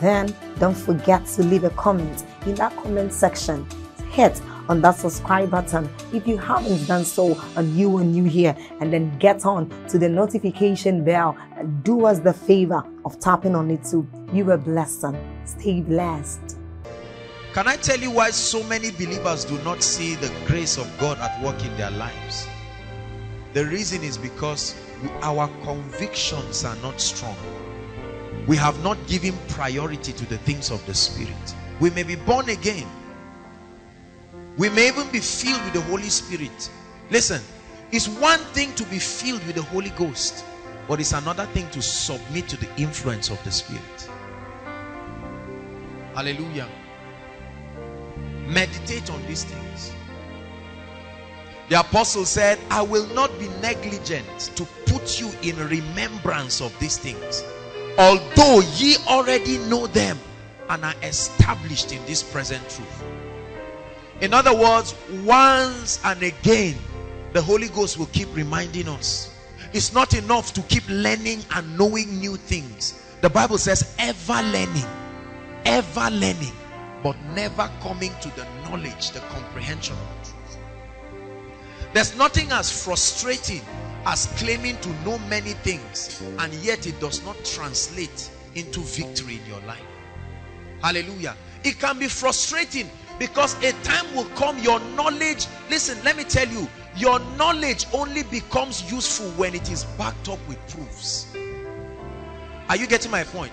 Then don't forget to leave a comment in that comment section. Hit on that subscribe button if you haven't done so and you are new here and then get on to the notification bell and do us the favor of tapping on it too. You are blessed. Stay blessed. Can I tell you why so many believers do not see the grace of God at work in their lives? The reason is because our convictions are not strong. We have not given priority to the things of the Spirit. We may be born again. We may even be filled with the Holy Spirit. Listen, it's one thing to be filled with the Holy Ghost, but it's another thing to submit to the influence of the Spirit. Hallelujah. Meditate on these things. The apostle said, I will not be negligent to put you in remembrance of these things. Although ye already know them and are established in this present truth. In other words, once and again, the Holy Ghost will keep reminding us. It's not enough to keep learning and knowing new things. The Bible says ever learning, ever learning, but never coming to the knowledge, the comprehension of the truth. There's nothing as frustrating as claiming to know many things and yet it does not translate into victory in your life. Hallelujah. It can be frustrating because a time will come your knowledge listen let me tell you your knowledge only becomes useful when it is backed up with proofs are you getting my point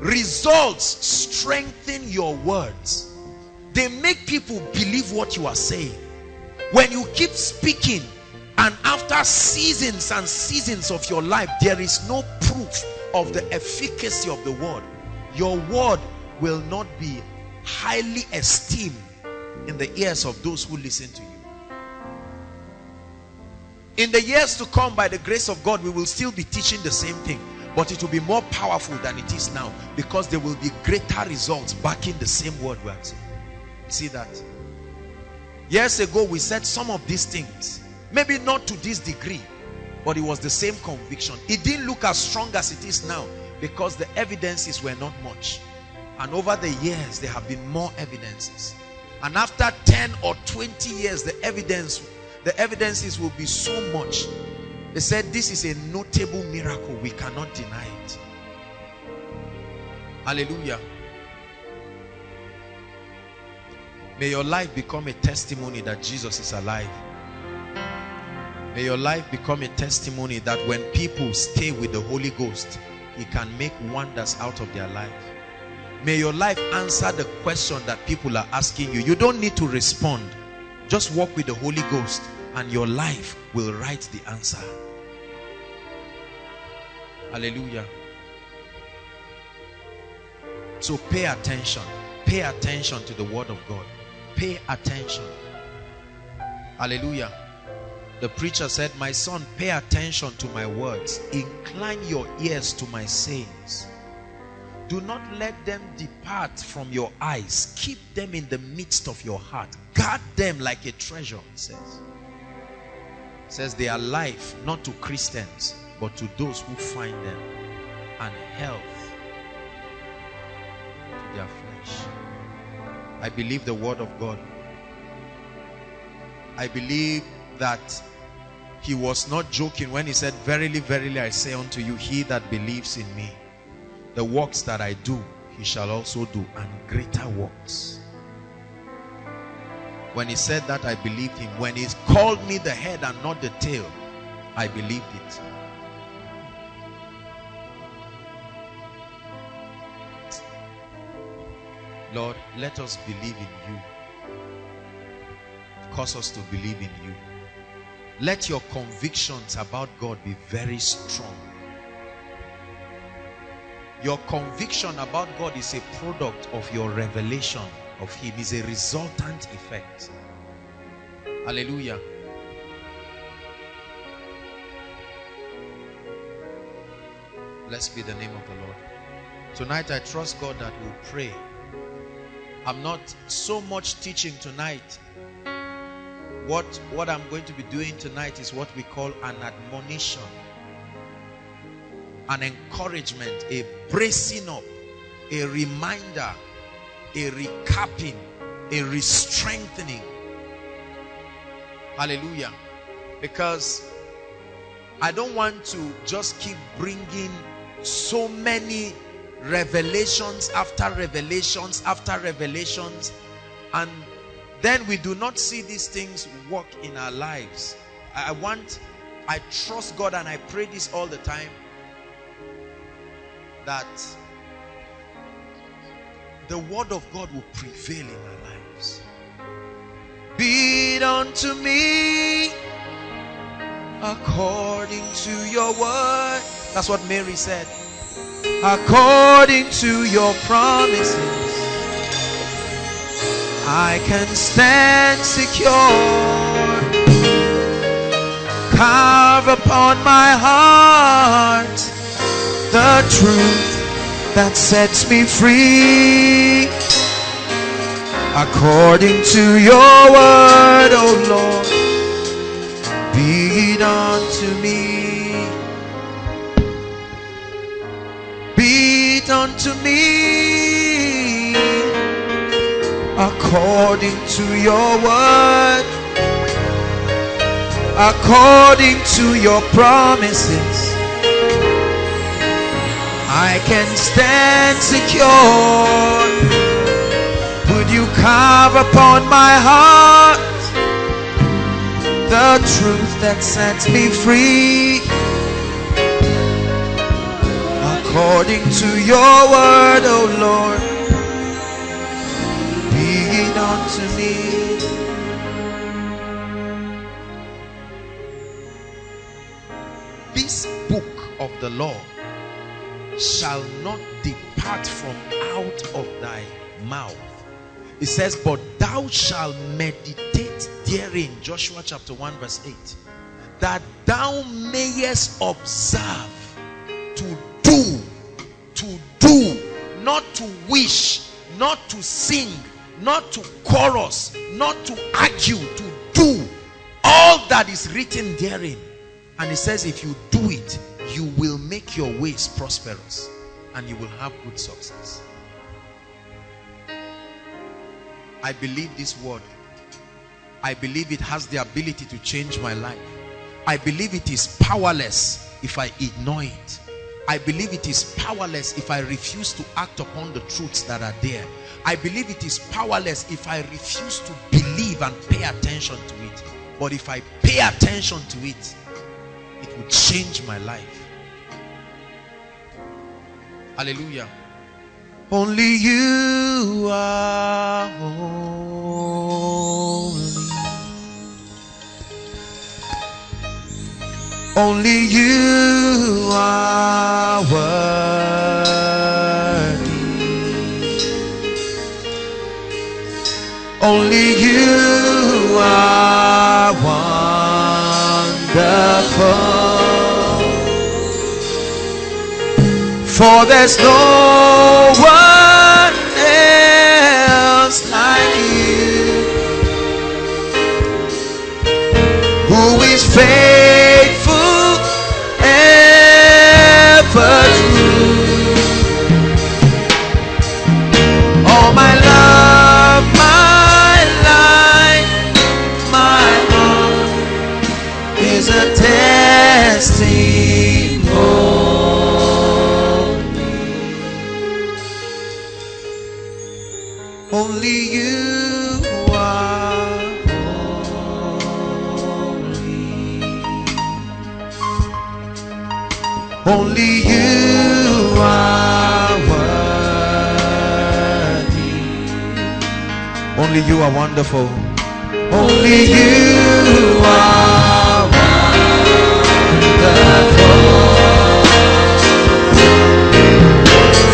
results strengthen your words they make people believe what you are saying when you keep speaking and after seasons and seasons of your life there is no proof of the efficacy of the word. Your word will not be highly esteemed in the ears of those who listen to you. In the years to come by the grace of God we will still be teaching the same thing but it will be more powerful than it is now because there will be greater results backing the same word we are saying. See that years ago we said some of these things. Maybe not to this degree but it was the same conviction. It didn't look as strong as it is now because the evidences were not much. And over the years there have been more evidences. And after 10 or 20 years the evidence the evidences will be so much. They said this is a notable miracle. We cannot deny it. Hallelujah may your life become a testimony that jesus is alive. May your life become a testimony that when people stay with the holy ghost he can make wonders out of their life. May your life answer the question that people are asking you. You don't need to respond. Just walk with the holy ghost and your life will write the answer. Hallelujah. So pay attention. Pay attention to the word of god pay attention hallelujah the preacher said my son pay attention to my words incline your ears to my sayings Do not let them depart from your eyes. Keep them in the midst of your heart. Guard them like a treasure, it says. It says they are life, not to Christians, but to those who find them, and health to their flesh. I believe the word of God. I believe that he was not joking when he said, Verily, verily, I say unto you, he that believes in me, the works that I do, he shall also do, and greater works. When he said that, I believed him. When he called me the head and not the tail, I believed it. Lord, let us believe in you. Cause us to believe in you. Let your convictions about God be very strong. Your conviction about God is a product of your revelation of Him, is a resultant effect. Hallelujah. Blessed be the name of the Lord. Tonight, I trust God that we'll pray. I'm not so much teaching tonight. What, what I'm going to be doing tonight is what we call an admonition an encouragement, a bracing up, a reminder, a recapping, a re-strengthening. Hallelujah. Because I don't want to just keep bringing so many revelations after revelations after revelations and then we do not see these things work in our lives. I want, I trust God and I pray this all the time that the word of God will prevail in our lives. Be it unto me according to your word. That's what Mary said. According to your promises, I can stand secure. Carve upon my heart the truth that sets me free. According to your word, O oh Lord, be it unto me. Unto me. According to your word, according to your promises. I can stand secure. Would you carve upon my heart the truth that sets me free? According to your word, O Lord, be it unto me. This book of the law shall not depart from out of thy mouth. It says, But thou shalt meditate therein, Joshua chapter 1, verse 8, that thou mayest observe to do, do, not to wish, not to sing, not to chorus, not to argue, to do all that is written therein. And it says, if you do it, you will make your ways prosperous and you will have good success. I believe this word. I believe it has the ability to change my life. I believe it is powerless if I ignore it. I believe it is powerless if I refuse to act upon the truths that are there. I believe it is powerless if I refuse to believe and pay attention to it. But if I pay attention to it, it will change my life. Hallelujah. Only you are holy. Only you are worthy. Only you are wonderful. For there's no one Only you are wonderful. Only you are wonderful.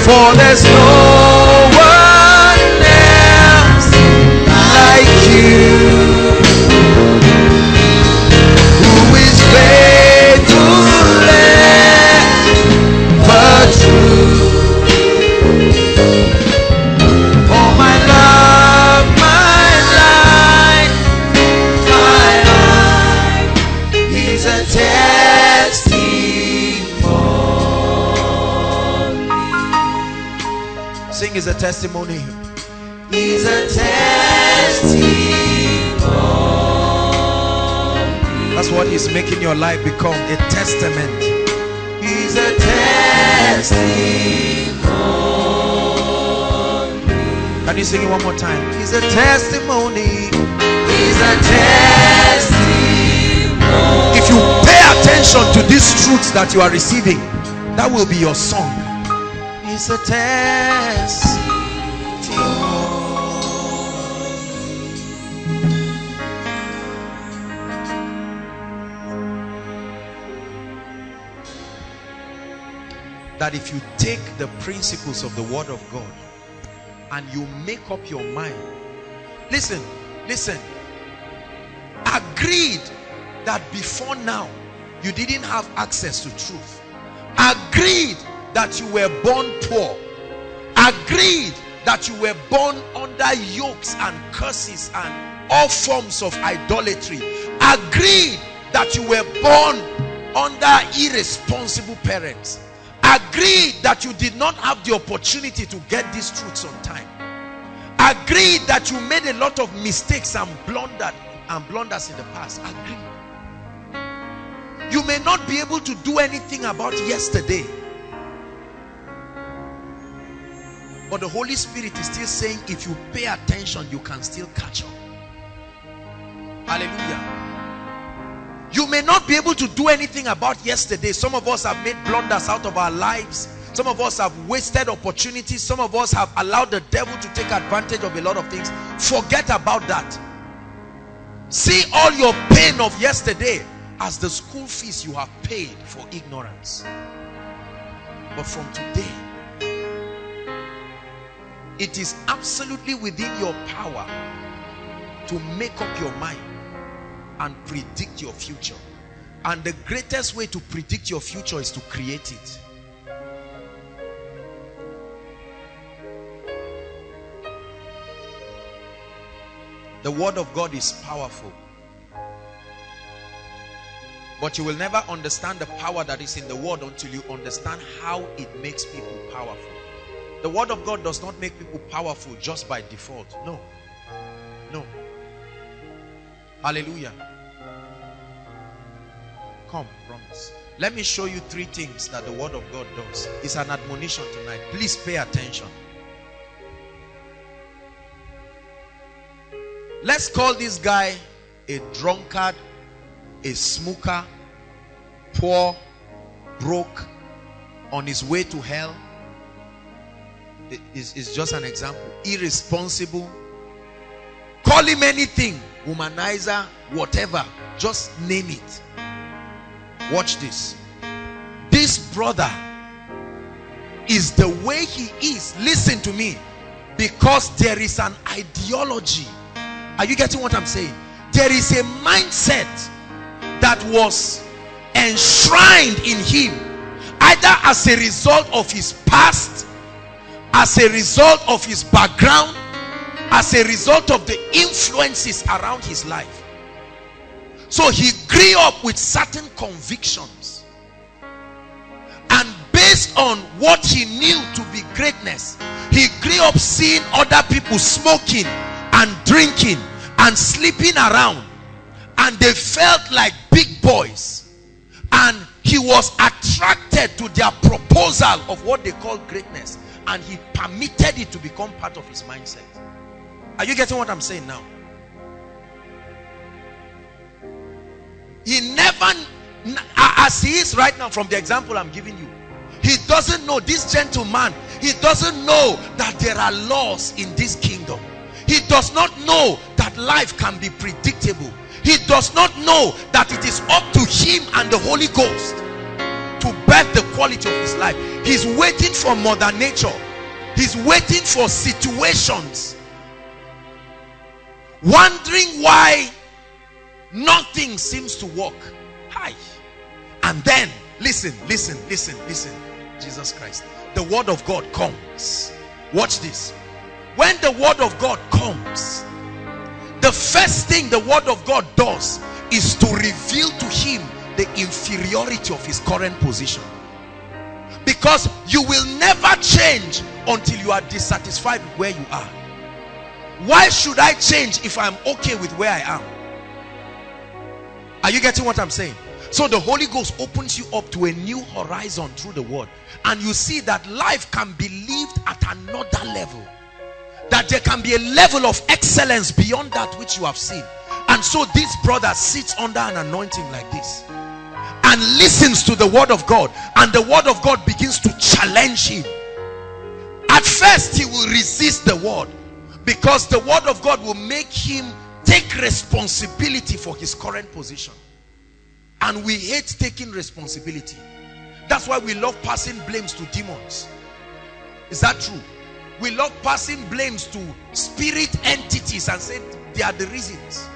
For there's no one else like you who is faithful ever true. Is a testimony. Is a testimony. That's what is making your life become a testament. Is a testimony. Can you sing it one more time? Is a testimony. Is a testimony. If you pay attention to these truths that you are receiving, that will be your song. It's a testimony. That if you take the principles of the word of God and you make up your mind listen listen agreed that before now you didn't have access to truth. Agreed that you were born poor. Agreed that you were born under yokes and curses and all forms of idolatry. Agreed that you were born under irresponsible parents agreed that you did not have the opportunity to get these truths on time. Agreed that you made a lot of mistakes and blundered and blunders in the past. Agreed you may not be able to do anything about yesterday. But the Holy Spirit is still saying if you pay attention you can still catch up. Hallelujah you may not be able to do anything about yesterday. Some of us have made blunders out of our lives. Some of us have wasted opportunities. Some of us have allowed the devil to take advantage of a lot of things. Forget about that. See all your pain of yesterday as the school fees you have paid for ignorance. But from today it is absolutely within your power to make up your mind and predict your future. And the greatest way to predict your future is to create it. The word of God is powerful. But you will never understand the power that is in the word until you understand how it makes people powerful. The word of God does not make people powerful just by default. No. No hallelujah. Come promise. Let me show you three things that the word of God does. It's an admonition tonight. Please pay attention. Let's call this guy a drunkard a smoker poor broke on his way to hell. Is is just an example. Irresponsible. Call him anything womanizer whatever. Just name it. Watch this. This brother is the way he is. Listen to me. Because there is an ideology. Are you getting what i'm saying? There is a mindset that was enshrined in him either as a result of his past, as a result of his background, as a result of the influences around his life. So he grew up with certain convictions. And based on what he knew to be greatness, he grew up seeing other people smoking and drinking and sleeping around. And they felt like big boys. And he was attracted to their proposal of what they call greatness. And he permitted it to become part of his mindset. Are you getting what I'm saying now? He never, as he is right now, from the example I'm giving you, he doesn't know this gentleman, he doesn't know that there are laws in this kingdom. He does not know that life can be predictable. He does not know that it is up to him and the Holy Ghost to birth the quality of his life. He's waiting for mother nature. He's waiting for situations wondering why nothing seems to work. Hi. And then listen listen listen listen. Jesus christ. The word of god comes. Watch this. When the word of god comes the first thing the word of god does is to reveal to him the inferiority of his current position. Because you will never change until you are dissatisfied with where you are why should I change if I'm okay with where I am? Are you getting what I'm saying? So the Holy Ghost opens you up to a new horizon through the word. And you see that life can be lived at another level. That there can be a level of excellence beyond that which you have seen. And so this brother sits under an anointing like this. And listens to the word of God. And the word of God begins to challenge him. At first he will resist the word because the word of God will make him take responsibility for his current position. And we hate taking responsibility. That's why we love passing blames to demons. Is that true? We love passing blames to spirit entities and say they are the reasons.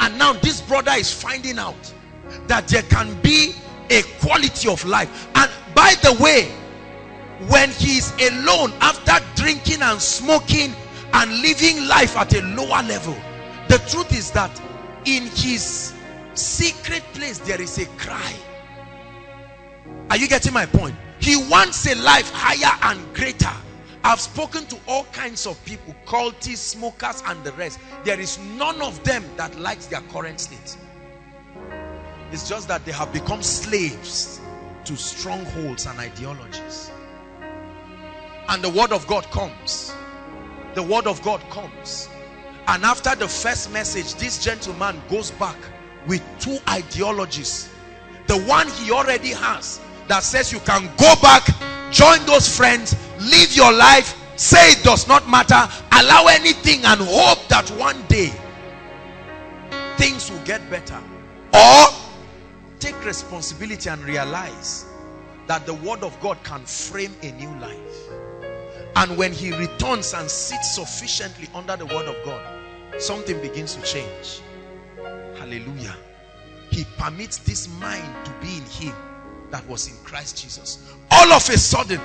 And now this brother is finding out that there can be a quality of life. And by the way, when he is alone after drinking and smoking and living life at a lower level. The truth is that in his secret place there is a cry. Are you getting my point? He wants a life higher and greater. I've spoken to all kinds of people cultists smokers and the rest. There is none of them that likes their current state. It's just that they have become slaves to strongholds and ideologies. And the word of God comes the word of God comes and after the first message this gentleman goes back with two ideologies. The one he already has that says you can go back join those friends live your life say it does not matter allow anything and hope that one day things will get better. Or take responsibility and realize that the word of God can frame a new life and when he returns and sits sufficiently under the word of God, something begins to change. Hallelujah. He permits this mind to be in him that was in Christ Jesus. All of a sudden,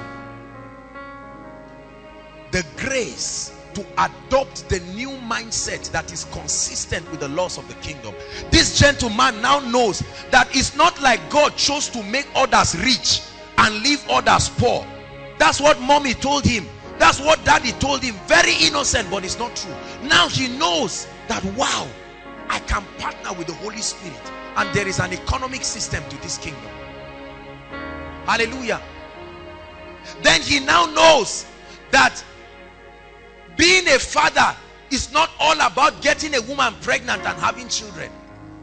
the grace to adopt the new mindset that is consistent with the laws of the kingdom. This gentleman now knows that it's not like God chose to make others rich and leave others poor. That's what mommy told him that's what daddy told him. Very innocent, but it's not true. Now he knows that, wow, I can partner with the Holy Spirit. And there is an economic system to this kingdom. Hallelujah. Then he now knows that being a father is not all about getting a woman pregnant and having children.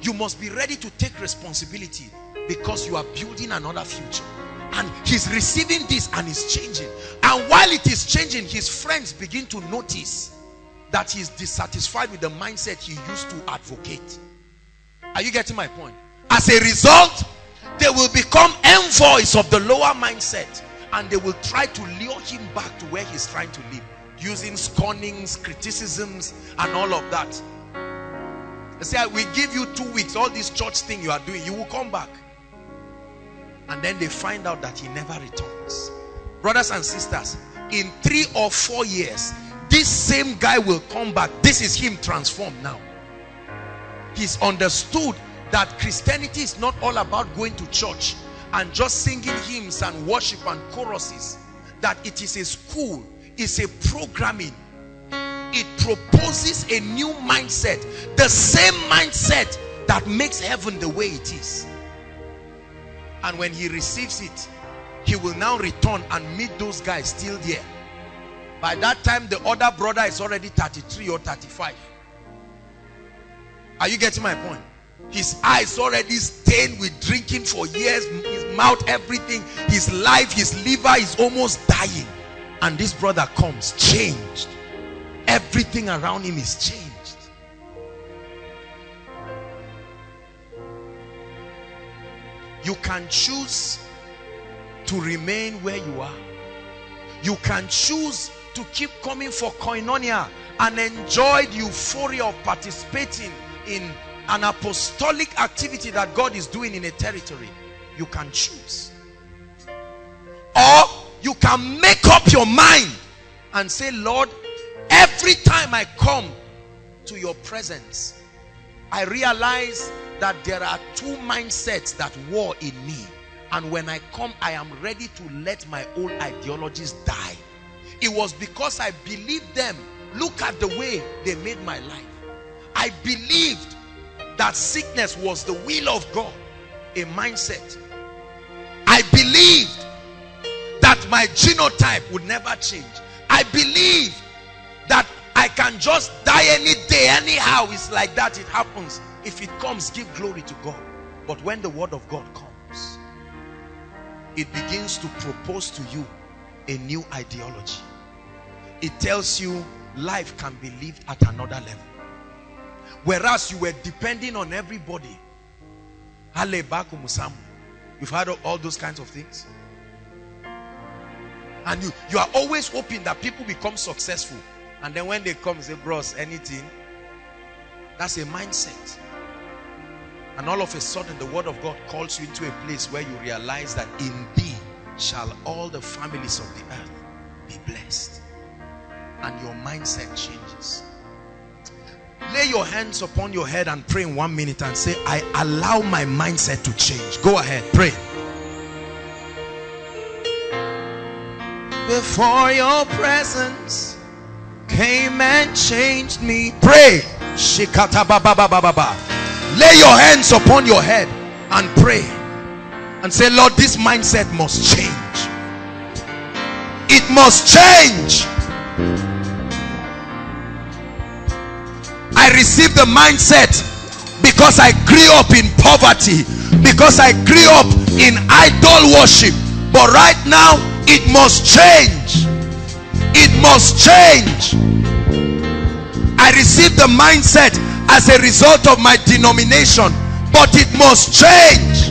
You must be ready to take responsibility because you are building another future and he's receiving this and it's changing. And while it is changing his friends begin to notice that he's dissatisfied with the mindset he used to advocate. Are you getting my point? As a result they will become envoys of the lower mindset and they will try to lure him back to where he's trying to live using scornings criticisms and all of that. They say we give you two weeks. All this church thing you are doing you will come back and then they find out that he never returns. Brothers and sisters in three or four years this same guy will come back. This is him transformed now. He's understood that Christianity is not all about going to church and just singing hymns and worship and choruses that it is a school it's a programming. It proposes a new mindset the same mindset that makes heaven the way it is and when he receives it he will now return and meet those guys still there. By that time the other brother is already 33 or 35 are you getting my point? His eyes already stained with drinking for years. His mouth everything. His life his liver is almost dying. And this brother comes changed. Everything around him is changed you can choose to remain where you are. You can choose to keep coming for koinonia and enjoy the euphoria of participating in an apostolic activity that God is doing in a territory. You can choose. Or you can make up your mind and say Lord every time I come to your presence I realize that there are two mindsets that war in me. And when I come I am ready to let my old ideologies die. It was because I believed them. Look at the way they made my life. I believed that sickness was the will of God a mindset. I believed that my genotype would never change. I believed that I can just die any day anyhow. It's like that. It happens if it comes give glory to God. But when the word of God comes it begins to propose to you a new ideology. It tells you life can be lived at another level. Whereas you were depending on everybody. You've heard of all those kinds of things. And you you are always hoping that people become successful. And then when they come say bros anything? That's a mindset and all of a sudden the word of God calls you into a place where you realize that in thee shall all the families of the earth be blessed. And your mindset changes. Lay your hands upon your head and pray in one minute and say I allow my mindset to change. Go ahead pray. Before your presence came and changed me. Pray. Shikata baba baba baba lay your hands upon your head and pray and say lord this mindset must change. It must change. I received the mindset because I grew up in poverty because I grew up in idol worship. But right now it must change. It must change. I received the mindset as a result of my denomination but it must change.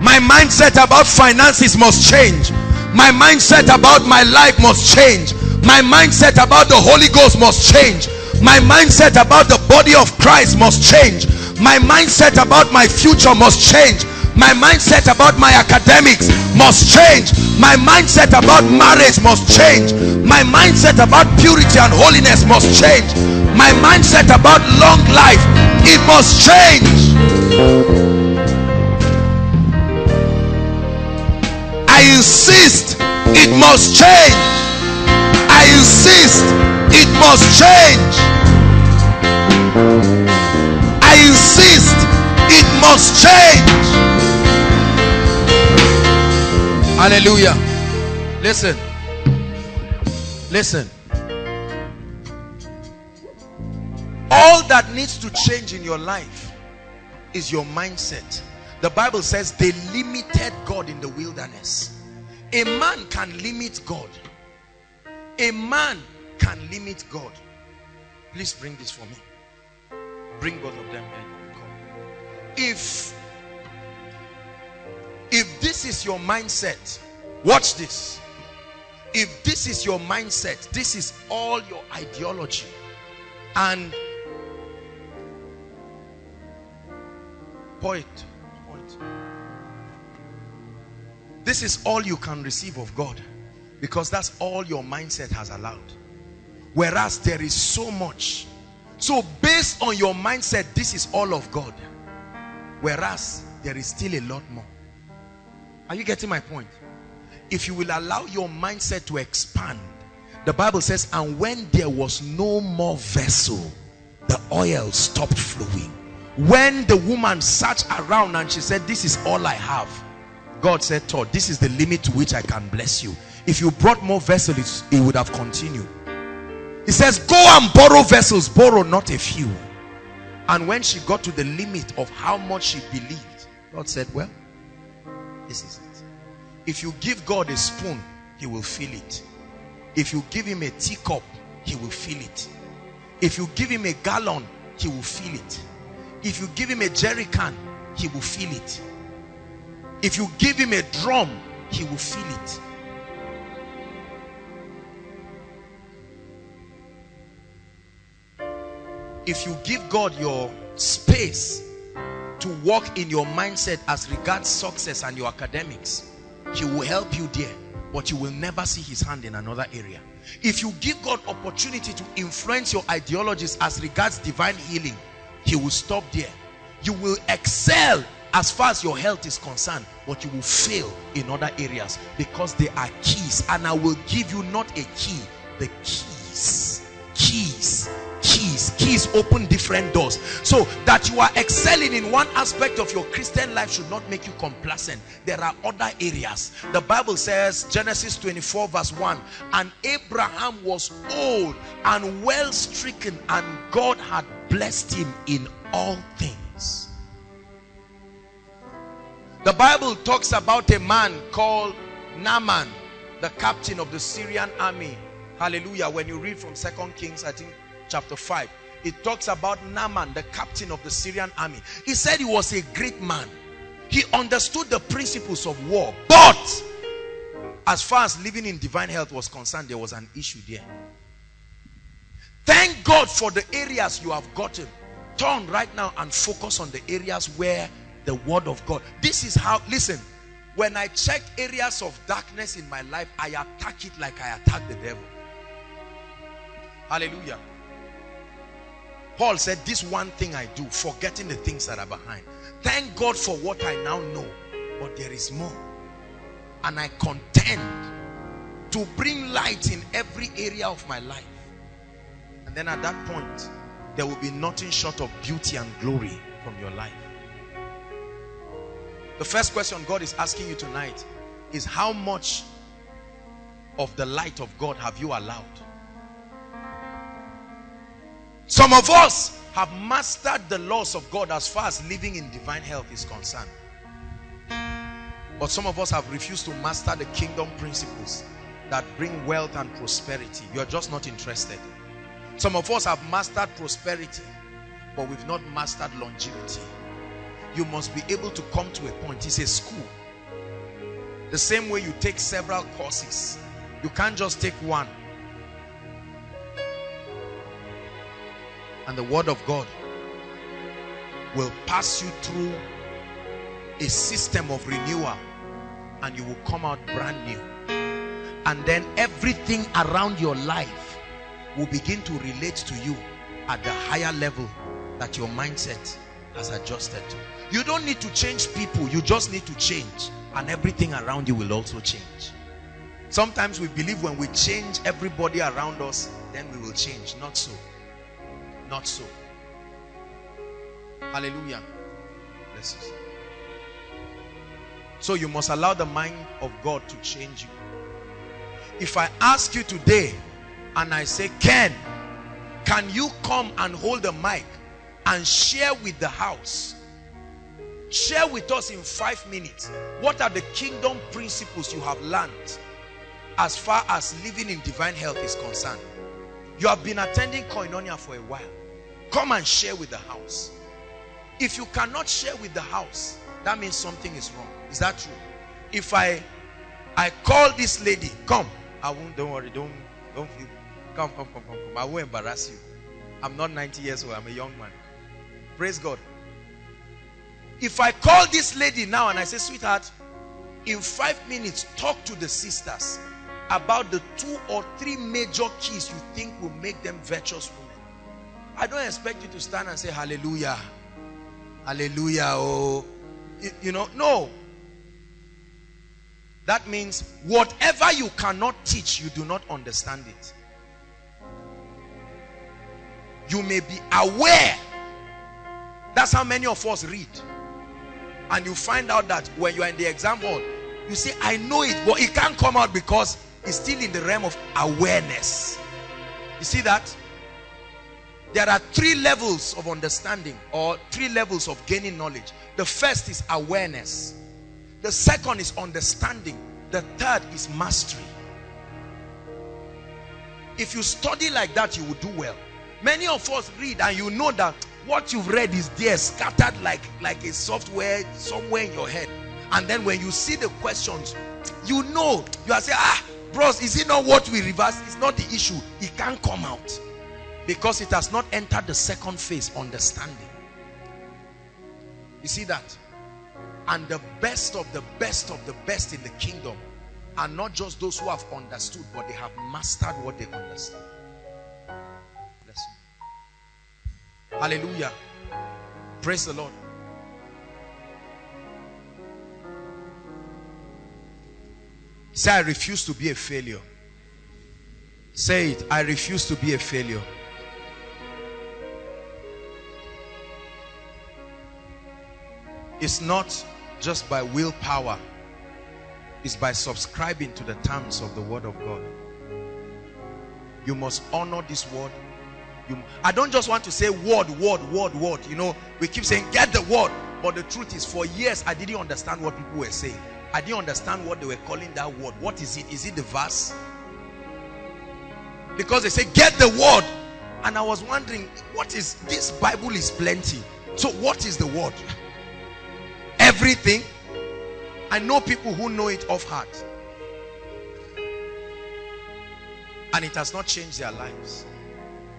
My mindset about finances must change. My mindset about my life must change. My mindset about the Holy Ghost must change. My mindset about the body of Christ must change. My mindset about my future must change my mindset about my academics must change. My mindset about marriage must change. My mindset about purity and holiness must change. My mindset about long life it must change. I insist it must change. I insist it must change. I insist it must change Hallelujah. Listen. Listen. All that needs to change in your life is your mindset. The Bible says they limited God in the wilderness. A man can limit God. A man can limit God. Please bring this for me. Bring both of them If if this is your mindset watch this if this is your mindset this is all your ideology and Point. Point. This is all you can receive of God because that's all your mindset has allowed. Whereas there is so much. So based on your mindset, this is all of God. Whereas there is still a lot more. Are you getting my point? If you will allow your mindset to expand, the Bible says, and when there was no more vessel, the oil stopped flowing. When the woman sat around and she said, this is all I have. God said, Todd, this is the limit to which I can bless you. If you brought more vessels, it would have continued. He says, go and borrow vessels, borrow not a few. And when she got to the limit of how much she believed, God said, well, this is it. If you give God a spoon, he will fill it. If you give him a teacup, he will fill it. If you give him a gallon, he will fill it. If you give him a jerry can, he will fill it. If you give him a drum, he will fill it. If you give God your space to walk in your mindset as regards success and your academics, he will help you there but you will never see his hand in another area. If you give God opportunity to influence your ideologies as regards divine healing he will stop there. You will excel as far as your health is concerned but you will fail in other areas because they are keys. And I will give you not a key the keys keys keys keys open different doors. So that you are excelling in one aspect of your christian life should not make you complacent. There are other areas. The bible says genesis 24 verse 1 and abraham was old and well stricken and god had blessed him in all things. The bible talks about a man called naaman the captain of the syrian army. Hallelujah. When you read from second kings i think chapter 5 it talks about Naaman the captain of the Syrian army. He said he was a great man. He understood the principles of war but as far as living in divine health was concerned there was an issue there. Thank God for the areas you have gotten. Turn right now and focus on the areas where the word of God this is how listen when I check areas of darkness in my life I attack it like I attack the devil. Hallelujah Paul said, this one thing I do, forgetting the things that are behind. Thank God for what I now know, but there is more. And I contend to bring light in every area of my life. And then at that point, there will be nothing short of beauty and glory from your life. The first question God is asking you tonight is how much of the light of God have you allowed? Some of us have mastered the laws of God as far as living in divine health is concerned. But some of us have refused to master the kingdom principles that bring wealth and prosperity. You're just not interested. Some of us have mastered prosperity, but we've not mastered longevity. You must be able to come to a point. It's a school. The same way you take several courses. You can't just take one and the word of God will pass you through a system of renewal and you will come out brand new. And then everything around your life will begin to relate to you at the higher level that your mindset has adjusted to. You don't need to change people you just need to change. And everything around you will also change. Sometimes we believe when we change everybody around us then we will change. Not so not so. Hallelujah. Bless you. So you must allow the mind of God to change you. If I ask you today and I say, Ken, can you come and hold the mic and share with the house? Share with us in five minutes. What are the kingdom principles you have learned as far as living in divine health is concerned? You have been attending Koinonia for a while. Come and share with the house. If you cannot share with the house, that means something is wrong. Is that true? If I I call this lady, come. I won't, don't worry, don't don't feel come, come, come, come, come. I won't embarrass you. I'm not 90 years old, I'm a young man. Praise God. If I call this lady now and I say, sweetheart, in five minutes, talk to the sisters about the two or three major keys you think will make them virtuous. I don't expect you to stand and say, hallelujah. Hallelujah. Oh, you, you know, no. That means whatever you cannot teach, you do not understand it. You may be aware. That's how many of us read. And you find out that when you are in the exam hall, you say, I know it, but it can't come out because it's still in the realm of awareness. You see that? There are three levels of understanding or three levels of gaining knowledge. The first is awareness. The second is understanding. The third is mastery. If you study like that, you will do well. Many of us read and you know that what you've read is there scattered like, like a software somewhere in your head. And then when you see the questions, you know, you are saying, ah, bros, is it not what we reverse? It's not the issue. It can't come out. Because it has not entered the second phase, understanding. You see that? And the best of the best of the best in the kingdom are not just those who have understood, but they have mastered what they understand. Bless you. Hallelujah. Praise the Lord. Say, I refuse to be a failure. Say it. I refuse to be a failure. It's not just by willpower It's by subscribing to the terms of the word of God. You must honor this word. You, I don't just want to say word, word, word, word. You know, we keep saying get the word. But the truth is for years I didn't understand what people were saying. I didn't understand what they were calling that word. What is it? Is it the verse? Because they say get the word. And I was wondering, what is this Bible is plenty. So what is the word? everything. I know people who know it off heart. And it has not changed their lives.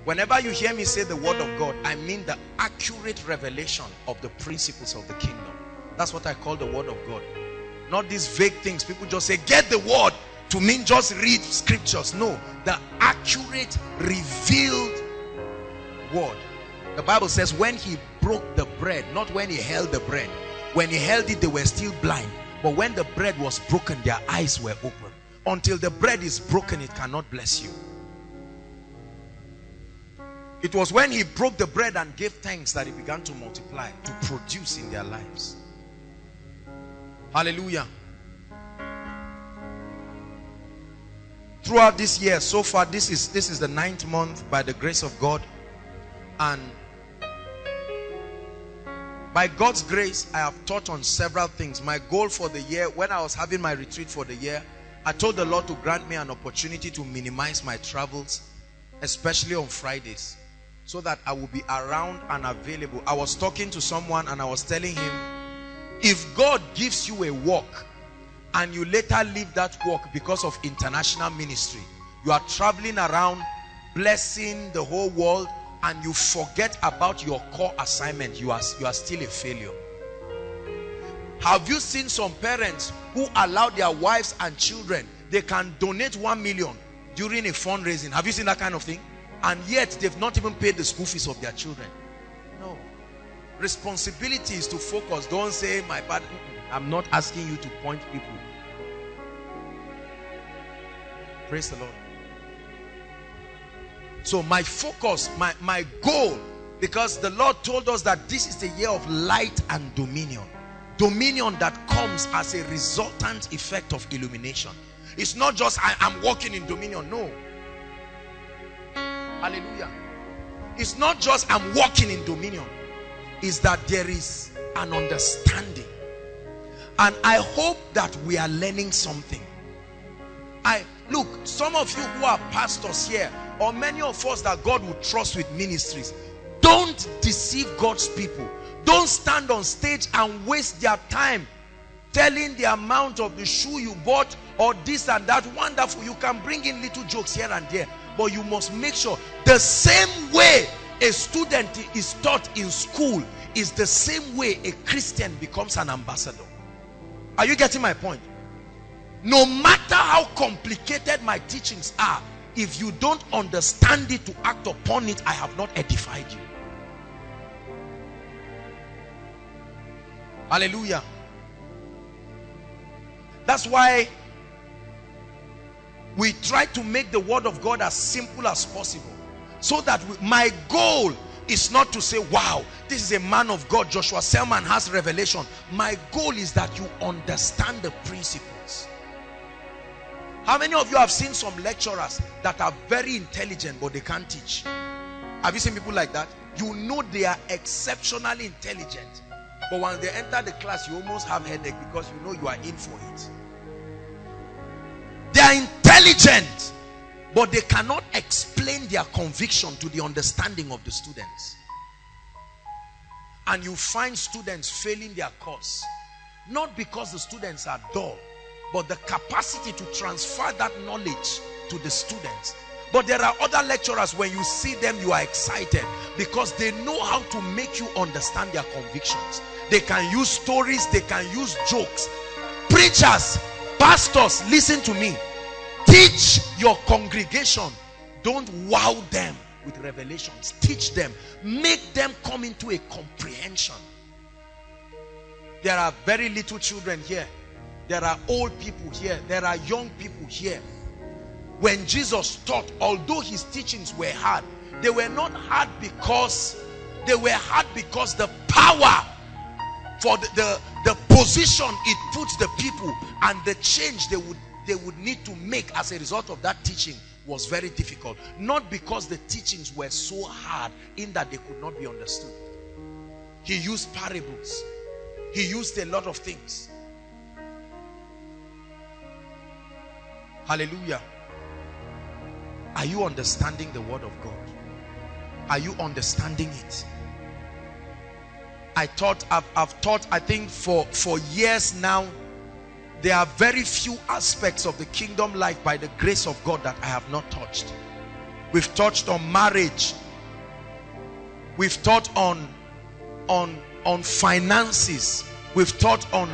Whenever you hear me say the word of God, I mean the accurate revelation of the principles of the kingdom. That's what I call the word of God. Not these vague things. People just say, get the word to mean just read scriptures. No, the accurate, revealed word. The Bible says when he broke the bread, not when he held the bread. When he held it, they were still blind. But when the bread was broken, their eyes were open. Until the bread is broken, it cannot bless you. It was when he broke the bread and gave thanks that he began to multiply, to produce in their lives. Hallelujah. Throughout this year, so far, this is this is the ninth month by the grace of God. And by God's grace, I have taught on several things. My goal for the year, when I was having my retreat for the year, I told the Lord to grant me an opportunity to minimize my travels, especially on Fridays, so that I will be around and available. I was talking to someone and I was telling him, if God gives you a work and you later leave that work because of international ministry, you are traveling around blessing the whole world and you forget about your core assignment, you are, you are still a failure. Have you seen some parents who allow their wives and children, they can donate one million during a fundraising. Have you seen that kind of thing? And yet they've not even paid the school fees of their children. No. Responsibility is to focus. Don't say my bad. I'm not asking you to point people. Praise the Lord. So my focus, my, my goal, because the Lord told us that this is the year of light and dominion. Dominion that comes as a resultant effect of illumination. It's not just I am walking in dominion. No. Hallelujah. It's not just I'm walking in dominion. It's that there is an understanding. And I hope that we are learning something. I look, some of you who are pastors here, or many of us that God will trust with ministries don't deceive God's people don't stand on stage and waste their time telling the amount of the shoe you bought or this and that wonderful you can bring in little jokes here and there but you must make sure the same way a student is taught in school is the same way a Christian becomes an ambassador. Are you getting my point? No matter how complicated my teachings are, if you don't understand it to act upon it, I have not edified you. Hallelujah. That's why we try to make the word of God as simple as possible. So that we, my goal is not to say, wow, this is a man of God. Joshua Selman has revelation. My goal is that you understand the principles. How many of you have seen some lecturers that are very intelligent but they can't teach? Have you seen people like that? You know they are exceptionally intelligent. But when they enter the class, you almost have headache because you know you are in for it. They are intelligent but they cannot explain their conviction to the understanding of the students and you find students failing their course not because the students are dull but the capacity to transfer that knowledge to the students. But there are other lecturers when you see them you are excited because they know how to make you understand their convictions. They can use stories they can use jokes. Preachers pastors listen to me. Teach your congregation. Don't wow them with revelations. Teach them. Make them come into a comprehension. There are very little children here there are old people here there are young people here when jesus taught although his teachings were hard they were not hard because they were hard because the power for the, the, the position it puts the people and the change they would they would need to make as a result of that teaching was very difficult. Not because the teachings were so hard in that they could not be understood. He used parables. He used a lot of things. Hallelujah. Are you understanding the word of God? Are you understanding it? I thought I've, I've taught I think for for years now there are very few aspects of the kingdom life by the grace of God that I have not touched. We've touched on marriage. We've taught on, on, on finances. We've taught on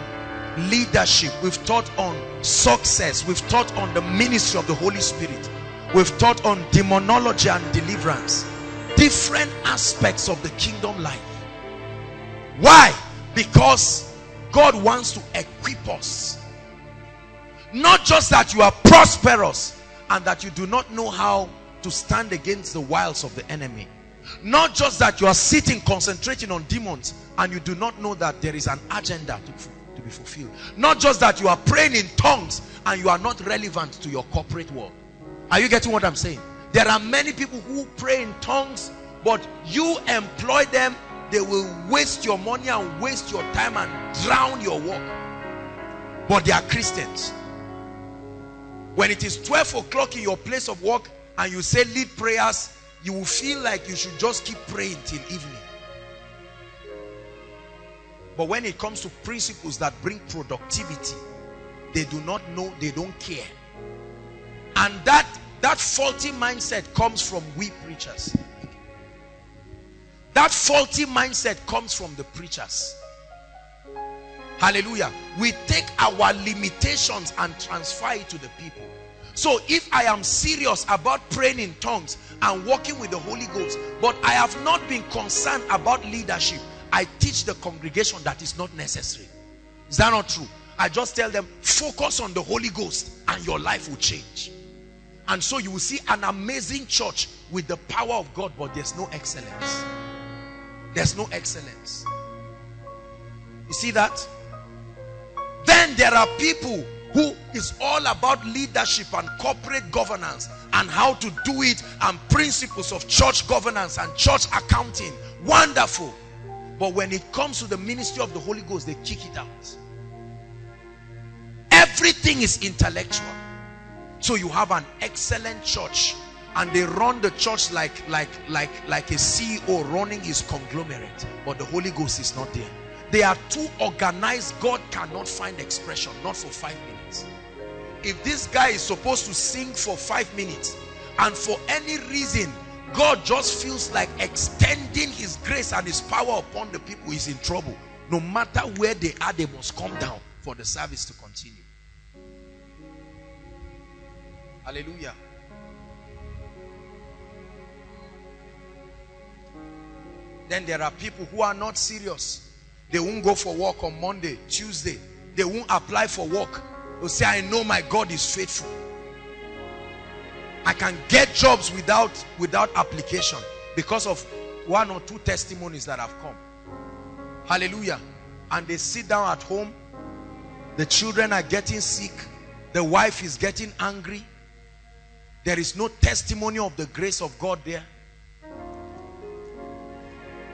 leadership. We've taught on success. We've taught on the ministry of the Holy Spirit. We've taught on demonology and deliverance. Different aspects of the kingdom life. Why? Because God wants to equip us not just that you are prosperous and that you do not know how to stand against the wiles of the enemy. Not just that you are sitting concentrating on demons and you do not know that there is an agenda to, be fulfilled. Not just that you are praying in tongues and you are not relevant to your corporate world. Are you getting what I'm saying? There are many people who pray in tongues but you employ them they will waste your money and waste your time and drown your work but they are Christians when it is 12 o'clock in your place of work and you say lead prayers, you will feel like you should just keep praying till evening. But when it comes to principles that bring productivity, they do not know, they don't care. And that, that faulty mindset comes from we preachers. That faulty mindset comes from the preachers. Hallelujah. We take our limitations and transfer it to the people. So if I am serious about praying in tongues and walking with the Holy Ghost, but I have not been concerned about leadership, I teach the congregation that is not necessary. Is that not true? I just tell them, focus on the Holy Ghost and your life will change. And so you will see an amazing church with the power of God, but there's no excellence. There's no excellence. You see that? Then there are people who is all about leadership and corporate governance and how to do it and principles of church governance and church accounting. Wonderful. But when it comes to the ministry of the Holy Ghost, they kick it out. Everything is intellectual. So you have an excellent church and they run the church like like like like a CEO running his conglomerate, but the Holy Ghost is not there. They are too organized. God cannot find expression, not for five minutes. If this guy is supposed to sing for five minutes and for any reason God just feels like extending his grace and his power upon the people, he's in trouble. No matter where they are, they must come down for the service to continue. Hallelujah. Then there are people who are not serious. They won't go for work on Monday, Tuesday. They won't apply for work. They'll say, I know my God is faithful. I can get jobs without, without application because of one or two testimonies that have come. Hallelujah. And they sit down at home. The children are getting sick. The wife is getting angry. There is no testimony of the grace of God there.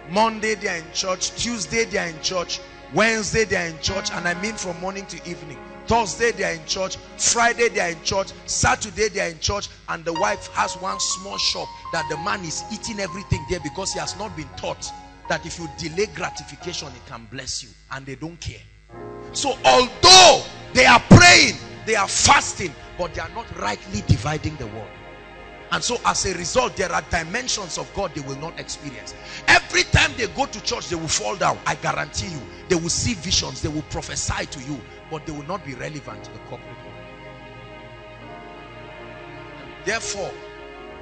Monday they are in church. Tuesday they are in church. Wednesday they are in church. And I mean from morning to evening. Thursday they are in church. Friday they are in church. Saturday they are in church. And the wife has one small shop that the man is eating everything there because he has not been taught that if you delay gratification, it can bless you. And they don't care. So although they are praying, they are fasting, but they are not rightly dividing the word. And so as a result, there are dimensions of God they will not experience. Every time they go to church, they will fall down. I guarantee you. They will see visions. They will prophesy to you. But they will not be relevant to the corporate world. Therefore,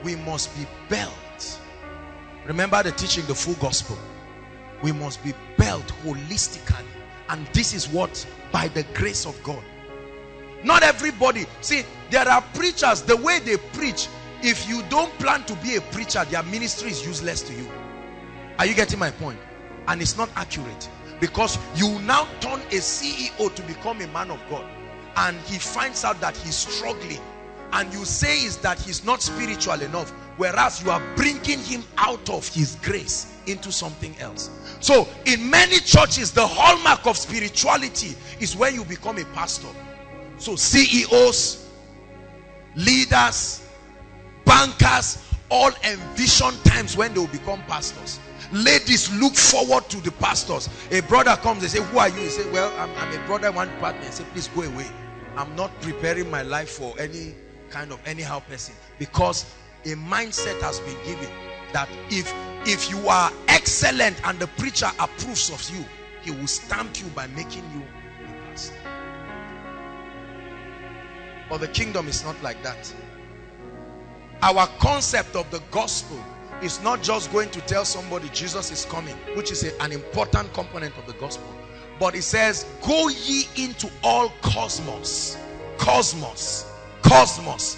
we must be built. Remember the teaching, the full gospel. We must be built holistically. And this is what, by the grace of God. Not everybody. See, there are preachers, the way they preach, if you don't plan to be a preacher their ministry is useless to you. Are you getting my point? and it's not accurate. Because you now turn a CEO to become a man of God. And he finds out that he's struggling. And you say is that he's not spiritual enough. Whereas you are bringing him out of his grace into something else. So in many churches the hallmark of spirituality is when you become a pastor. So CEOs leaders bankers all envision times when they will become pastors. Ladies look forward to the pastors. A brother comes they say who are you? He say well i'm, I'm a brother one partner. Say please go away. I'm not preparing my life for any kind of anyhow person. Because a mindset has been given that if if you are excellent and the preacher approves of you he will stamp you by making you a pastor. But the kingdom is not like that our concept of the gospel is not just going to tell somebody Jesus is coming, which is a, an important component of the gospel. But it says, go ye into all cosmos. Cosmos. Cosmos.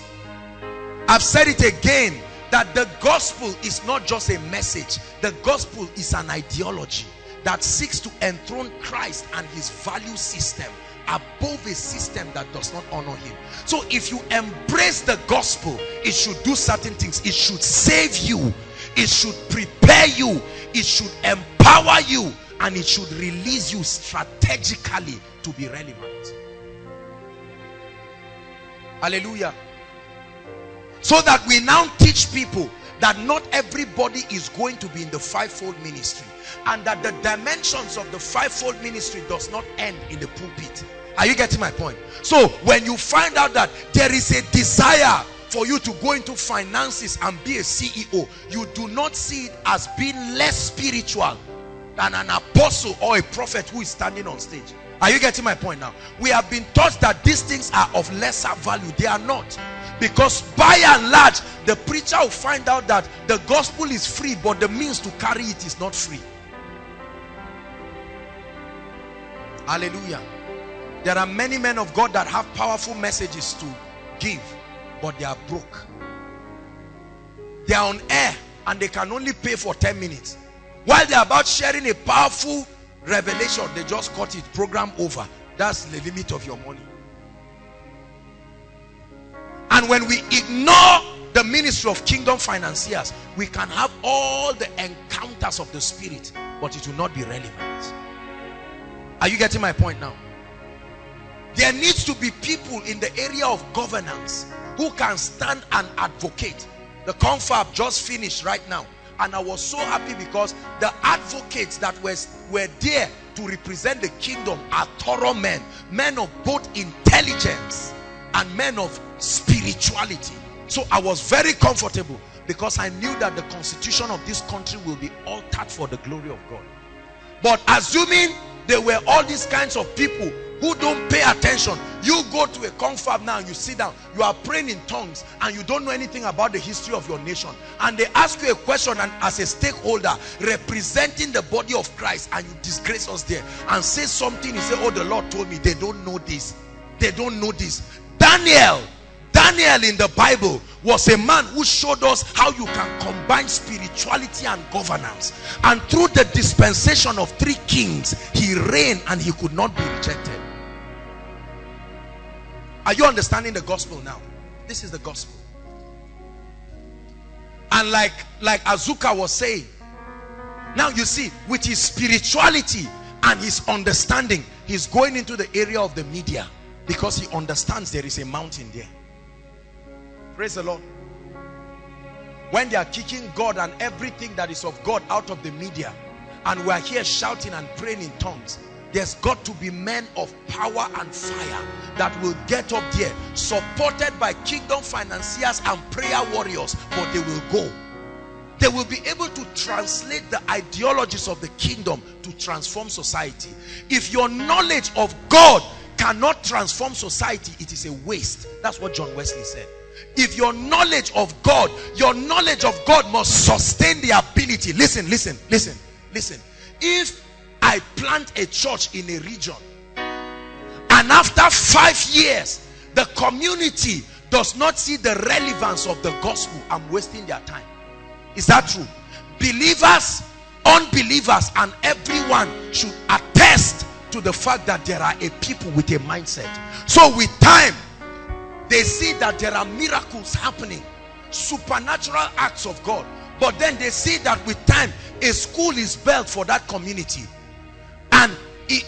I've said it again that the gospel is not just a message. The gospel is an ideology that seeks to enthrone Christ and his value system above a system that does not honor him. So if you embrace the gospel it should do certain things. It should save you. It should prepare you. It should empower you. And it should release you strategically to be relevant. Hallelujah. So that we now teach people that not everybody is going to be in the fivefold ministry. And that the dimensions of the fivefold ministry does not end in the pulpit are you getting my point? So when you find out that there is a desire for you to go into finances and be a CEO, you do not see it as being less spiritual than an apostle or a prophet who is standing on stage. Are you getting my point now? We have been taught that these things are of lesser value. They are not. Because by and large, the preacher will find out that the gospel is free, but the means to carry it is not free. Hallelujah. There are many men of God that have powerful messages to give, but they are broke. They are on air and they can only pay for 10 minutes. While they're about sharing a powerful revelation, they just cut it, program over. That's the limit of your money. And when we ignore the ministry of kingdom financiers, we can have all the encounters of the spirit, but it will not be relevant. Are you getting my point now? There needs to be people in the area of governance who can stand and advocate. The confab just finished right now. And I was so happy because the advocates that were, were there to represent the kingdom are thorough men. Men of both intelligence and men of spirituality. So I was very comfortable because I knew that the constitution of this country will be altered for the glory of God. But assuming there were all these kinds of people who don't pay attention. You go to a confab now you sit down. You are praying in tongues and you don't know anything about the history of your nation. And they ask you a question and as a stakeholder representing the body of Christ and you disgrace us there and say something. You say, oh, the Lord told me. They don't know this. They don't know this. Daniel Daniel in the Bible was a man who showed us how you can combine spirituality and governance. And through the dispensation of three kings, he reigned and he could not be rejected. Are you understanding the gospel now? This is the gospel. And like, like Azuka was saying, now you see, with his spirituality and his understanding, he's going into the area of the media because he understands there is a mountain there. Praise the Lord. When they are kicking God and everything that is of God out of the media, and we are here shouting and praying in tongues, there's got to be men of power and fire that will get up there, supported by kingdom financiers and prayer warriors, but they will go. They will be able to translate the ideologies of the kingdom to transform society. If your knowledge of God cannot transform society, it is a waste. That's what John Wesley said if your knowledge of God, your knowledge of God must sustain the ability. Listen, listen, listen, listen. If I plant a church in a region and after five years, the community does not see the relevance of the gospel, I'm wasting their time. Is that true? Believers, unbelievers, and everyone should attest to the fact that there are a people with a mindset. So with time, they see that there are miracles happening supernatural acts of God but then they see that with time a school is built for that community and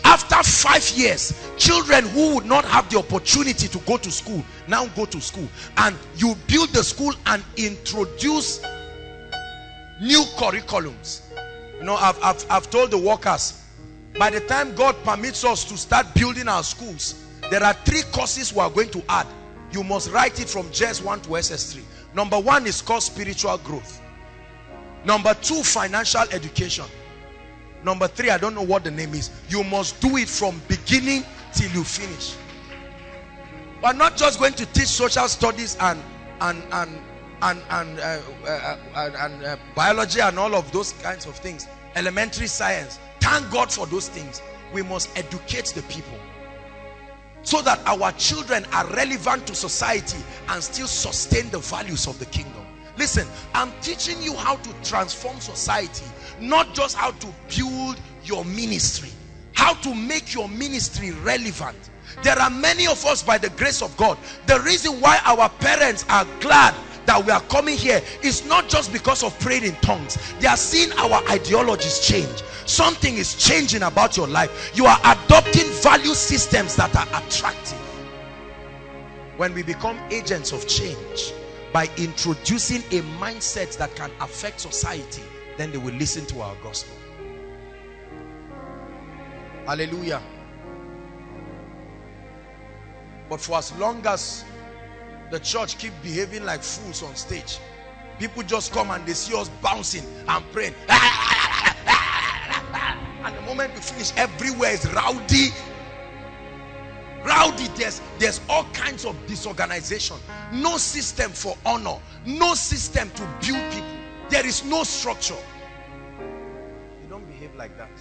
after five years children who would not have the opportunity to go to school now go to school. And you build the school and introduce new curriculums. You know I've, I've, I've told the workers by the time God permits us to start building our schools there are three courses we are going to add. You must write it from JS1 to SS3 number one is called spiritual growth. Number two financial education number three I don't know what the name is. You must do it from beginning till you finish. But not just going to teach social studies and and and and and, uh, uh, uh, and uh, biology and all of those kinds of things. Elementary science. Thank God for those things. We must educate the people so that our children are relevant to society and still sustain the values of the kingdom listen i'm teaching you how to transform society not just how to build your ministry how to make your ministry relevant. There are many of us by the grace of god the reason why our parents are glad that we are coming here is not just because of praying in tongues. They are seeing our ideologies change. Something is changing about your life. You are adopting value systems that are attractive. When we become agents of change by introducing a mindset that can affect society then they will listen to our gospel. Hallelujah. But for as long as the church keep behaving like fools on stage people just come and they see us bouncing and praying. And the moment we finish everywhere is rowdy rowdy there's there's all kinds of disorganization. No system for honor. No system to build people. There is no structure. You don't behave like that.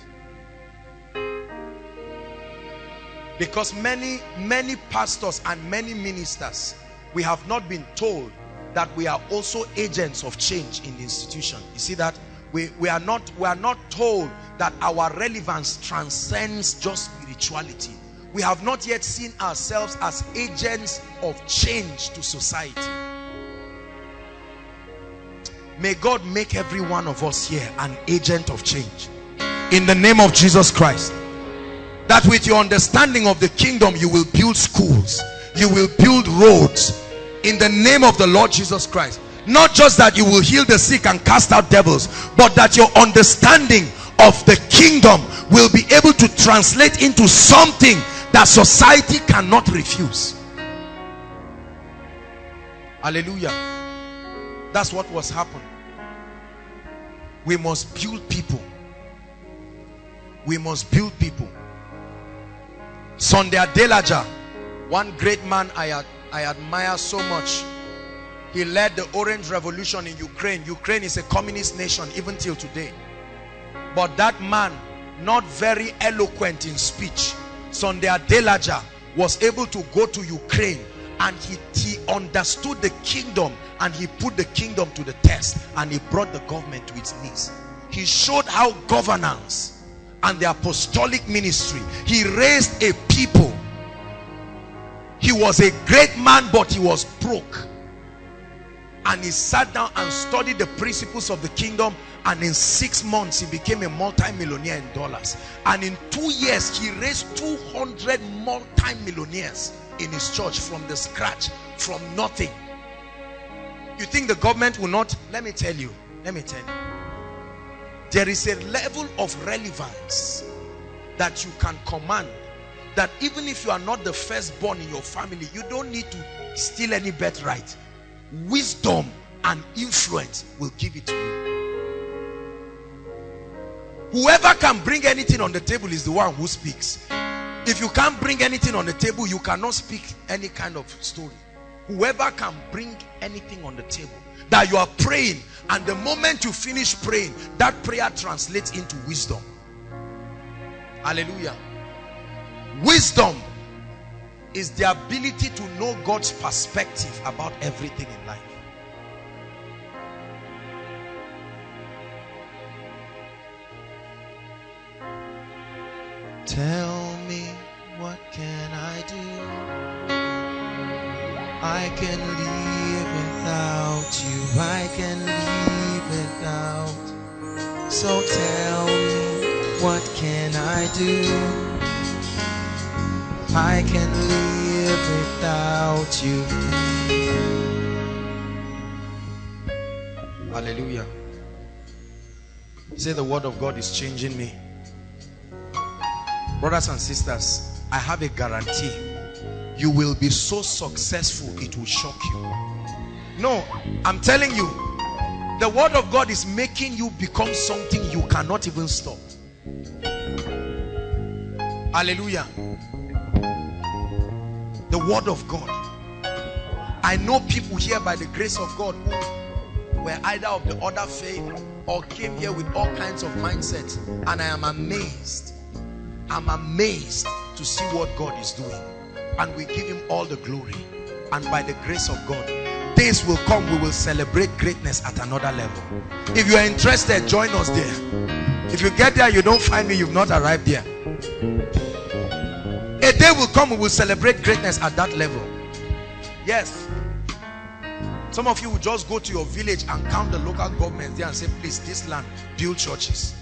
Because many many pastors and many ministers we have not been told that we are also agents of change in the institution. You see that? We we are not we are not told that our relevance transcends just spirituality we have not yet seen ourselves as agents of change to society. May god make every one of us here an agent of change. In the name of jesus christ. That with your understanding of the kingdom you will build schools. You will build roads. In the name of the Lord Jesus Christ. Not just that you will heal the sick and cast out devils but that your understanding of the kingdom will be able to translate into something that society cannot refuse hallelujah That's what was happening. We must build people. We must build people. Sunday Adelaja, one great man I, I admire so much. He led the Orange Revolution in Ukraine. Ukraine is a communist nation even till today. But that man, not very eloquent in speech, Sunday Adelaja was able to go to Ukraine and he, he understood the kingdom and he put the kingdom to the test and he brought the government to its knees. He showed how governance and the apostolic ministry, he raised a people. He was a great man but he was broke. And he sat down and studied the principles of the kingdom. And in six months he became a multi-millionaire in dollars. And in two years he raised 200 multi-millionaires in his church from the scratch from nothing. You think the government will not? Let me tell you. Let me tell you. There is a level of relevance that you can command that even if you are not the firstborn in your family you don't need to steal any birthright wisdom and influence will give it to you. Whoever can bring anything on the table is the one who speaks. If you can't bring anything on the table you cannot speak any kind of story. Whoever can bring anything on the table that you are praying and the moment you finish praying that prayer translates into wisdom. Hallelujah. Wisdom is the ability to know God's perspective about everything in life Tell me what can I do? I can live without you. I can live without. So tell me what can I do? I can live without you. Hallelujah. Say the word of God is changing me. Brothers and sisters i have a guarantee. You will be so successful it will shock you. No i'm telling you the word of god is making you become something you cannot even stop. Hallelujah the word of god. I know people here by the grace of god who were either of the other faith or came here with all kinds of mindsets. And i am amazed I'm amazed to see what God is doing. And we give him all the glory. And by the grace of God days will come we will celebrate greatness at another level. If you are interested join us there. If you get there you don't find me you've not arrived there a day will come we will celebrate greatness at that level. Yes. Some of you will just go to your village and count the local government there and say please this land build churches.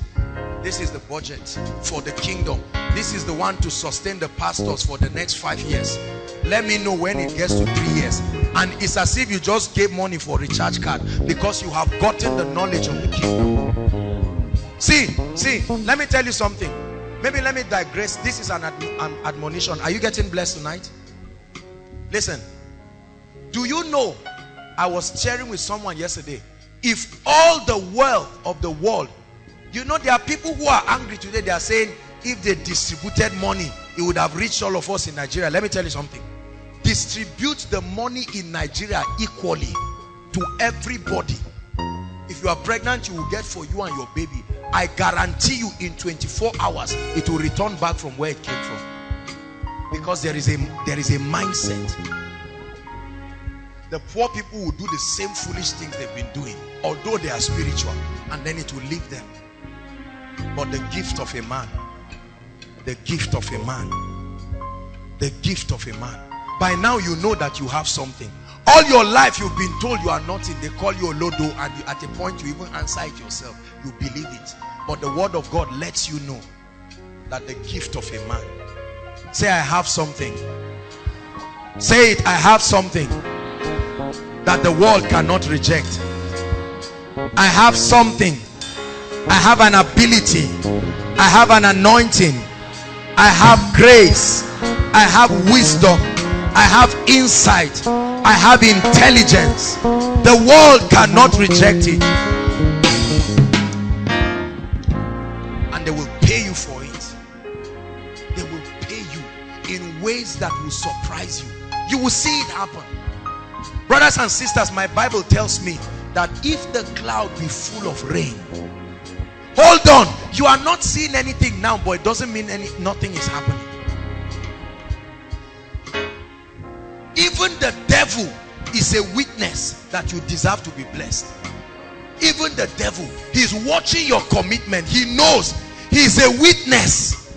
This is the budget for the kingdom. This is the one to sustain the pastors for the next five years. Let me know when it gets to three years. And it's as if you just gave money for recharge card because you have gotten the knowledge of the kingdom. See see let me tell you something maybe let me digress this is an, an admonition are you getting blessed tonight listen do you know i was sharing with someone yesterday if all the wealth of the world you know, there are people who are angry today. They are saying, if they distributed money, it would have reached all of us in Nigeria. Let me tell you something. Distribute the money in Nigeria equally to everybody. If you are pregnant, you will get for you and your baby. I guarantee you in 24 hours, it will return back from where it came from. Because there is a, there is a mindset. The poor people will do the same foolish things they've been doing, although they are spiritual, and then it will leave them but the gift of a man the gift of a man the gift of a man by now you know that you have something all your life you've been told you are nothing they call you a lodo and you, at a point you even answer it yourself you believe it but the word of God lets you know that the gift of a man say I have something say it I have something that the world cannot reject I have something I have an ability. I have an anointing. I have grace. I have wisdom. I have insight. I have intelligence. The world cannot reject it. And they will pay you for it. They will pay you in ways that will surprise you. You will see it happen. Brothers and sisters, my Bible tells me that if the cloud be full of rain, hold on, you are not seeing anything now, but it doesn't mean any nothing is happening. Even the devil is a witness that you deserve to be blessed. Even the devil, he's watching your commitment. He knows he's a witness.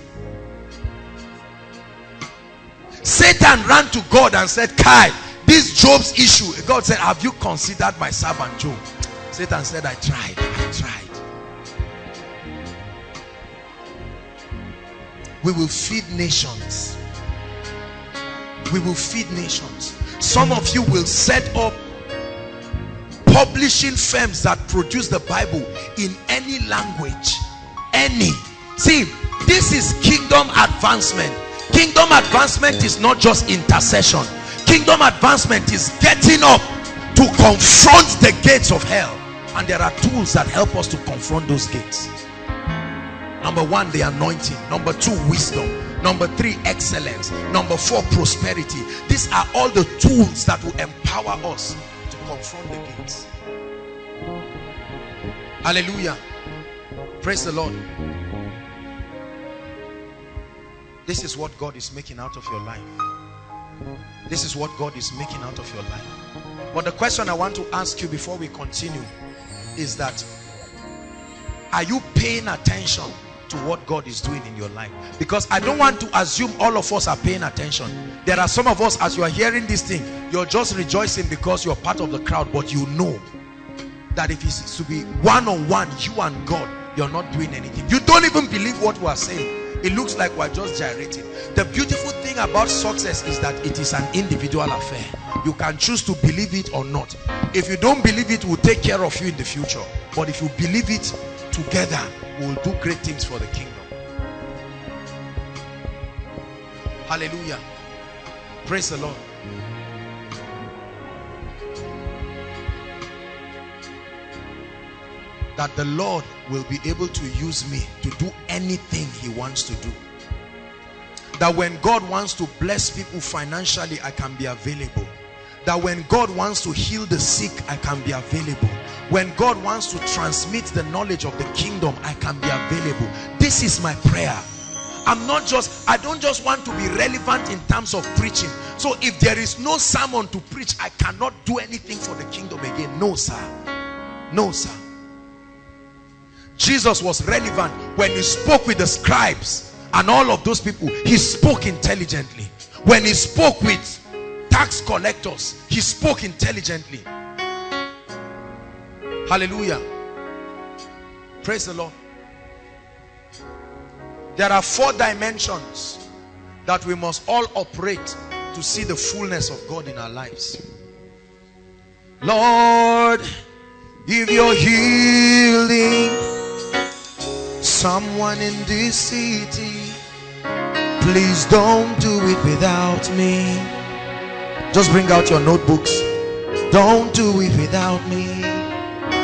Satan ran to God and said, Kai, this Job's issue. God said, Have you considered my servant Job? Satan said, I tried. I tried. We will feed nations. We will feed nations. Some of you will set up publishing firms that produce the Bible in any language. Any. See, this is kingdom advancement. Kingdom advancement is not just intercession. Kingdom advancement is getting up to confront the gates of hell. And there are tools that help us to confront those gates. Number one, the anointing. Number two, wisdom. Number three, excellence. Number four, prosperity. These are all the tools that will empower us to confront the gates. Hallelujah. Praise the Lord. This is what God is making out of your life. This is what God is making out of your life. But the question I want to ask you before we continue is that are you paying attention to what God is doing in your life? Because I don't want to assume all of us are paying attention. There are some of us, as you are hearing this thing, you're just rejoicing because you're part of the crowd, but you know that if it's to be one-on-one, -on -one, you and God, you're not doing anything. You don't even believe what we are saying it looks like we're just gyrating the beautiful thing about success is that it is an individual affair you can choose to believe it or not if you don't believe it we'll take care of you in the future but if you believe it together we'll do great things for the kingdom. Hallelujah. Praise the lord. That the Lord will be able to use me to do anything he wants to do. That when God wants to bless people financially I can be available that when God wants to heal the sick I can be available. When God wants to transmit the knowledge of the kingdom I can be available. This is my prayer. I'm not just I don't just want to be relevant in terms of preaching. So if there is no sermon to preach I cannot do anything for the kingdom again. No sir. No sir. Jesus was relevant. When he spoke with the scribes and all of those people. He spoke intelligently. When he spoke with tax collectors, he spoke intelligently. Hallelujah. Praise the Lord. There are four dimensions that we must all operate to see the fullness of God in our lives. Lord, give your healing someone in this city please don't do it without me just bring out your notebooks. Don't do it without me.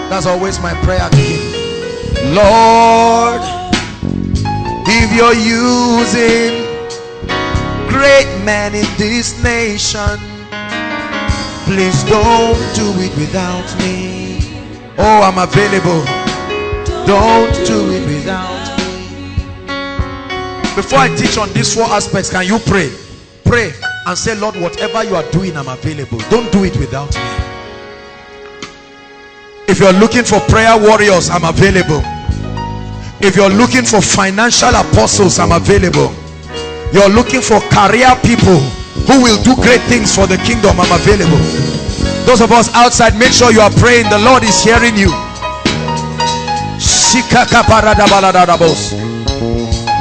That's always my prayer. To him lord if you're using great men in this nation please don't do it without me. Oh i'm available. Don't do it without me. Before I teach on these four aspects, can you pray? Pray and say, Lord, whatever you are doing, I'm available. Don't do it without me. If you're looking for prayer warriors, I'm available. If you're looking for financial apostles, I'm available. You're looking for career people who will do great things for the kingdom, I'm available. Those of us outside, make sure you are praying. The Lord is hearing you.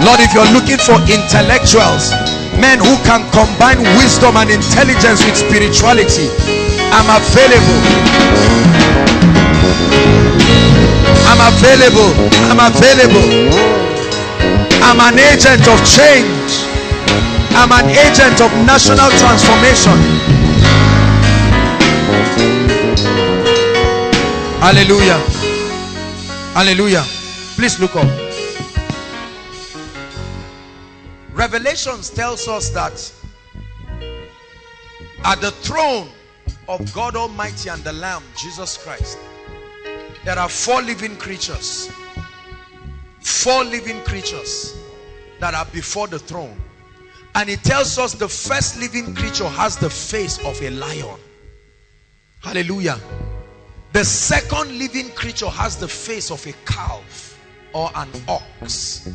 Lord, if you're looking for intellectuals, men who can combine wisdom and intelligence with spirituality, I'm available. I'm available. I'm available. I'm an agent of change. I'm an agent of national transformation. Hallelujah. Hallelujah. Please look up. Revelations tells us that at the throne of God Almighty and the Lamb, Jesus Christ, there are four living creatures. Four living creatures that are before the throne. And it tells us the first living creature has the face of a lion. Hallelujah. The second living creature has the face of a calf or an ox.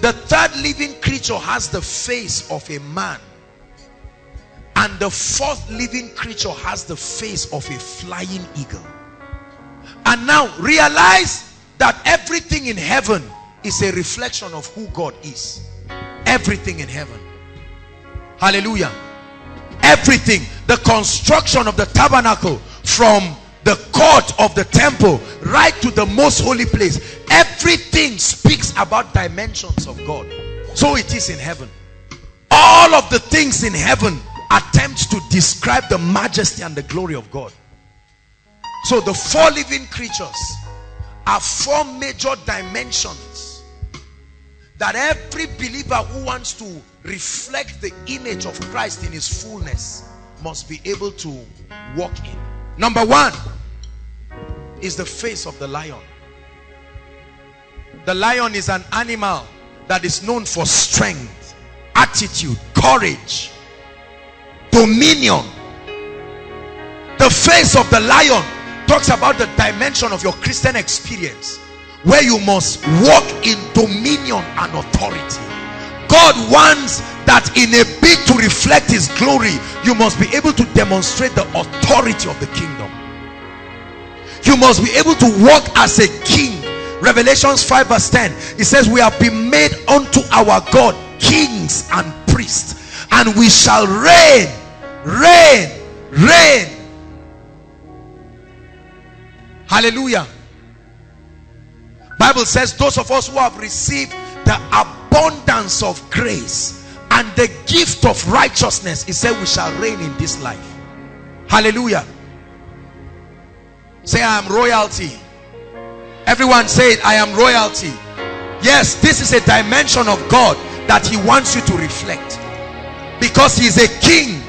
The third living creature has the face of a man. And the fourth living creature has the face of a flying eagle. And now realize that everything in heaven is a reflection of who God is. Everything in heaven. Hallelujah. Everything. The construction of the tabernacle from the court of the temple right to the most holy place. Everything speaks about dimensions of God. So it is in heaven. All of the things in heaven attempt to describe the majesty and the glory of God. So the four living creatures are four major dimensions that every believer who wants to reflect the image of Christ in his fullness must be able to walk in. Number one is the face of the lion. The lion is an animal that is known for strength, attitude, courage, dominion. The face of the lion talks about the dimension of your Christian experience where you must walk in dominion and authority. God wants that in a bid to reflect his glory, you must be able to demonstrate the authority of the kingdom you must be able to walk as a king. Revelations 5 verse 10 it says we have been made unto our god kings and priests and we shall reign reign reign. Hallelujah. Bible says those of us who have received the abundance of grace and the gift of righteousness he said we shall reign in this life. Hallelujah Say, I am royalty. Everyone say it, I am royalty. Yes, this is a dimension of God that he wants you to reflect. Because he is a king,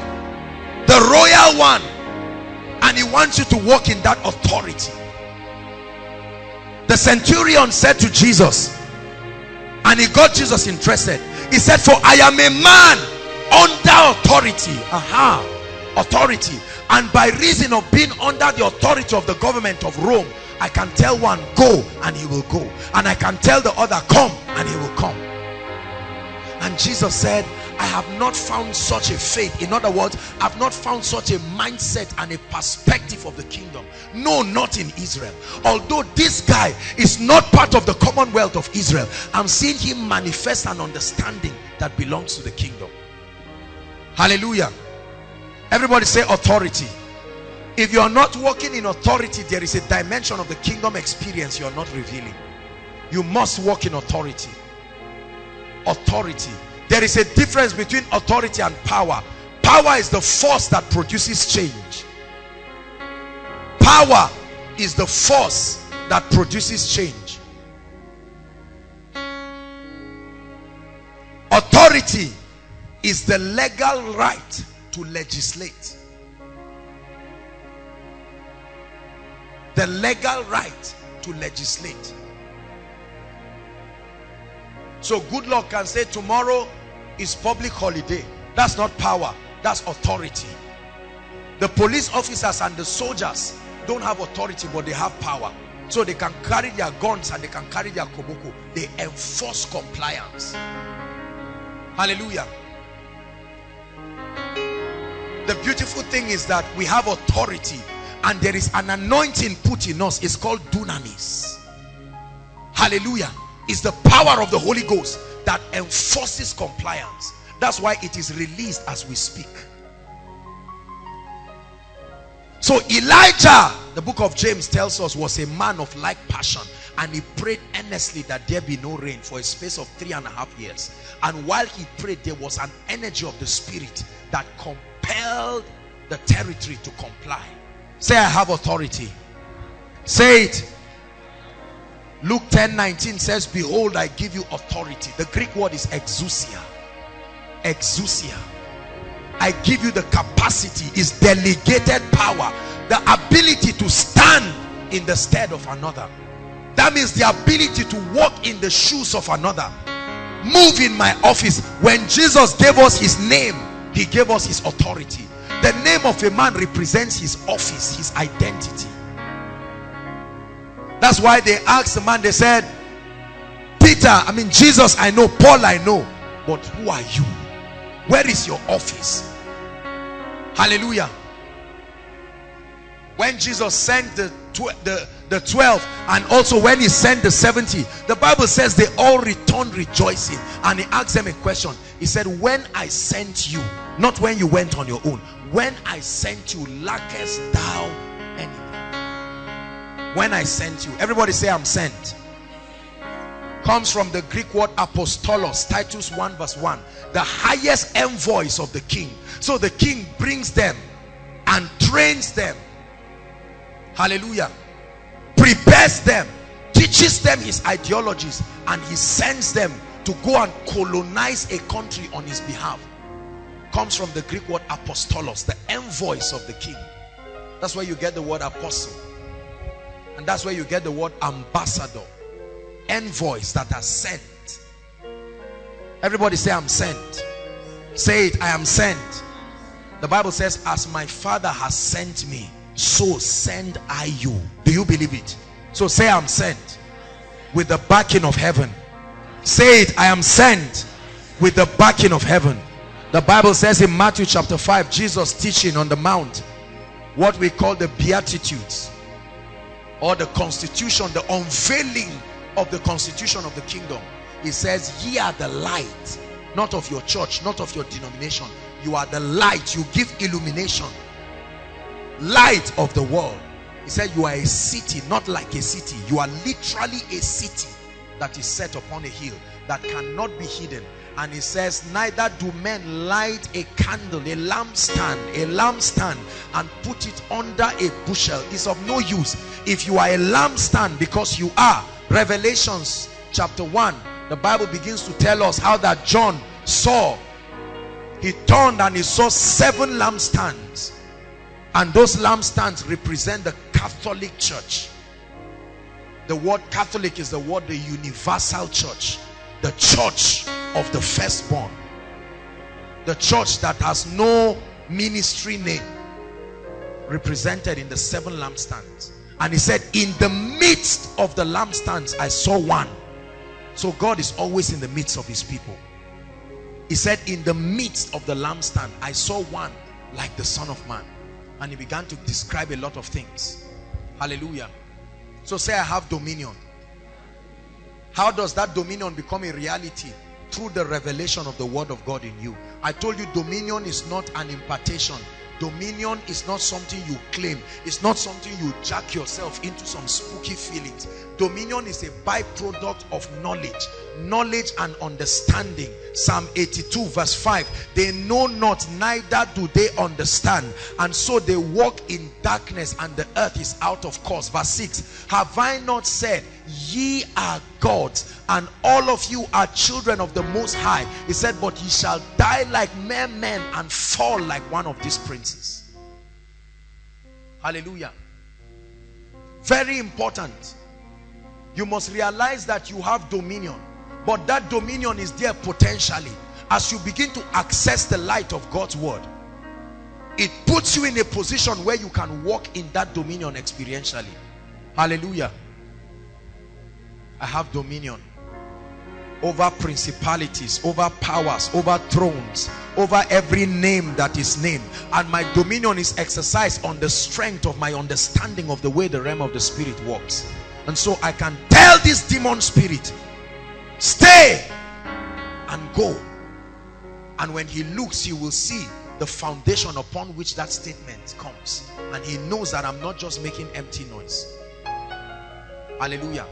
the royal one. And he wants you to walk in that authority. The centurion said to Jesus, and he got Jesus interested. He said, for I am a man under authority. Aha, authority and by reason of being under the authority of the government of Rome I can tell one go and he will go. And I can tell the other come and he will come. And Jesus said I have not found such a faith. In other words I've not found such a mindset and a perspective of the kingdom. No not in Israel. Although this guy is not part of the commonwealth of Israel I'm seeing him manifest an understanding that belongs to the kingdom. Hallelujah Everybody say authority. If you are not walking in authority, there is a dimension of the kingdom experience you are not revealing. You must walk in authority. Authority. There is a difference between authority and power. Power is the force that produces change. Power is the force that produces change. Authority is the legal right to legislate. The legal right to legislate. So Goodluck can say tomorrow is public holiday. That's not power. That's authority. The police officers and the soldiers don't have authority but they have power. So they can carry their guns and they can carry their koboko. They enforce compliance. Hallelujah the beautiful thing is that we have authority and there is an anointing put in us. It's called dunamis. Hallelujah. It's the power of the Holy Ghost that enforces compliance. That's why it is released as we speak. So Elijah the book of James tells us was a man of like passion and he prayed earnestly that there be no rain for a space of three and a half years and while he prayed there was an energy of the spirit that compelled the territory to comply say I have authority Say it. Luke 10 19 says, Behold, I give you authority. The Greek word is exousia. Exousia. I give you the capacity, is delegated power, the ability to stand in the stead of another. That means the ability to walk in the shoes of another. Move in my office. When Jesus gave us his name, he gave us his authority. The name of a man represents his office, his identity. That's why they asked the man, they said, Peter, I mean, Jesus, I know, Paul, I know, but who are you? Where is your office? Hallelujah. When Jesus sent the, the, the 12 and also when he sent the 70, the Bible says they all returned rejoicing. And he asked them a question. He said, when I sent you, not when you went on your own, when I sent you, lackest thou anything? When I sent you, everybody say I'm sent. Comes from the Greek word apostolos, Titus 1 verse 1. The highest envoys of the king. So the king brings them and trains them. Hallelujah. Prepares them, teaches them his ideologies, and he sends them to go and colonize a country on his behalf comes from the Greek word apostolos, the envoys of the king. That's where you get the word apostle. And that's where you get the word ambassador. Envoys that are sent. Everybody say, I'm sent. Say it, I am sent. The Bible says, as my father has sent me, so send I you. Do you believe it? So say, I'm sent with the backing of heaven. Say it, I am sent with the backing of heaven. The Bible says in Matthew chapter 5, Jesus teaching on the mount, what we call the Beatitudes or the constitution, the unveiling of the constitution of the kingdom. He says, ye are the light, not of your church, not of your denomination. You are the light. You give illumination. Light of the world. He said, you are a city, not like a city. You are literally a city that is set upon a hill that cannot be hidden. And he says neither do men light a candle a lampstand a lampstand and put it under a bushel. It's of no use. If you are a lampstand because you are revelations chapter 1 the bible begins to tell us how that john saw. He turned and he saw seven lampstands and those lampstands represent the catholic church. The word catholic is the word the universal church the church of the firstborn. The church that has no ministry name represented in the seven lampstands. And he said in the midst of the lampstands I saw one. So God is always in the midst of his people. He said in the midst of the lampstand I saw one like the son of man and he began to describe a lot of things hallelujah so say I have dominion how does that dominion become a reality? Through the revelation of the word of God in you. I told you dominion is not an impartation. Dominion is not something you claim. It's not something you jack yourself into some spooky feelings. Dominion is a byproduct of knowledge. Knowledge and understanding. Psalm 82 verse 5. They know not, neither do they understand. And so they walk in darkness and the earth is out of course. Verse 6. Have I not said, ye are gods and all of you are children of the most high. He said but ye shall die like mere men and fall like one of these princes. Hallelujah. Very important. You must realize that you have dominion but that dominion is there potentially. As you begin to access the light of God's word it puts you in a position where you can walk in that dominion experientially. Hallelujah I have dominion over principalities, over powers, over thrones, over every name that is named. And my dominion is exercised on the strength of my understanding of the way the realm of the spirit works. And so I can tell this demon spirit, stay and go. And when he looks, he will see the foundation upon which that statement comes. And he knows that I'm not just making empty noise. Hallelujah.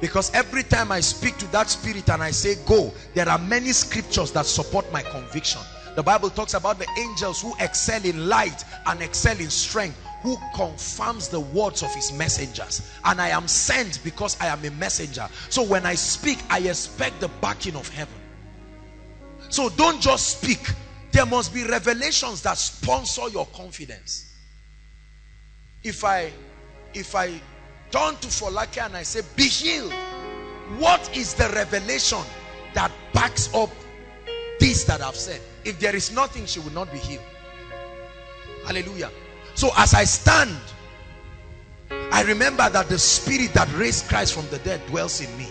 Because every time I speak to that spirit and I say go, there are many scriptures that support my conviction. The Bible talks about the angels who excel in light and excel in strength who confirms the words of his messengers. And I am sent because I am a messenger. So when I speak I expect the backing of heaven. So don't just speak. There must be revelations that sponsor your confidence. If I if I turn to Folake and I say be healed what is the revelation that backs up this that I've said if there is nothing she will not be healed hallelujah so as I stand, I remember that the spirit that raised Christ from the dead dwells in me.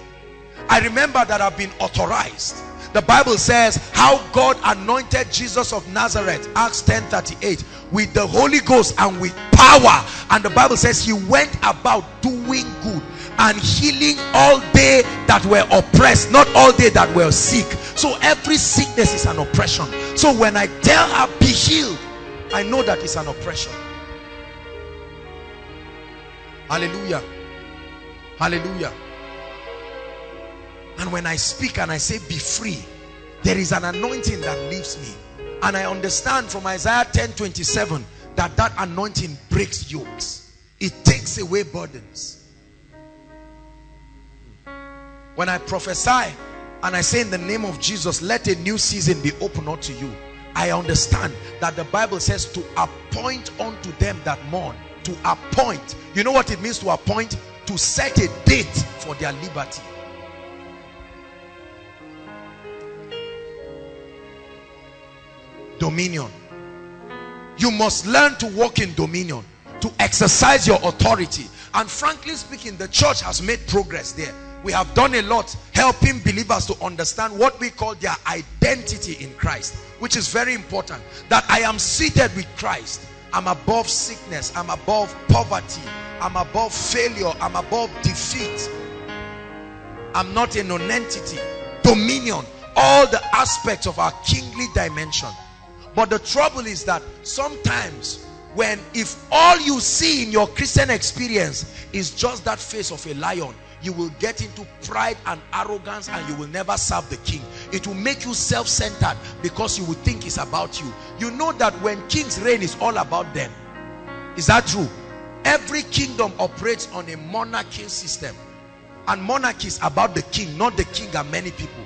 I remember that I've been authorized. The Bible says how God anointed Jesus of Nazareth, Acts 10 38, with the Holy Ghost and with power. And the Bible says he went about doing good and healing all they that were oppressed, not all they that were sick. So every sickness is an oppression. So when I tell her, be healed, I know that it's an oppression. Hallelujah. Hallelujah. And when I speak and I say be free, there is an anointing that leaves me. And I understand from Isaiah 10 27 that that anointing breaks yokes, it takes away burdens. When I prophesy and I say in the name of Jesus, let a new season be open unto you. I understand that the Bible says to appoint unto them that mourn to appoint you know what it means to appoint to set a date for their liberty dominion you must learn to walk in dominion to exercise your authority and frankly speaking the church has made progress there we have done a lot helping believers to understand what we call their identity in Christ which is very important that I am seated with Christ I'm above sickness. I'm above poverty. I'm above failure. I'm above defeat. I'm not a non-entity. Dominion. All the aspects of our kingly dimension. But the trouble is that sometimes when if all you see in your Christian experience is just that face of a lion you will get into pride and arrogance and you will never serve the king. It will make you self-centered because you will think it's about you. You know that when kings reign is all about them. Is that true? Every kingdom operates on a monarchy system. And monarchy is about the king not the king and many people.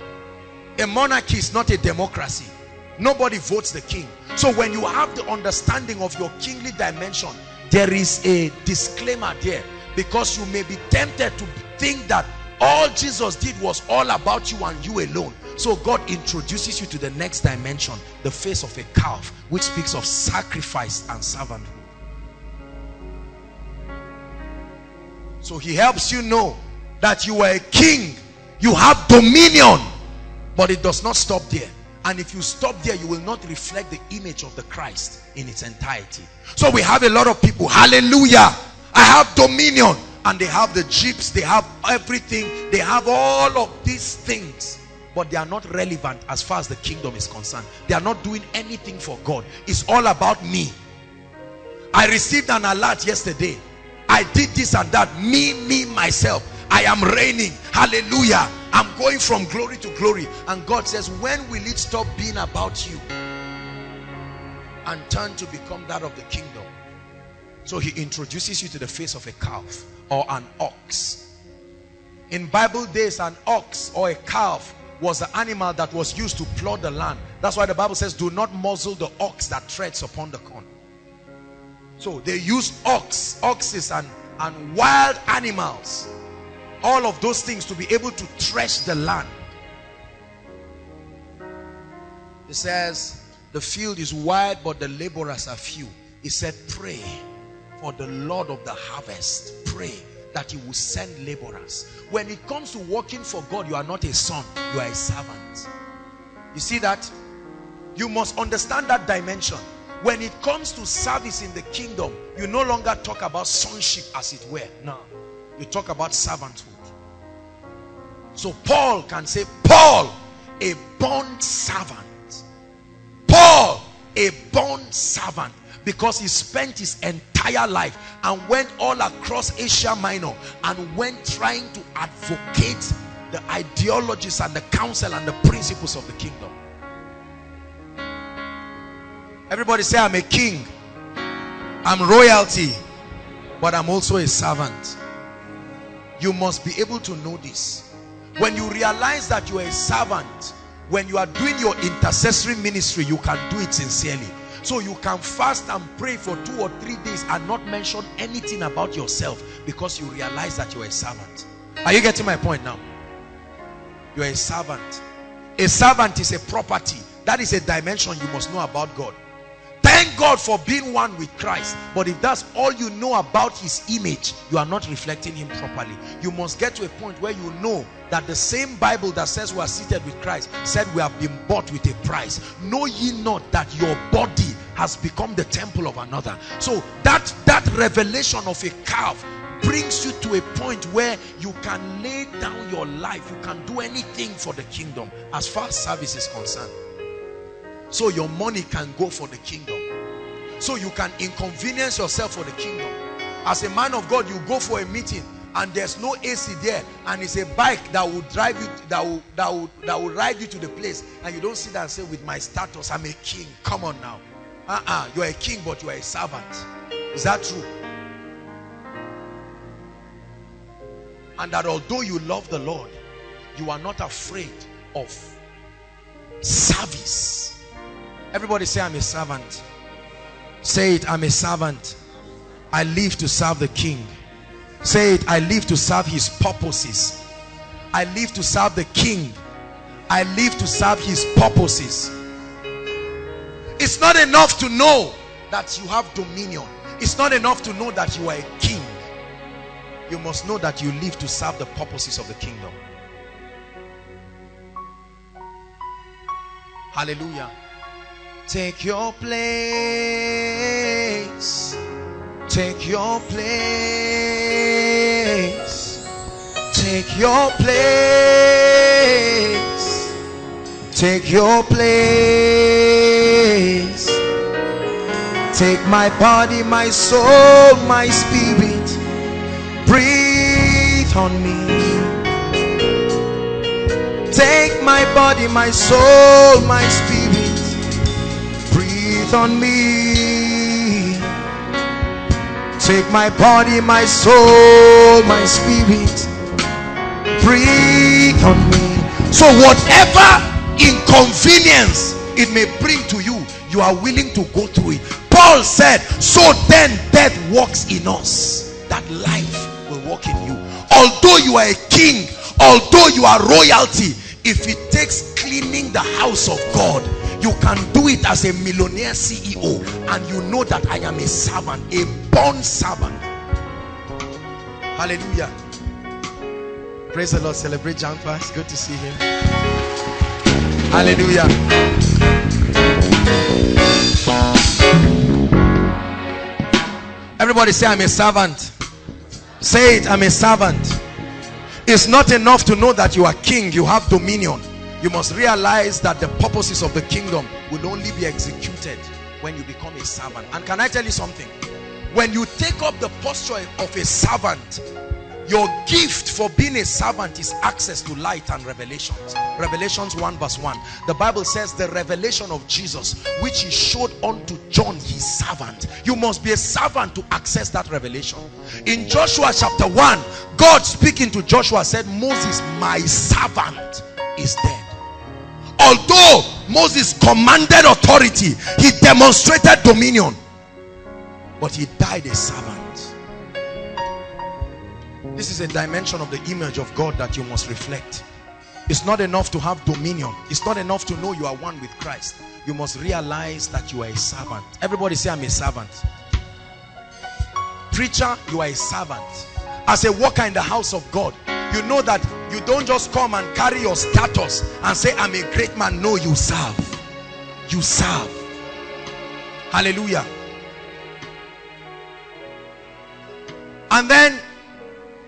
A monarchy is not a democracy nobody votes the king. So when you have the understanding of your kingly dimension there is a disclaimer there. Because you may be tempted to think that all Jesus did was all about you and you alone. So God introduces you to the next dimension the face of a calf which speaks of sacrifice and servanthood so he helps you know that you are a king. You have dominion. But it does not stop there and if you stop there you will not reflect the image of the Christ in its entirety. So we have a lot of people. Hallelujah. I have dominion. And they have the jeeps. They have everything. They have all of these things. But they are not relevant as far as the kingdom is concerned. They are not doing anything for God. It's all about me. I received an alert yesterday. I did this and that. Me me myself I am reigning hallelujah I'm going from glory to glory and God says when will it stop being about you and turn to become that of the kingdom so he introduces you to the face of a calf or an ox. In Bible days, an ox or a calf was the animal that was used to plow the land. That's why the Bible says, do not muzzle the ox that treads upon the corn. So they use ox, oxes and, and wild animals. All of those things to be able to thresh the land. It says, the field is wide, but the laborers are few. He said, pray for the Lord of the harvest. Pray that he will send laborers. When it comes to working for God, you are not a son, you are a servant. You see that? You must understand that dimension. When it comes to service in the kingdom, you no longer talk about sonship as it were. No. You talk about servanthood. So Paul can say, Paul, a bond servant. Paul, a bond servant because he spent his entire life and went all across Asia Minor and went trying to advocate the ideologies and the counsel and the principles of the kingdom. Everybody say, I'm a king. I'm royalty. But I'm also a servant. You must be able to know this. When you realize that you are a servant, when you are doing your intercessory ministry, you can do it sincerely. So you can fast and pray for two or three days and not mention anything about yourself because you realize that you are a servant. Are you getting my point now? You are a servant. A servant is a property. That is a dimension you must know about God. Thank God for being one with Christ. But if that's all you know about his image, you are not reflecting him properly. You must get to a point where you know that the same Bible that says we are seated with Christ said we have been bought with a price. Know ye not that your body has become the temple of another. So that, that revelation of a calf brings you to a point where you can lay down your life. You can do anything for the kingdom as far as service is concerned so your money can go for the kingdom so you can inconvenience yourself for the kingdom. As a man of God you go for a meeting and there's no AC there and it's a bike that will drive you that will that will that will ride you to the place and you don't sit there and say with my status I'm a king. Come on now. Uh-uh you're a king but you are a servant. Is that true? And that although you love the Lord you are not afraid of service. Everybody say, I'm a servant. Say it, I'm a servant. I live to serve the king. Say it, I live to serve his purposes. I live to serve the king. I live to serve his purposes. It's not enough to know that you have dominion. It's not enough to know that you are a king. You must know that you live to serve the purposes of the kingdom. Hallelujah. Take your place. Take your place. Take your place. Take your place. Take my body, my soul, my spirit. Breathe on me. Take my body, my soul, my spirit on me. Take my body, my soul, my spirit. Breathe on me. So whatever inconvenience it may bring to you, you are willing to go through it. Paul said, so then death walks in us, that life will walk in you. Although you are a king, although you are royalty, if it takes cleaning the house of God, you can do it as a millionaire CEO and you know that I am a servant a born servant. Hallelujah. Praise the Lord. Celebrate Jampa it's good to see him. Hallelujah. Everybody say I'm a servant. Say it I'm a servant. It's not enough to know that you are king you have dominion you must realize that the purposes of the kingdom will only be executed when you become a servant. And can I tell you something? When you take up the posture of a servant your gift for being a servant is access to light and revelations. Revelations 1 verse 1 the bible says the revelation of jesus which he showed unto john his servant. You must be a servant to access that revelation. In joshua chapter 1 god speaking to joshua said moses my servant is dead although Moses commanded authority he demonstrated dominion. But he died a servant. This is a dimension of the image of God that you must reflect. It's not enough to have dominion. It's not enough to know you are one with Christ. You must realize that you are a servant. Everybody say I'm a servant. Preacher you are a servant. As a worker in the house of God you know that you don't just come and carry your status and say i'm a great man. No you serve. You serve. Hallelujah. And then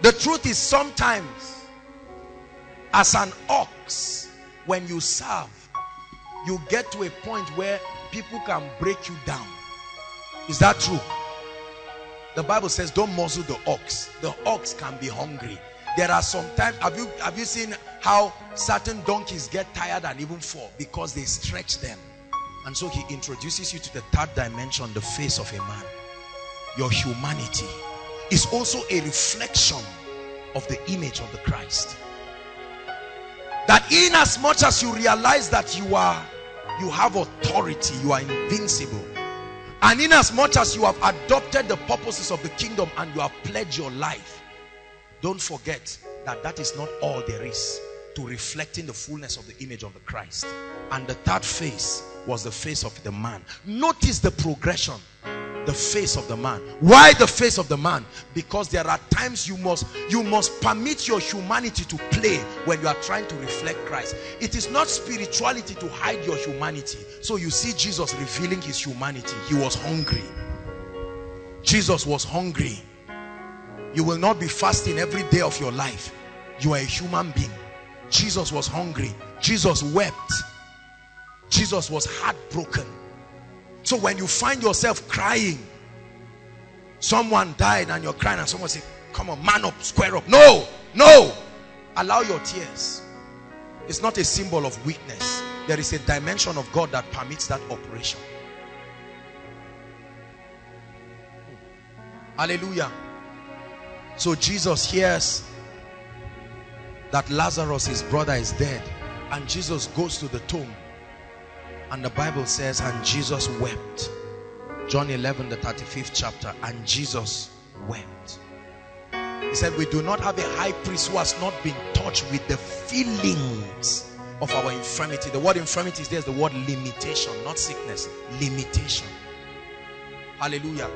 the truth is sometimes as an ox when you serve you get to a point where people can break you down. Is that true? The bible says don't muzzle the ox. The ox can be hungry there are sometimes have you have you seen how certain donkeys get tired and even fall because they stretch them And so he introduces you to the third dimension, the face of a man. Your humanity is also a reflection of the image of the Christ. That in as much as you realize that you are, you have authority, you are invincible. And in as much as you have adopted the purposes of the kingdom and you have pledged your life, don't forget that that is not all there is to reflecting the fullness of the image of the Christ. And the third face was the face of the man. Notice the progression the face of the man. Why the face of the man? Because there are times you must you must permit your humanity to play when you are trying to reflect christ. It is not spirituality to hide your humanity. So you see jesus revealing his humanity. He was hungry. Jesus was hungry you will not be fasting every day of your life you are a human being jesus was hungry jesus wept jesus was heartbroken so when you find yourself crying, someone died and you're crying and someone say, come on, man up, square up. No, no. Allow your tears. It's not a symbol of weakness. There is a dimension of God that permits that operation. Hallelujah. So Jesus hears that Lazarus, his brother, is dead. And Jesus goes to the tomb and the Bible says, and Jesus wept. John 11, the 35th chapter. And Jesus wept. He said, we do not have a high priest who has not been touched with the feelings of our infirmity. The word infirmity is there's the word limitation, not sickness. Limitation. Hallelujah.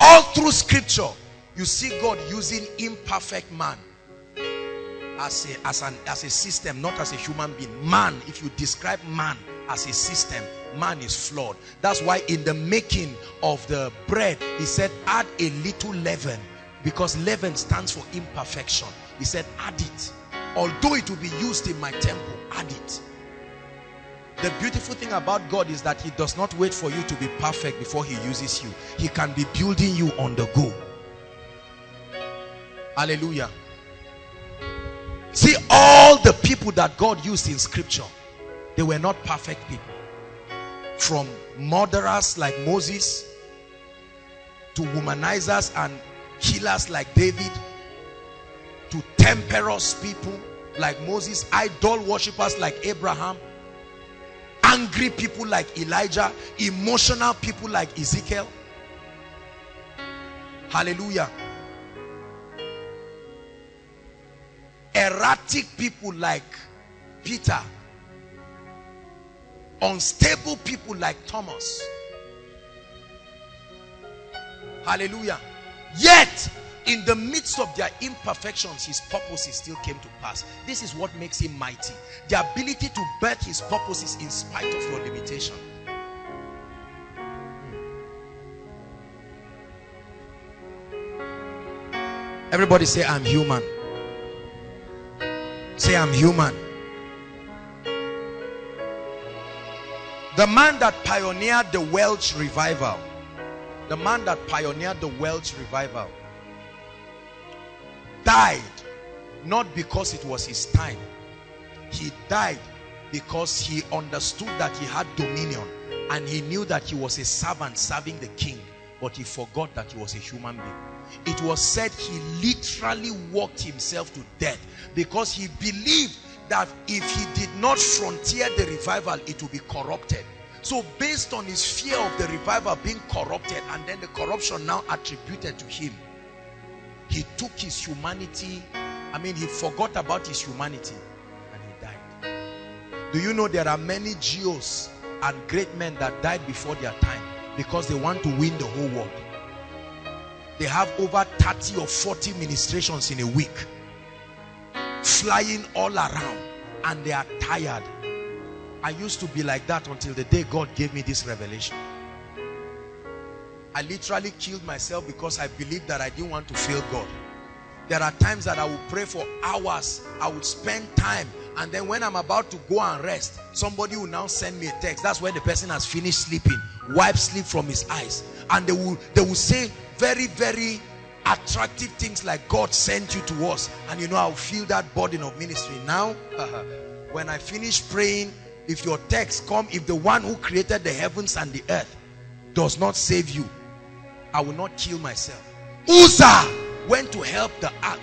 All through scripture, you see God using imperfect man as a, as, an, as a system, not as a human being. Man, if you describe man as a system, man is flawed. That's why in the making of the bread, he said, add a little leaven because leaven stands for imperfection. He said, add it. Although it will be used in my temple, add it. The beautiful thing about God is that he does not wait for you to be perfect before he uses you. He can be building you on the go. Hallelujah. See, all the people that God used in scripture, they were not perfect people. From murderers like Moses, to womanizers and killers like David, to temperous people like Moses, idol worshippers like Abraham, angry people like Elijah, emotional people like Ezekiel. Hallelujah. erratic people like Peter unstable people like Thomas hallelujah yet in the midst of their imperfections his purposes still came to pass. This is what makes him mighty. The ability to birth his purposes in spite of your limitation. Everybody say i'm human. Say, I'm human. The man that pioneered the Welsh revival, the man that pioneered the Welsh revival, died not because it was his time. He died because he understood that he had dominion and he knew that he was a servant serving the king, but he forgot that he was a human being it was said he literally walked himself to death because he believed that if he did not frontier the revival it would be corrupted so based on his fear of the revival being corrupted and then the corruption now attributed to him he took his humanity i mean he forgot about his humanity and he died. Do you know there are many GOs and great men that died before their time because they want to win the whole world? They have over 30 or 40 ministrations in a week flying all around and they are tired. I used to be like that until the day God gave me this revelation I literally killed myself because I believed that I didn't want to fail God. There are times that I will pray for hours. I would spend time. And then when I'm about to go and rest somebody will now send me a text. That's when the person has finished sleeping. Wipe sleep from his eyes. And they will they will say very very attractive things like God sent you to us. And you know I'll feel that burden of ministry. Now uh-huh, when I finish praying if your text come if the one who created the heavens and the earth does not save you i will not kill myself. Uzzah went to help the ark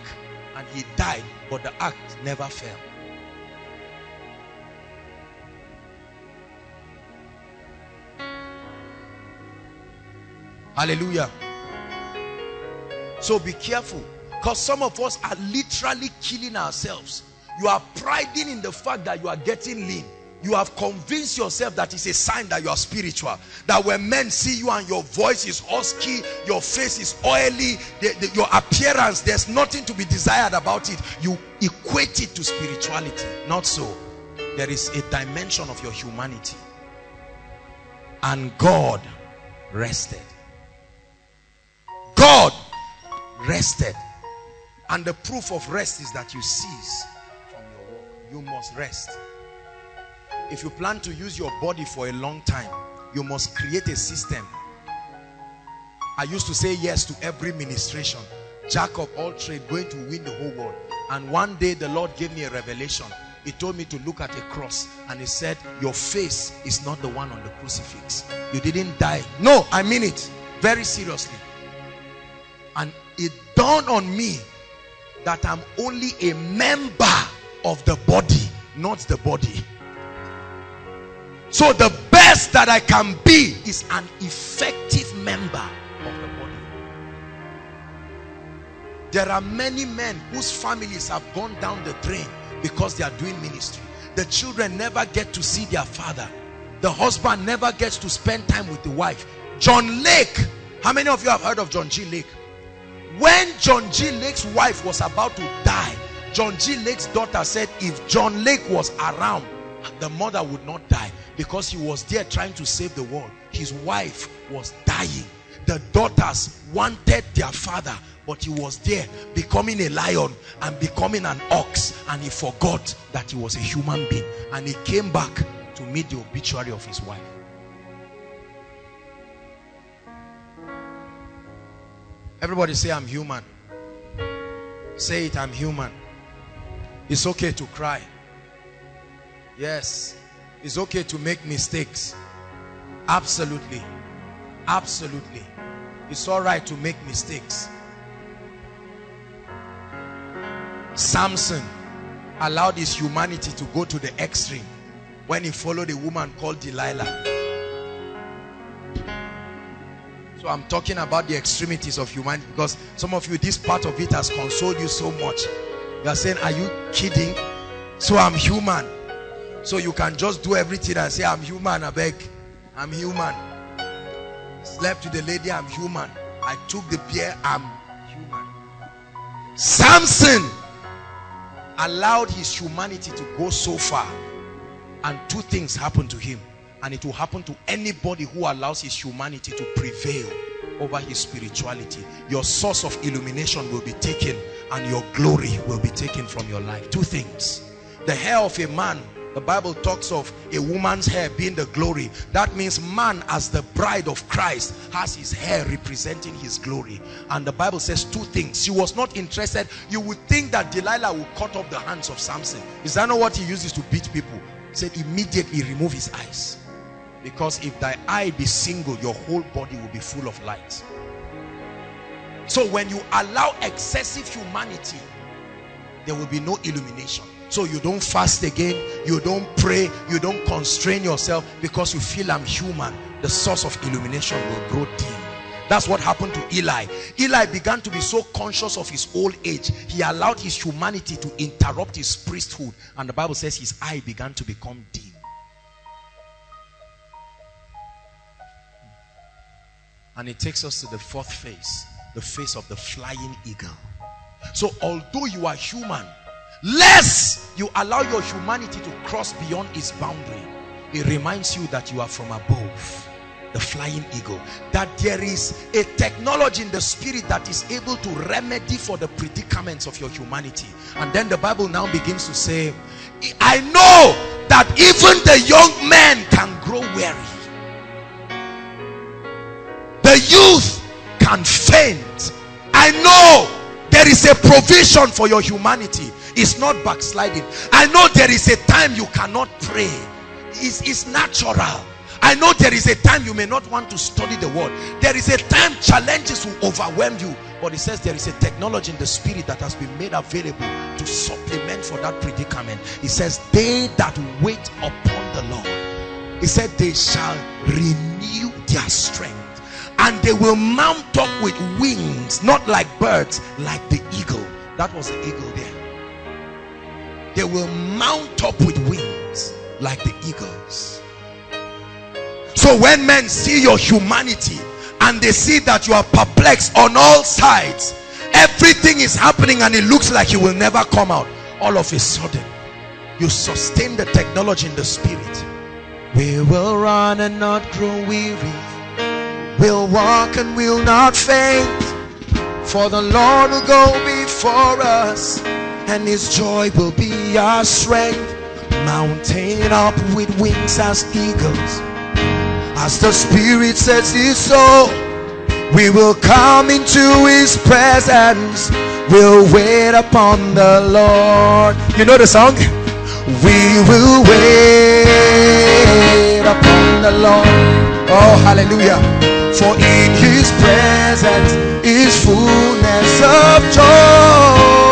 and he died but the ark never fell. Hallelujah. So be careful because some of us are literally killing ourselves. You are priding in the fact that you are getting lean you have convinced yourself that it's a sign that you are spiritual. That when men see you and your voice is husky your face is oily the, the, your appearance there's nothing to be desired about it. You equate it to spirituality. Not so. There is a dimension of your humanity. And God rested. God rested. And the proof of rest is that you cease from your work. You must rest if you plan to use your body for a long time you must create a system. I used to say yes to every ministration. Jack of all trade going to win the whole world. And one day the Lord gave me a revelation. He told me to look at a cross. And he said your face is not the one on the crucifix. You didn't die. No I mean it. Very seriously. And it dawned on me that I'm only a member of the body not the body so the best that I can be is an effective member of the body. There are many men whose families have gone down the drain because they are doing ministry. The children never get to see their father. The husband never gets to spend time with the wife. John Lake. How many of you have heard of John G. Lake? When John G. Lake's wife was about to die, John G. Lake's daughter said if John Lake was around, the mother would not die because he was there trying to save the world. His wife was dying. The daughters wanted their father but he was there becoming a lion and becoming an ox and he forgot that he was a human being and he came back to meet the obituary of his wife. Everybody say i'm human. Say it i'm human. It's okay to cry yes it's okay to make mistakes. Absolutely. Absolutely. It's all right to make mistakes. Samson allowed his humanity to go to the extreme when he followed a woman called Delilah. So I'm talking about the extremities of humanity because some of you, this part of it has consoled you so much. You are saying, are you kidding? So I'm human. So you can just do everything and say, I'm human, I beg. I'm human. Slept with the lady, I'm human. I took the beer, I'm human. Samson allowed his humanity to go so far. And two things happened to him. And it will happen to anybody who allows his humanity to prevail over his spirituality. Your source of illumination will be taken and your glory will be taken from your life. Two things. The hair of a man the Bible talks of a woman's hair being the glory. That means man as the bride of Christ has his hair representing his glory. And the Bible says two things. She was not interested. You would think that Delilah would cut off the hands of Samson. Is that not what he uses to beat people? He said immediately remove his eyes. Because if thy eye be single, your whole body will be full of light. So when you allow excessive humanity, there will be no illumination. So you don't fast again, you don't pray, you don't constrain yourself because you feel I'm human. The source of illumination will grow dim. That's what happened to Eli. Eli began to be so conscious of his old age. He allowed his humanity to interrupt his priesthood. And the Bible says his eye began to become dim. And it takes us to the fourth phase. The face of the flying eagle. So although you are human, lest you allow your humanity to cross beyond its boundary. It reminds you that you are from above the flying eagle that there is a technology in the spirit that is able to remedy for the predicaments of your humanity. And then the bible now begins to say i know that even the young men can grow weary. The youth can faint. I know there is a provision for your humanity it's not backsliding i know there is a time you cannot pray It's, is natural. I know there is a time you may not want to study the word. There is a time challenges will overwhelm you. But it says there is a technology in the spirit that has been made available to supplement for that predicament. It says, they that wait upon the Lord. It said they shall renew their strength. And they will mount up with wings, not like birds, like the eagle. That was the eagle there. They will mount up with wings like the eagles. So when men see your humanity and they see that you are perplexed on all sides, everything is happening and it looks like you will never come out. All of a sudden, you sustain the technology in the spirit. We will run and not grow weary. We'll walk and we'll not faint. For the Lord will go before us and his joy will be our strength. Mounting up with wings as eagles as the Spirit says it so, we will come into His presence. We'll wait upon the Lord. You know the song? We will wait upon the Lord. Oh, hallelujah. For in His presence is fullness of joy,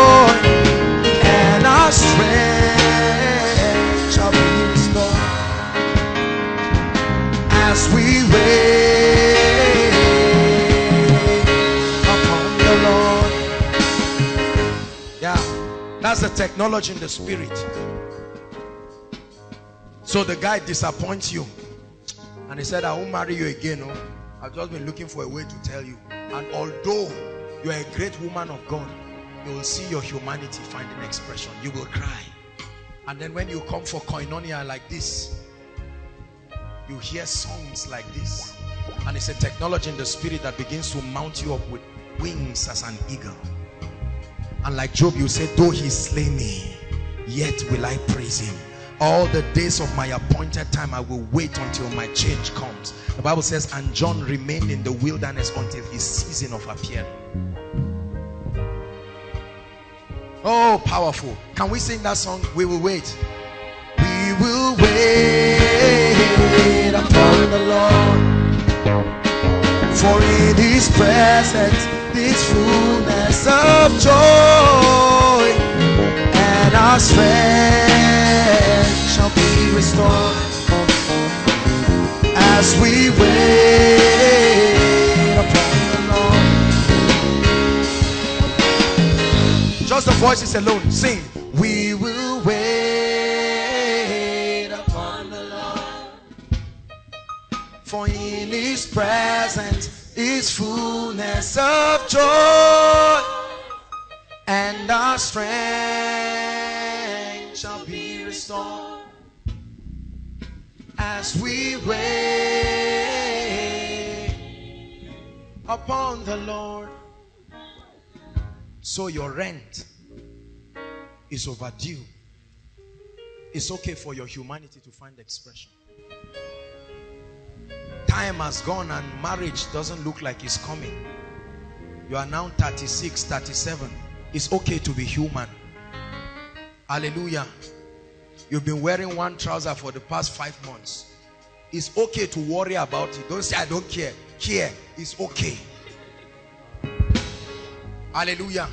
the technology in the spirit. So the guy disappoints you, and he said, I won't marry you again. Oh. I've just been looking for a way to tell you. And although you're a great woman of God, you will see your humanity finding expression. You will cry. And then when you come for koinonia like this, you hear songs like this and it's a technology in the spirit that begins to mount you up with wings as an eagle and like Job you say though he slay me yet will I praise him. All the days of my appointed time I will wait until my change comes. The Bible says and John remained in the wilderness until his season of appearing. Oh powerful. Can we sing that song? We will wait. We will wait upon the Lord. For in his presence is fullness of joy, and our strength shall be restored as we wait upon the Lord. Just the voices alone, sing. We will wait upon the Lord. For in his presence is fullness of joy. And our strength shall be restored. As we wait upon the Lord. So your rent is overdue. It's okay for your humanity to find expression. Time has gone and marriage doesn't look like it's coming. You are now 36, 37. It's okay to be human. Hallelujah. You've been wearing one trouser for the past five months. It's okay to worry about it. Don't say, I don't care. Here, it's okay. Hallelujah.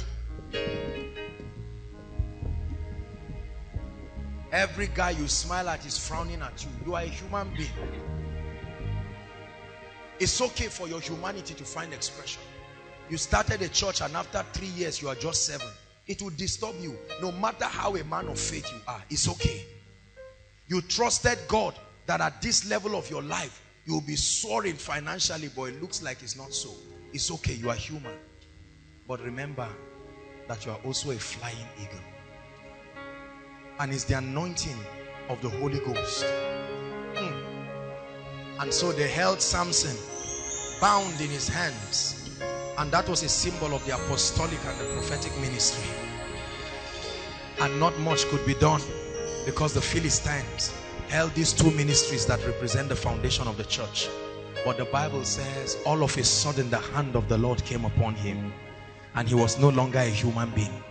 Every guy you smile at is frowning at you. You are a human being. It's okay for your humanity to find expression. You started a church and after three years you are just seven. It will disturb you. No matter how a man of faith you are, it's okay. You trusted God that at this level of your life, you will be soaring financially, but it looks like it's not so. It's okay, you are human. But remember that you are also a flying eagle and it's the anointing of the Holy Ghost. And so they held Samson bound in his hands and that was a symbol of the apostolic and the prophetic ministry. And not much could be done because the Philistines held these two ministries that represent the foundation of the church. But the Bible says all of a sudden the hand of the Lord came upon him and he was no longer a human being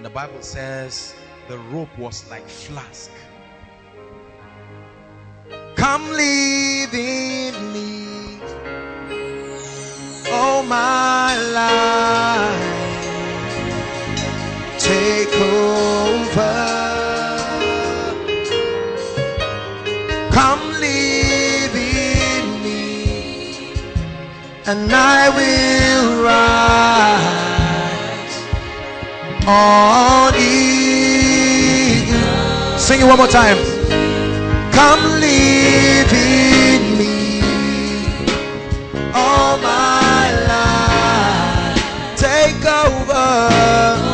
And the Bible says the rope was like flask. Come live in me oh my life. Take over. Come live in me and I will rise on eagle it one more time. Come live in me all my life. Take over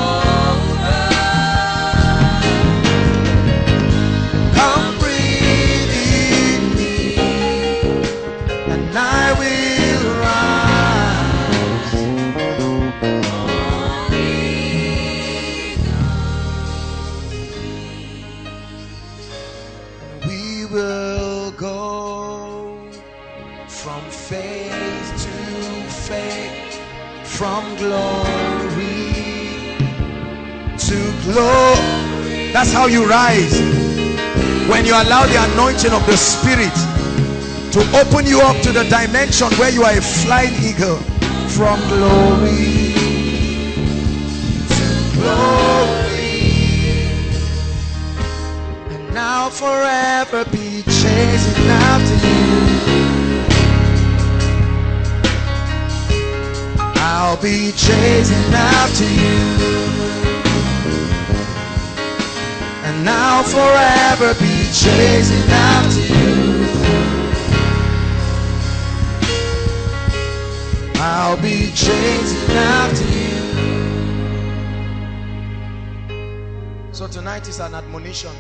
Rise when you allow the anointing of the spirit to open you up to the dimension where you are a flying eagle from glory to glory. And now forever be chasing after you. I'll be chasing after you and now forever be chasing after you. I'll be chasing after you. So tonight is an admonition.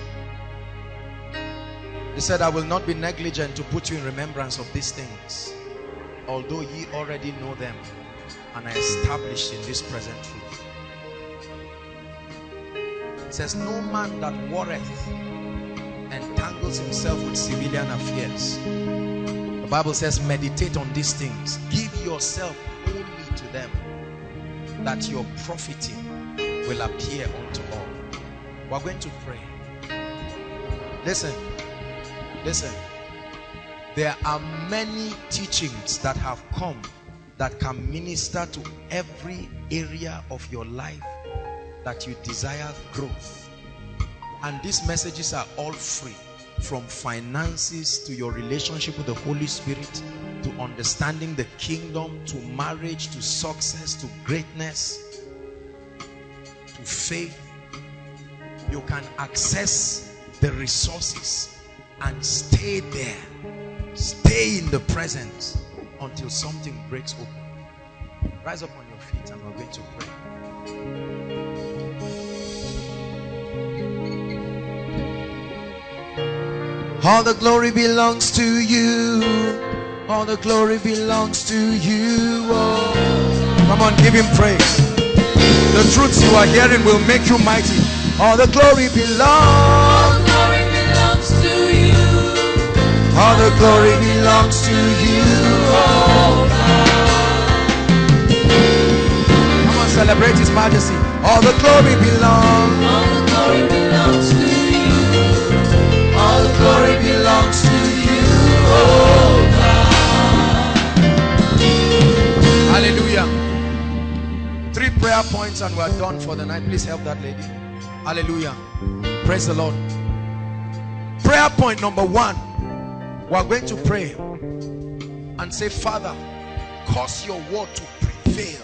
He said, I will not be negligent to put you in remembrance of these things, although ye already know them and are established in this present truth. Says, No man that warreth entangles himself with civilian affairs. The Bible says, Meditate on these things, give yourself only to them, that your profiting will appear unto all. We're going to pray. Listen, listen. There are many teachings that have come that can minister to every area of your life that you desire growth. And these messages are all free from finances to your relationship with the Holy Spirit to understanding the kingdom to marriage to success to greatness to faith. You can access the resources and stay there. Stay in the presence until something breaks open. Rise up on your feet and we're going to pray All the glory belongs to you. All the glory belongs to you. Oh. Come on, give him praise. The truths you are hearing will make you mighty. All the glory belongs. All the glory belongs to you. All the glory belongs to you. Oh. Come on, celebrate his majesty. All the glory belongs glory belongs to you. Oh. God. Hallelujah. Three prayer points and we're done for the night. Please help that lady. Hallelujah. Praise the Lord. Prayer point number one. We're going to pray and say, Father, cause your word to prevail.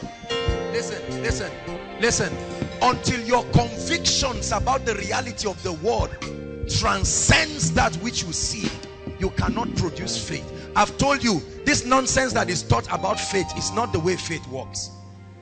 Listen, listen, listen. Until your convictions about the reality of the word transcends that which you see, you cannot produce faith. I've told you, this nonsense that is taught about faith is not the way faith works.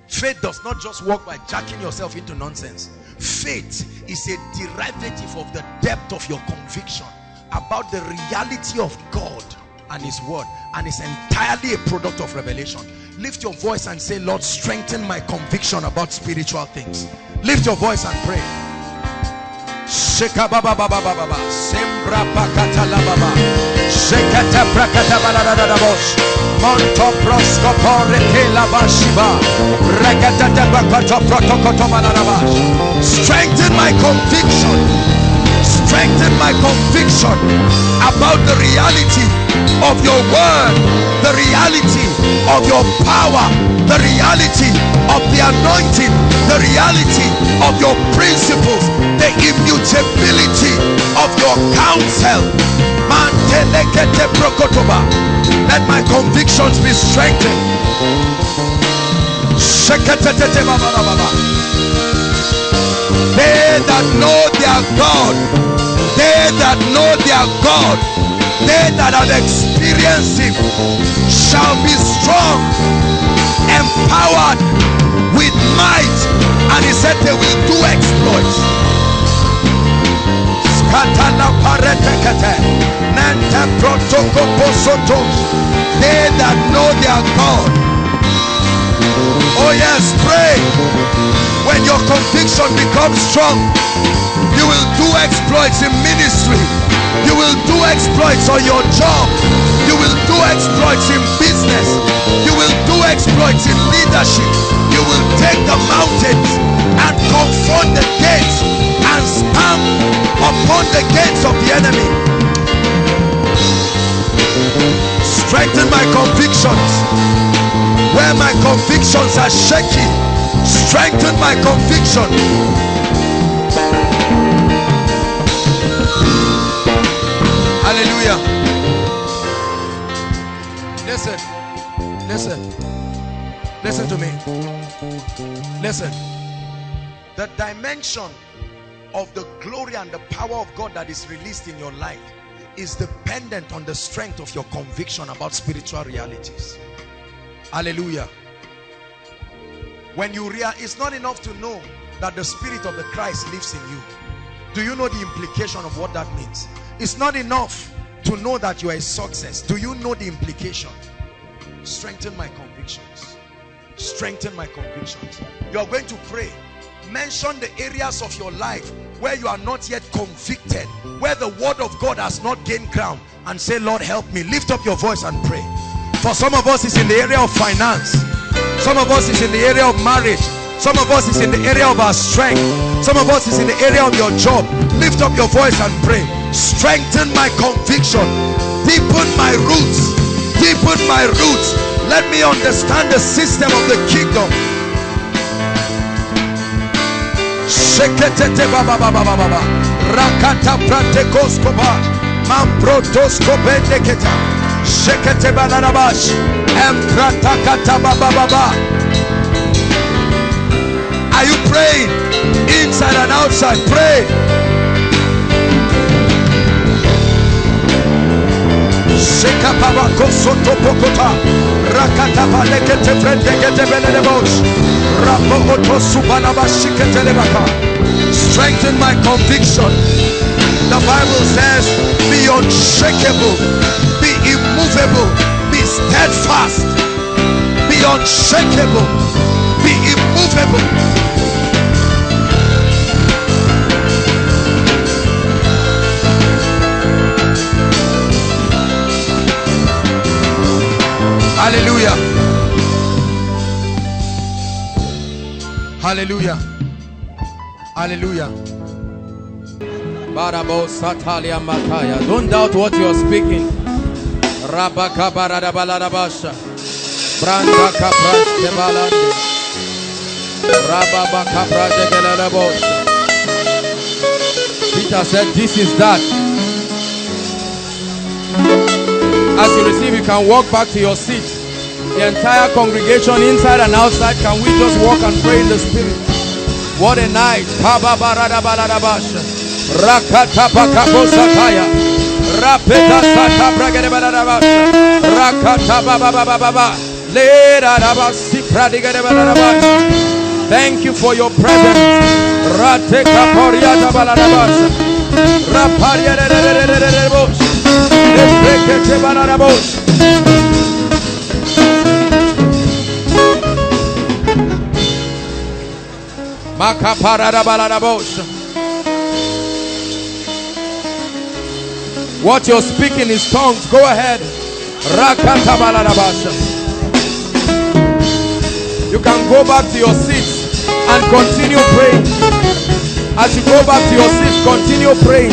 Faith does not just work by jacking yourself into nonsense. Faith is a derivative of the depth of your conviction about the reality of God and his word and is entirely a product of revelation. Lift your voice and say, Lord, strengthen my conviction about spiritual things. Lift your voice and pray. Sheka baba baba baba baba. Sembra pakata la baba. Shekata prakata balada da bosh. Monto prosco pore te la bashiba. Regata da bakato protokoto balada bash. Strengthen my conviction. Strengthen my conviction about the reality of your word, the reality of your power, the reality of the anointing, the reality of your principles, the immutability of your counsel. Let my convictions be strengthened. They that know their God, they that know their God, they that have experienced Him shall be strong, empowered with might. And He said they will do exploits. They that know their God. Oh yes, pray. When your conviction becomes strong, you will do exploits in ministry. You will do exploits on your job. You will do exploits in business. You will do exploits in leadership. You will take the mountains and confront the gates and stamp upon the gates of the enemy. Strengthen my convictions where my convictions are shaky strengthen my conviction hallelujah listen listen listen to me listen the dimension of the glory and the power of God that is released in your life is dependent on the strength of your conviction about spiritual realities Hallelujah. When you realize it's not enough to know that the spirit of the Christ lives in you. Do you know the implication of what that means? It's not enough to know that you are a success. Do you know the implication? Strengthen my convictions. Strengthen my convictions. You are going to pray. Mention the areas of your life where you are not yet convicted, where the word of God has not gained ground, and say, Lord, help me. Lift up your voice and pray. For some of us, it's in the area of finance. Some of us, is in the area of marriage. Some of us, is in the area of our strength. Some of us, is in the area of your job. Lift up your voice and pray. Strengthen my conviction. Deepen my roots. Deepen my roots. Let me understand the system of the kingdom. Shekete. Are you praying? Inside and outside. Pray. Strengthen my conviction. The Bible says, be unshakable, be immovable, be steadfast, be unshakable, be immovable. Hallelujah. Hallelujah. Hallelujah. Don't doubt what you're speaking. Rabaka Baradabaladabasha. Branda Kaprash Kebalande. Rababa Kaprash Kelalabosha. Peter said, This is that. As you receive, you can walk back to your seat. The entire congregation, inside and outside, can we just walk and pray in the spirit? What a night. Thank you for your presence. What you're speaking is tongues. Go ahead. You can go back to your seats and continue praying. As you go back to your seats, continue praying.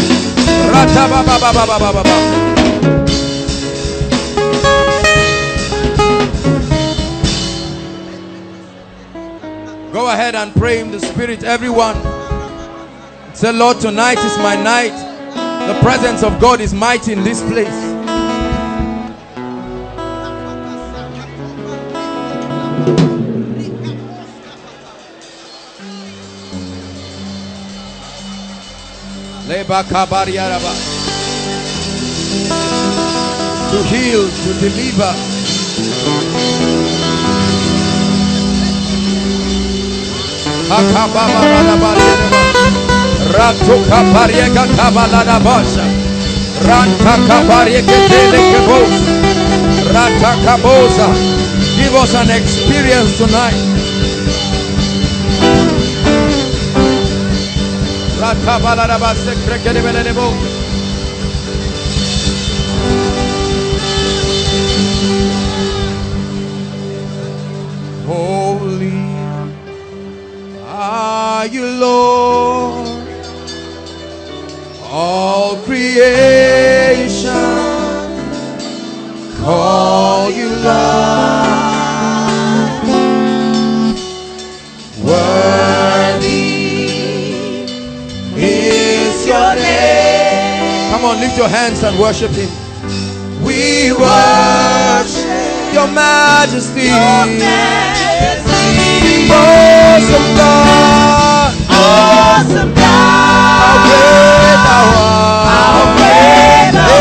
Go ahead and pray in the spirit, everyone. Say, Lord, tonight is my night. The presence of God is mighty in this place. To heal, to deliver. Hakababaradabariadaba. Ratuka pariega kabalada basha. Ranta kapariege dele kebos. Rata kabosa. Give us an experience tonight. Rata balada base krekede belede bo. You, Lord. All creation call you Lord. Worthy is your name. Come on, lift your hands and worship Him. We worship Your Majesty. Awesome God. Awesome God. How great thou art. How great thou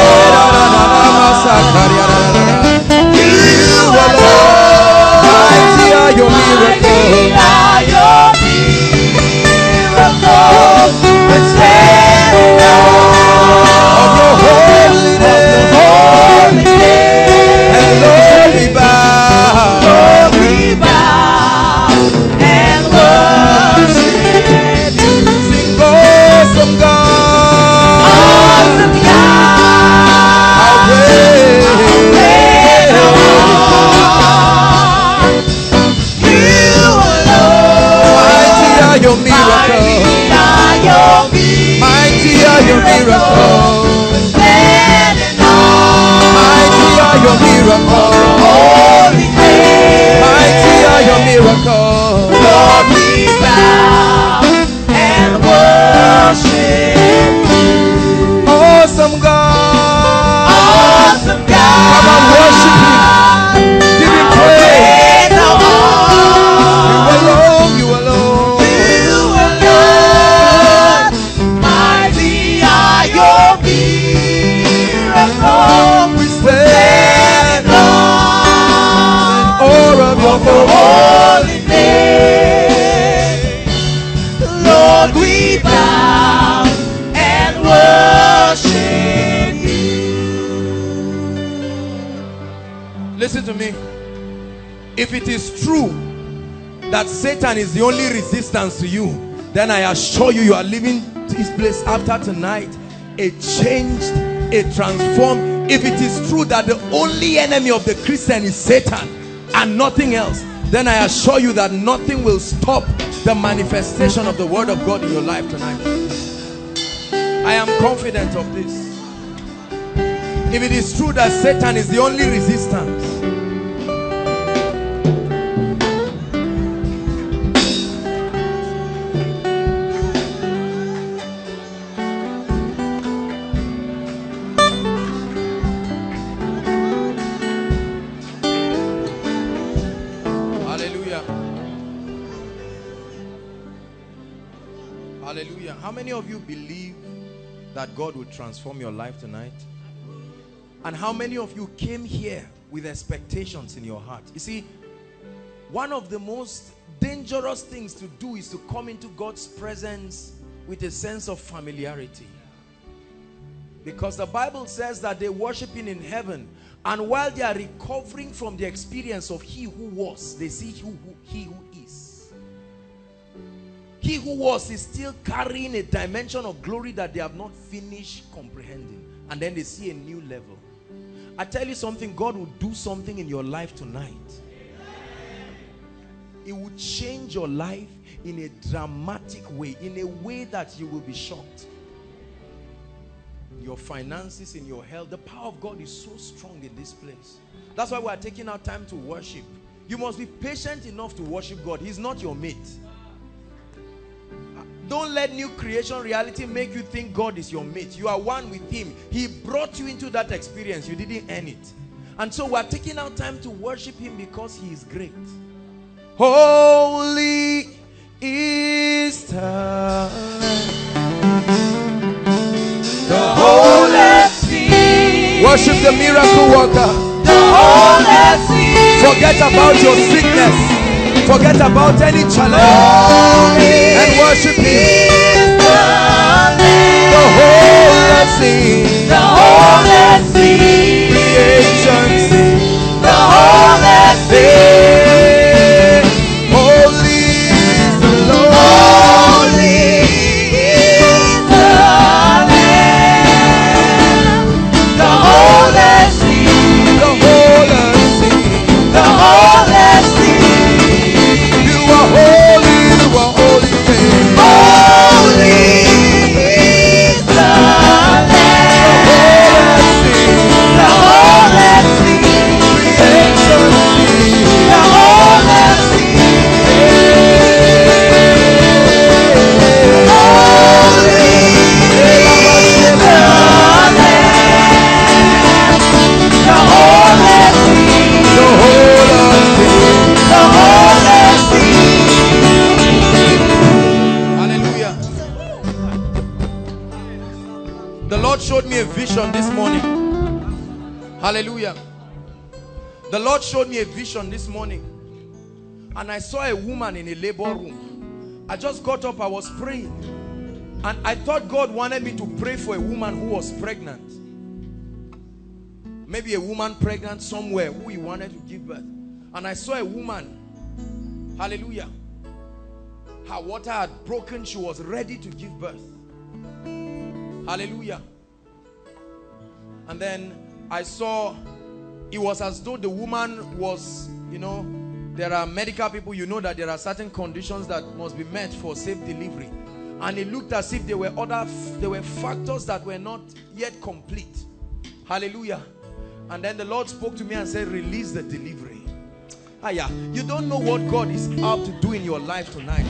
You alone. Mighty are your miracles. are your miracles. Are your miracles. Mighty are your Mighty are your miracles. Mighty are your miracles. Mighty are your miracles. Lord, we bow and worship Awesome God. awesome God. Come on, worship Him. We bow and worship you. Listen to me. If it is true that Satan is the only resistance to you, then I assure you, you are leaving this place after tonight a changed, a transformed. If it is true that the only enemy of the Christian is Satan and nothing else, then I assure you that nothing will stop the manifestation of the word of God in your life tonight. I am confident of this. If it is true that Satan is the only resistance, God will transform your life tonight? And how many of you came here with expectations in your heart? You see, one of the most dangerous things to do is to come into God's presence with a sense of familiarity. Because the Bible says that they worship him in heaven and while they are recovering from the experience of he who was, they see who, who, he who. He who was is still carrying a dimension of glory that they have not finished comprehending. and then they see a new level. I tell you something, God will do something in your life tonight. It will change your life in a dramatic way, in a way that you will be shocked. Your finances, in your health, the power of God is so strong in this place. That's why we are taking our time to worship. You must be patient enough to worship God. He's not your mate. Don't let new creation reality make you think God is your mate. You are one with him. He brought you into that experience. You didn't earn it. And so we're taking our time to worship him because he is great. Holy is the The Holy Sea. Worship the miracle worker. The Holy Sea. Forget about your sickness. Forget about any challenge and worship Him. The whole scene, The Holy Sea. creation sing. The Holy Sea. Hallelujah. The Lord showed me a vision this morning. And I saw a woman in a labor room. I just got up, I was praying. And I thought God wanted me to pray for a woman who was pregnant. Maybe a woman pregnant somewhere who he wanted to give birth. And I saw a woman. Hallelujah her water had broken she was ready to give birth hallelujah and then i saw it was as though the woman was you know there are medical people you know that there are certain conditions that must be met for safe delivery and it looked as if there were other there were factors that were not yet complete hallelujah and then the lord spoke to me and said release the delivery Ah, yeah. You don't know what God is up to do in your life tonight.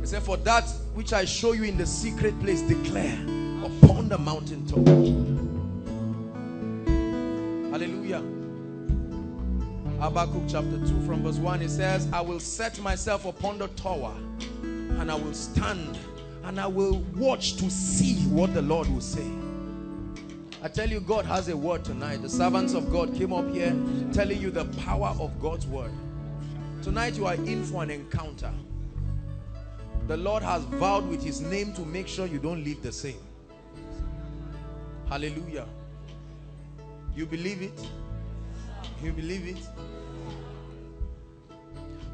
He said, For that which I show you in the secret place, declare upon the mountaintop. Hallelujah. Habakkuk chapter 2 from verse 1 it says, I will set myself upon the tower and I will stand and I will watch to see what the Lord will say. I tell you, God has a word tonight. The servants of God came up here telling you the power of God's word. Tonight you are in for an encounter. The Lord has vowed with his name to make sure you don't live the same. Hallelujah. You believe it? You believe it?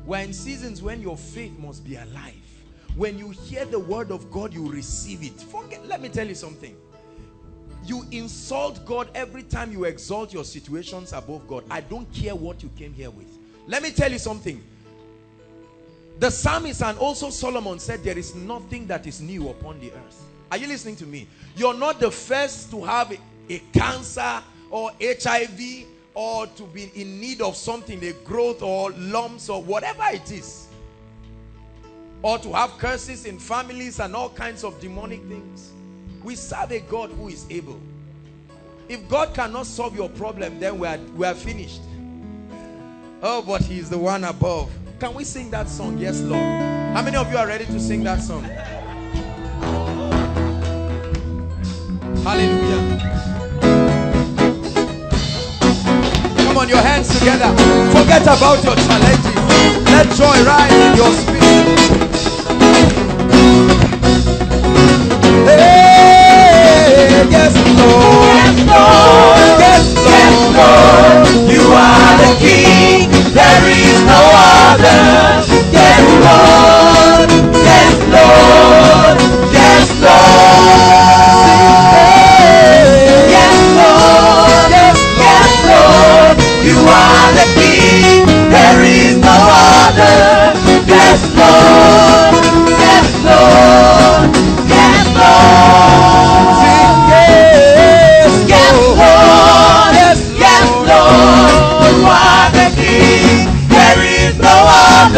We're in seasons when your faith must be alive. When you hear the word of God, you receive it. Forget, let me tell you something. You insult God every time you exalt your situations above God. I don't care what you came here with. Let me tell you something. The psalmist and also Solomon said there is nothing that is new upon the earth. Are you listening to me? You're not the first to have a, a cancer or HIV or to be in need of something, a growth or lumps or whatever it is. Or to have curses in families and all kinds of demonic things. We serve a God who is able. If God cannot solve your problem, then we are, we are finished. Oh, but He is the one above. Can we sing that song? Yes, Lord. How many of you are ready to sing that song? Hallelujah. Come on, your hands together. Forget about your challenges. Let joy rise in your spirit. Hey, yes, Lord. Yes, Lord. Yes. Lord. You are the King. There is no other. Yes, Lord. Yes, Lord. Yes, Lord.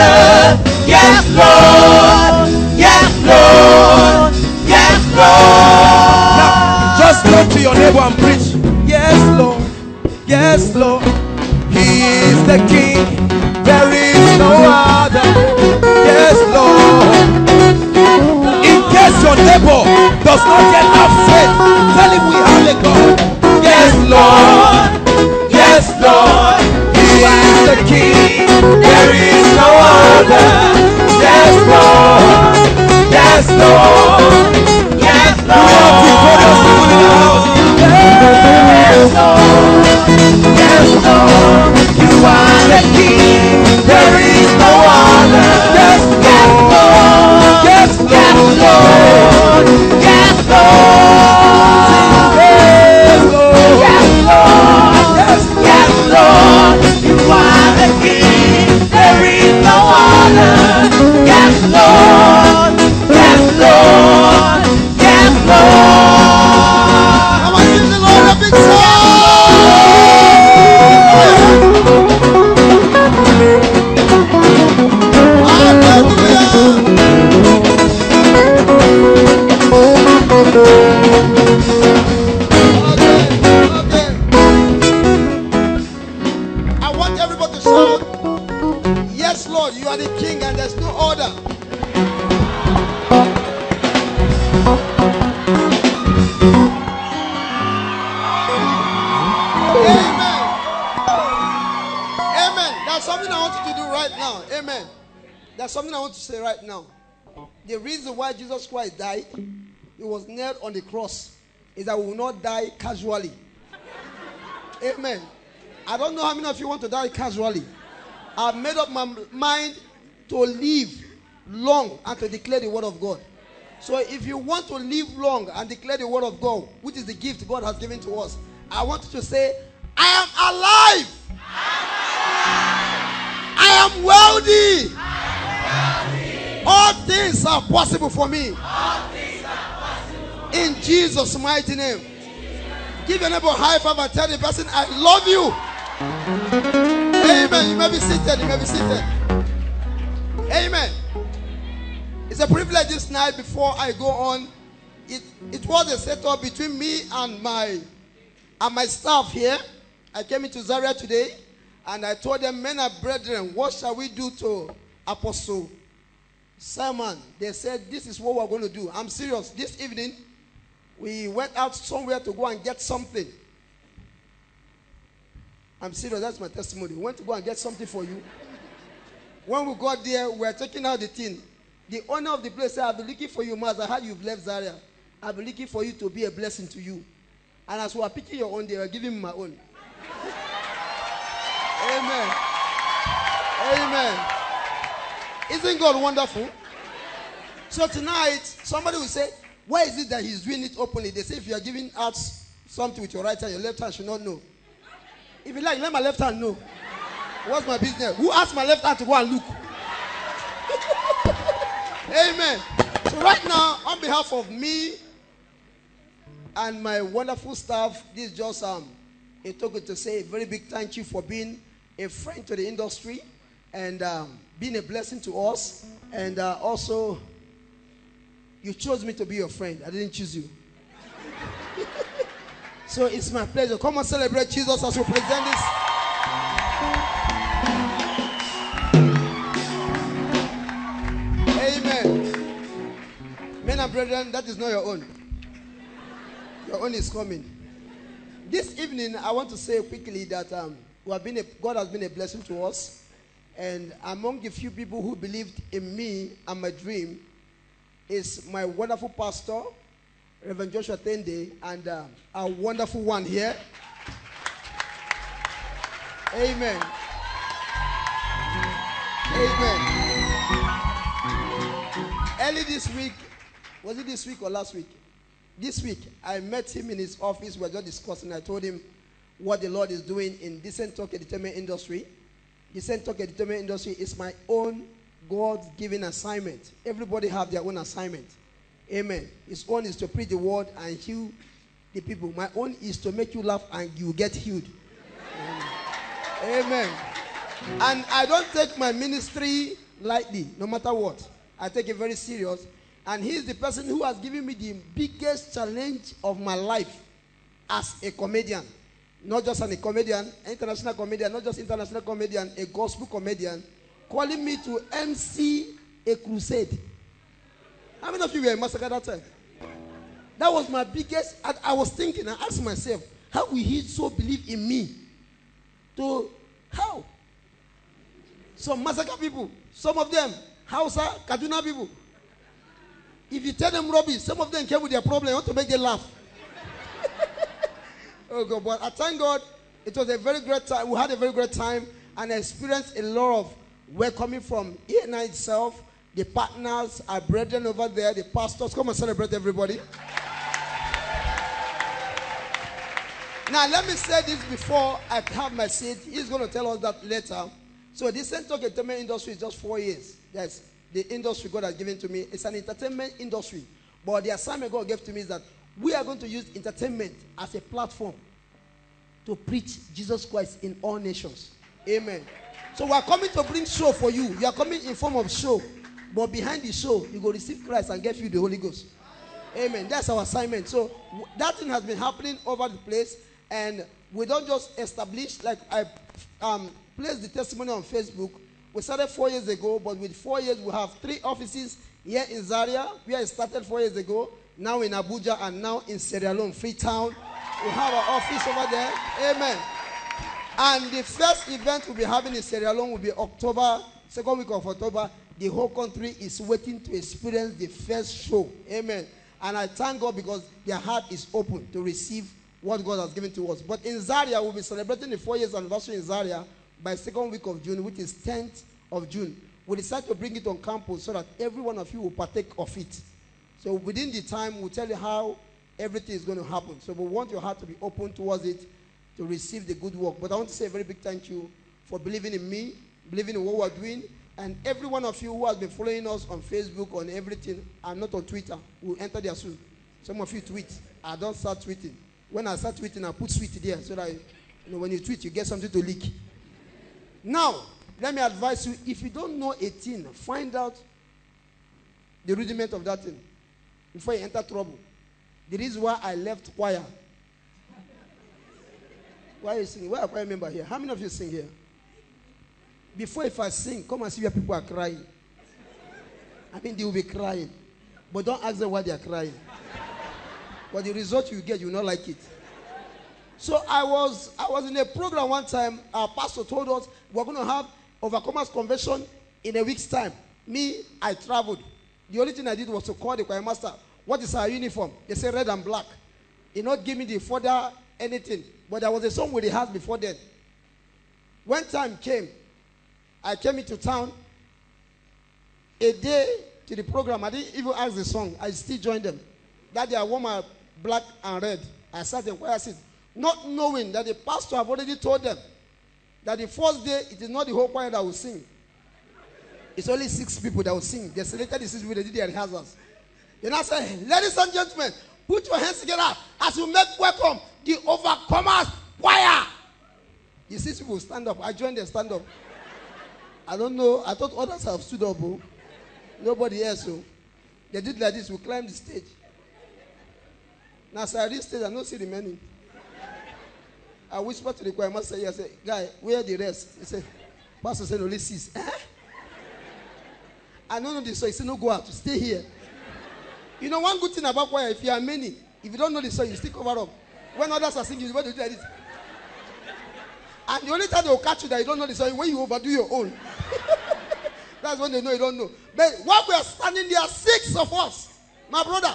love. Yes, Lord. Yes, Lord. Yes, Lord. Now, just go to your neighbor and preach. Yes, Lord. Yes, Lord. He is the King. There is no other. Yes, Lord. In case your neighbor does not get have faith, tell him we have a God. Yes, Lord. Yes, Lord. The King. There is no other. Yes, Yes, Lord. Yes, Lord. There is no. Yes, Lord. You are the King. There is no other. Yes, Lord. Yes, Lord. Yes, Lord. That we will not die casually. Amen. I don't know how many of you want to die casually. I've made up my mind to live long and to declare the word of God. So if you want to live long and declare the word of God, which is the gift God has given to us, I want you to say, I am alive. I am wealthy. All things are possible for me. In Jesus' mighty name. Give your neighbor high five and tell the person, I love you. Amen. You may be seated. You may be seated. Amen. It's a privilege this night before I go on. It, it was a setup between me and my and my staff here. I came into Zaria today and I told them, Men and brethren, what shall we do to Apostle Selman? They said, This is what we're going to do. I'm serious. This evening, we went out somewhere to go and get something. I'm serious. That's my testimony. We went to go and get something for you. When we got there, we were taking out the tin. The owner of the place said, I've been looking for you. I heard you've left Zaria. I've been looking for you to be a blessing to you. And as we were picking your own, they were giving me my own. Amen. Amen. Isn't God wonderful? So tonight, somebody will say, Why is it that he's doing it openly? They say, if you are giving out something with your right hand, your left hand should not know. If you like, let my left hand know. What's my business? Who asked my left hand to go and look? Amen. So right now, on behalf of me and my wonderful staff, this is just um, a token to say a very big thank you for being a friend to the industry and um, being a blessing to us. And uh, also, you chose me to be your friend. I didn't choose you. so it's my pleasure. Come and celebrate Jesus as we present this. Amen. Men and brethren, that is not your own. Your own is coming. This evening, I want to say quickly that um, we have been a, God has been a blessing to us. And among the few people who believed in me and my dream is my wonderful pastor, Reverend Joshua Tende, and uh, a wonderful one here. Amen. Amen. Early this week, was it this week or last week? This week, I met him in his office. We were just discussing. I told him what the Lord is doing in decent talk entertainment industry. Decent talk entertainment industry is my own God-given assignment. Everybody have their own assignment. Amen. His own is to preach the word and heal the people. My own is to make you laugh and you get healed. Amen. Amen. And I don't take my ministry lightly, no matter what. I take it very serious. And he's the person who has given me the biggest challenge of my life as a comedian. Not just an, a comedian, international comedian, not just international comedian, a gospel comedian, calling me to MC a crusade. How many of you were in Massacre that time? That was my biggest. I, I was thinking, I asked myself, how will he so believe in me? To how? Some massacre people, some of them, Hausa, Kaduna people. If you tell them rubbish, some of them came with their problem, you want to make them laugh. oh God, but I thank God it was a very great time. We had a very great time and I experienced a lot of welcoming from ENI itself, the partners, our brethren over there, the pastors. Come and celebrate everybody. Now, let me say this before I have my seat. He's going to tell us that later. So, this entertainment industry is just four years. That's the industry God has given to me. It's an entertainment industry. But the assignment God gave to me is that we are going to use entertainment as a platform to preach Jesus Christ in all nations. Amen. So we are coming to bring show for you. You are coming in form of show. But behind the show, you go receive Christ and get you the Holy Ghost. Amen. That's our assignment. So that thing has been happening over the place. And we don't just establish, like I um, placed the testimony on Facebook. We started four years ago, but with four years, we have three offices here in Zaria, where I started four years ago, now in Abuja, and now in Sierra Leone, Freetown. We have our office over there. Amen. And the first event we'll be having in Sierra Leone will be October, second week of October. The whole country is waiting to experience the first show. Amen. And I thank God because their heart is open to receive what God has given to us. But in Zaria, we'll be celebrating the four years anniversary in Zaria by second week of June, which is 10th of June. We decided to bring it on campus so that every one of you will partake of it. So within the time, we'll tell you how everything is going to happen. So we want your heart to be open towards it to receive the good work. But I want to say a very big thank you for believing in me, believing in what we're doing, and every one of you who has been following us on Facebook, on everything, and not on Twitter, will enter there soon. Some of you tweet. I don't start tweeting. When I start tweeting, I put sweet there so that you know when you tweet, you get something to leak. Now, let me advise you: if you don't know a thing, find out the rudiment of that thing before you enter trouble. The reason why I left choir why are you singing? Why are choir member here? How many of you sing here? Before if I sing, come and see where people are crying. I mean, they will be crying. But don't ask them why they are crying. But the result you get, you will not like it. So I was I was in a program one time. Our pastor told us we're going to have overcomers convention in a week's time. Me, I traveled. The only thing I did was to call the choir master. What is our uniform? They said red and black. He not give me the further anything. But there was a song with the house before then. When time came, I came into town. A day to the program, I didn't even ask the song. I still joined them. That day I wore my black and red. I sat in choir seat, not knowing that the pastor have already told them that the first day it is not the whole choir that will sing. It's only six people that will sing. They selected the six people, they did their rehearsals. Then I said, ladies and gentlemen, put your hands together as we make welcome the overcomers choir. The six people stand up. I joined them stand up. I don't know. I thought others have stood up. Oh. Nobody else. So they did like this. We climbed the stage. Now, I reached stage, I don't see remaining. I whispered to the choir master. I said, "Guy, where the rest?" He said, "Pastor said only six. Eh? I don't know the song. He said, "No, go out. Stay here." You know one good thing about choir: if you are many, if you don't know the song, you still cover up. When others are singing, you better do like this. And the only time they will catch you that you don't know the song when you overdo your own. That's when they know you don't know. But while we are standing there, six of us, my brother.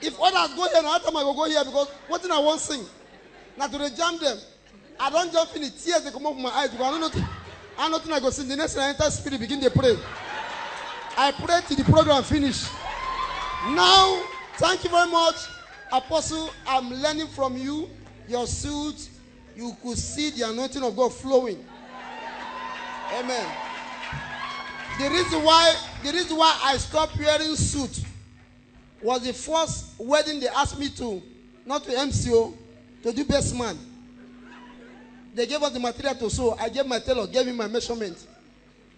If others go here, another time I will go here because what thing I won't sing. Now to jam them. I don't jump in the tears they come up from my eyes because I don't know. I don't think I go sing. The next time I enter spirit, begin to pray. I pray till the program finish. Now, thank you very much, Apostle. I'm learning from you. Your suit, you could see the anointing of God flowing. Amen. The reason why the reason why I stopped wearing suit was the first wedding they asked me to, not to MCO, to do best man. They gave us the material to sew. I gave my tailor, gave him my measurement.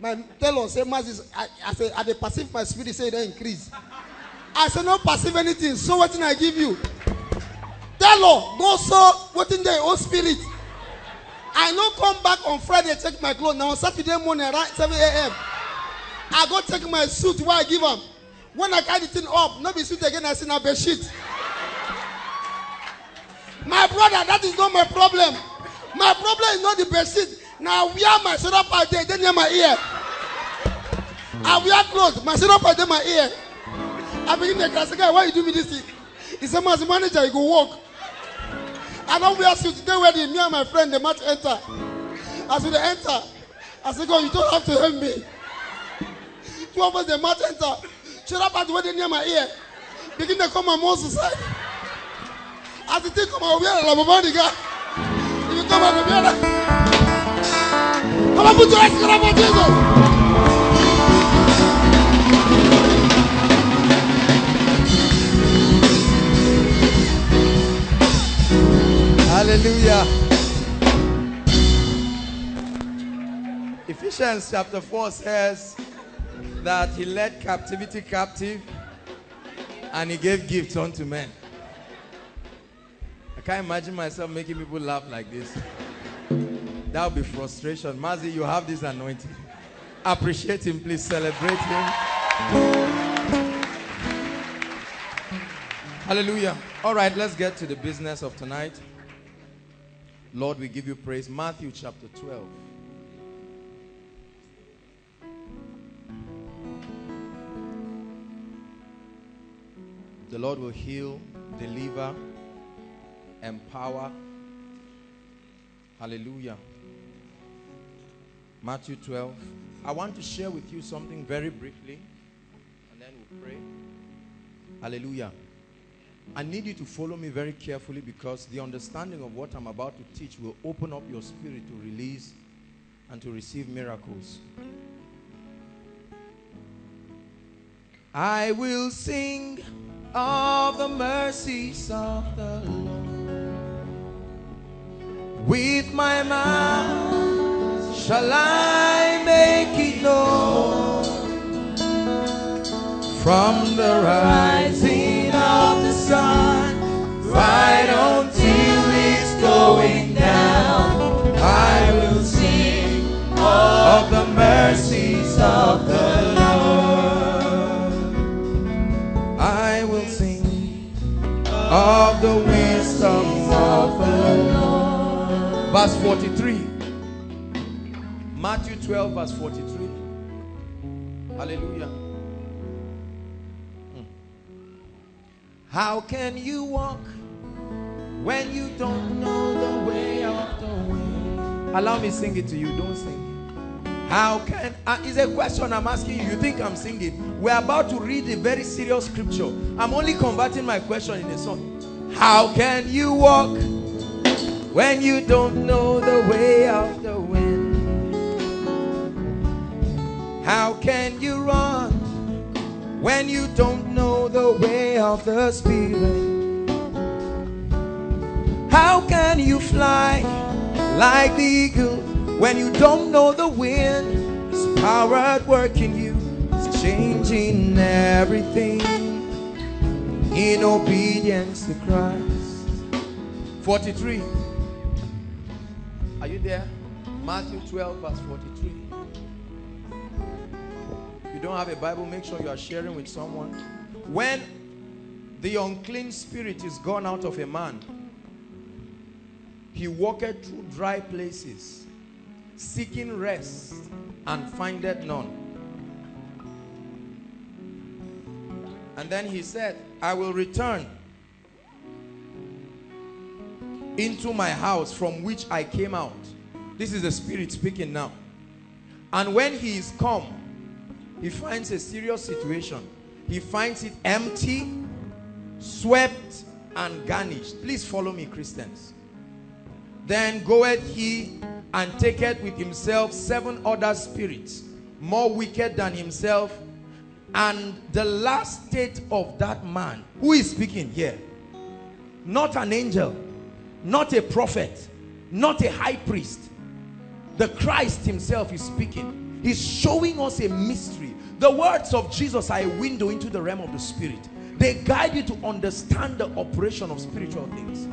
My tailor said, Moses, I, I said, I dey perceive my spirit say it increase. I said, no perceive anything. So what I give you? Tailor, go sew what in the own spirit. I no come back on Friday take my clothes. Now on Saturday morning around 7 a.m. I go take my suit where I give them. When I carry the thing up, not be sweet again, I see a bed sheet. My brother, that is not my problem. My problem is not the bed sheet. Now wear my shoulder pad there, then near my ear. I wear clothes, my shoulder pad in my ear. I begin to ask guy, why you do me this thing? He said, as manager, you go walk. I don't wear suit. Today the me and my friend the match enter. As we enter, I said, God, you don't have to help me. Two of us the match enter. Shoulder pad where they near my ear. Begin to come my muscle side. As the thing come out, we are a body guy. If you come out, we are like. Come on, put your hands for Jesus. Hallelujah. Ephesians chapter 4 says that he led captivity captive and he gave gifts unto men. I can't imagine myself making people laugh like this. That would be frustration. Mazi, you have this anointing. Appreciate him, please celebrate him. Hallelujah. All right, let's get to the business of tonight. Lord, we give you praise. Matthew chapter 12. The Lord will heal, deliver, empower. Hallelujah. Matthew 12. I want to share with you something very briefly and then we'll pray. Hallelujah. I need you to follow me very carefully because the understanding of what I'm about to teach will open up your spirit to release and to receive miracles. I will sing of the mercies of the Lord. With my mouth shall I make it known from the rising sun right until it's going down. I will sing of the mercies of the Lord. I will sing of the wisdom of the Lord. Verse 43. Matthew 12, verse 43. Hallelujah. How can you walk when you don't know the way of the way? Allow me sing it to you. Don't sing. It. How can uh, is a question I'm asking you? You think I'm singing? We're about to read a very serious scripture. I'm only converting my question in a song. How can you walk when you don't know the way of the wind? How can you run when you don't know the way of the Spirit? How can you fly like the eagle when you don't know the wind? His power at work in you is changing everything in obedience to Christ. 43. Are you there? Matthew 12, verse 43. Don't have a Bible, make sure you are sharing with someone. When the unclean spirit is gone out of a man, he walketh through dry places, seeking rest, and findeth none. And then he said, I will return into my house from which I came out. This is the spirit speaking now. And when he is come, he finds a serious situation. He finds it empty, swept, and garnished. Please follow me, Christians. Then goeth he and taketh with himself seven other spirits, more wicked than himself. And the last state of that man, who is speaking here? Not an angel, not a prophet, not a high priest. The Christ himself is speaking. He's showing us a mystery. The words of Jesus are a window into the realm of the spirit. They guide you to understand the operation of spiritual things.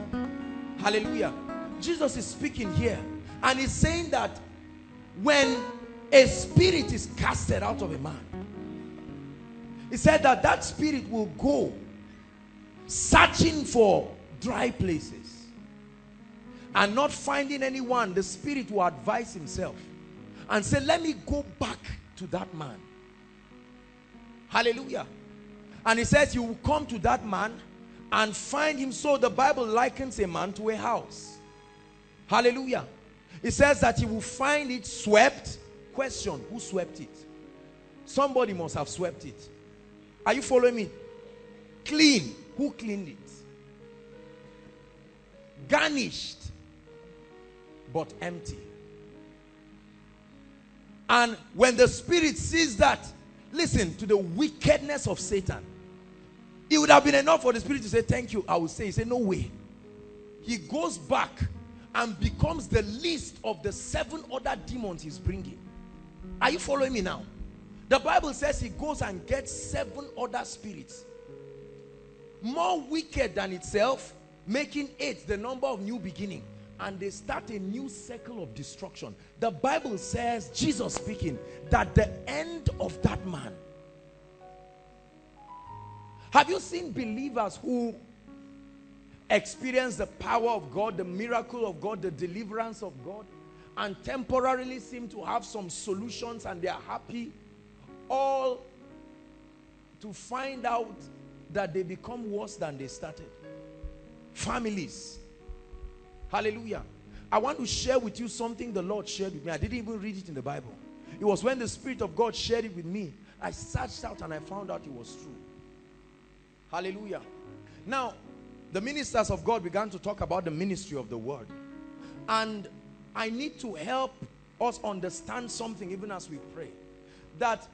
Hallelujah. Jesus is speaking here and he's saying that when a spirit is casted out of a man, He said that that spirit will go searching for dry places and not finding anyone. The spirit will advise himself and say, let me go back to that man. Hallelujah. And he says, you will come to that man and find him. So the Bible likens a man to a house. Hallelujah. It says that he will find it swept. Question, who swept it? Somebody must have swept it. Are you following me? Clean. Who cleaned it? Garnished, but empty. And when the spirit sees that, listen to the wickedness of Satan. It would have been enough for the spirit to say, Thank you. I will say, He said, No way. He goes back and becomes the least of the seven other demons he's bringing. Are you following me now? The Bible says he goes and gets seven other spirits. More wicked than itself, making eight the number of new beginning. And they start a new cycle of destruction. The Bible says, Jesus speaking, that the end of that man. Have you seen believers who experience the power of God, the miracle of God, the deliverance of God, and temporarily seem to have some solutions and they are happy, all to find out that they become worse than they started. Families. Hallelujah. I want to share with you something the Lord shared with me. I didn't even read it in the Bible. It was when the Spirit of God shared it with me. I searched out and I found out it was true. Hallelujah. Now, the ministers of God began to talk about the ministry of the word. And I need to help us understand something even as we pray. That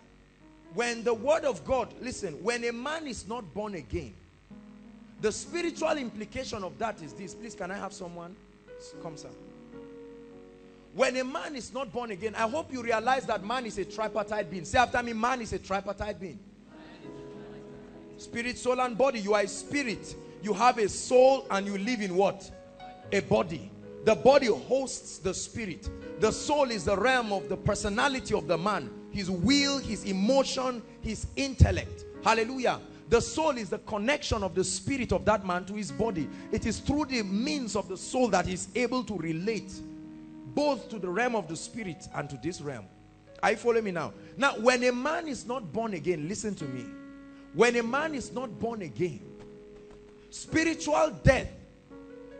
when the word of God, listen, when a man is not born again, the spiritual implication of that is this. Please, can I have someone? Come, sir. When a man is not born again, I hope you realize that man is a tripartite being. Say after me, man is a tripartite being. Spirit, soul, and body. You are a spirit you have a soul and you live in what? A body. The body hosts the spirit. The soul is the realm of the personality of the man. His will, his emotion, his intellect. Hallelujah. The soul is the connection of the spirit of that man to his body. It is through the means of the soul that he's able to relate both to the realm of the spirit and to this realm. Are you following me now? Now, when a man is not born again, listen to me. When a man is not born again, Spiritual death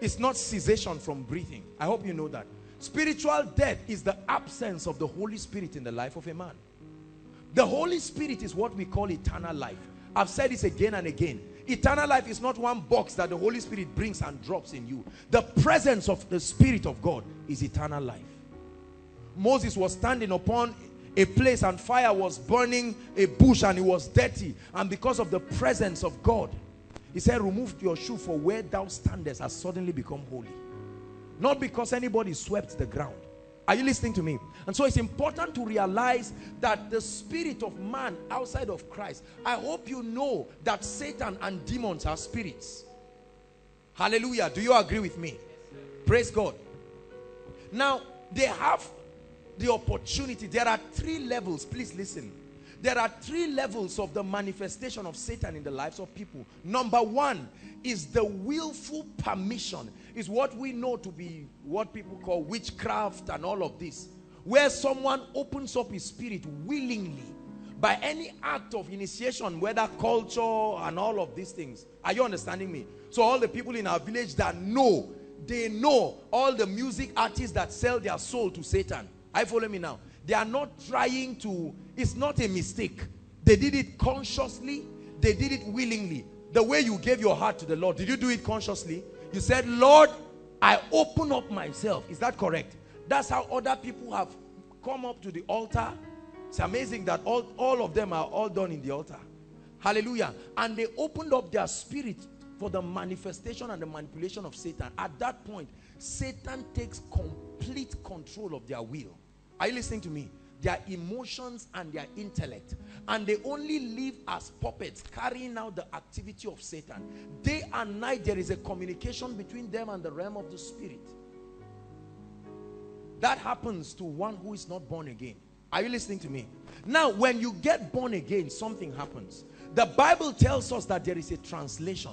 is not cessation from breathing. I hope you know that. Spiritual death is the absence of the Holy Spirit in the life of a man. The Holy Spirit is what we call eternal life. I've said this again and again. Eternal life is not one box that the Holy Spirit brings and drops in you. The presence of the Spirit of God is eternal life. Moses was standing upon a place and fire was burning a bush and it was dirty. And because of the presence of God, he said, remove your shoe for where thou standest has suddenly become holy. Not because anybody swept the ground. Are you listening to me? And so it's important to realize that the spirit of man outside of Christ, I hope you know that Satan and demons are spirits. Hallelujah. Do you agree with me? Praise God. Now, they have the opportunity. There are three levels. Please listen. There are three levels of the manifestation of Satan in the lives of people. Number one is the willful permission. Is what we know to be what people call witchcraft and all of this. Where someone opens up his spirit willingly by any act of initiation, whether culture and all of these things. Are you understanding me? So all the people in our village that know, they know all the music artists that sell their soul to Satan. I follow me now. They are not trying to, it's not a mistake. They did it consciously. They did it willingly. The way you gave your heart to the Lord, did you do it consciously? You said, Lord, I open up myself. Is that correct? That's how other people have come up to the altar. It's amazing that all, all of them are all done in the altar. Hallelujah. And they opened up their spirit for the manifestation and the manipulation of Satan. At that point, Satan takes complete control of their will. Are you listening to me? Their emotions and their intellect. And they only live as puppets, carrying out the activity of Satan. Day and night, there is a communication between them and the realm of the spirit. That happens to one who is not born again. Are you listening to me? Now, when you get born again, something happens. The Bible tells us that there is a translation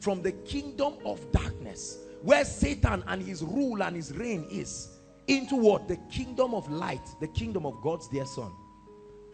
from the kingdom of darkness where Satan and his rule and his reign is into what? The kingdom of light, the kingdom of God's dear son.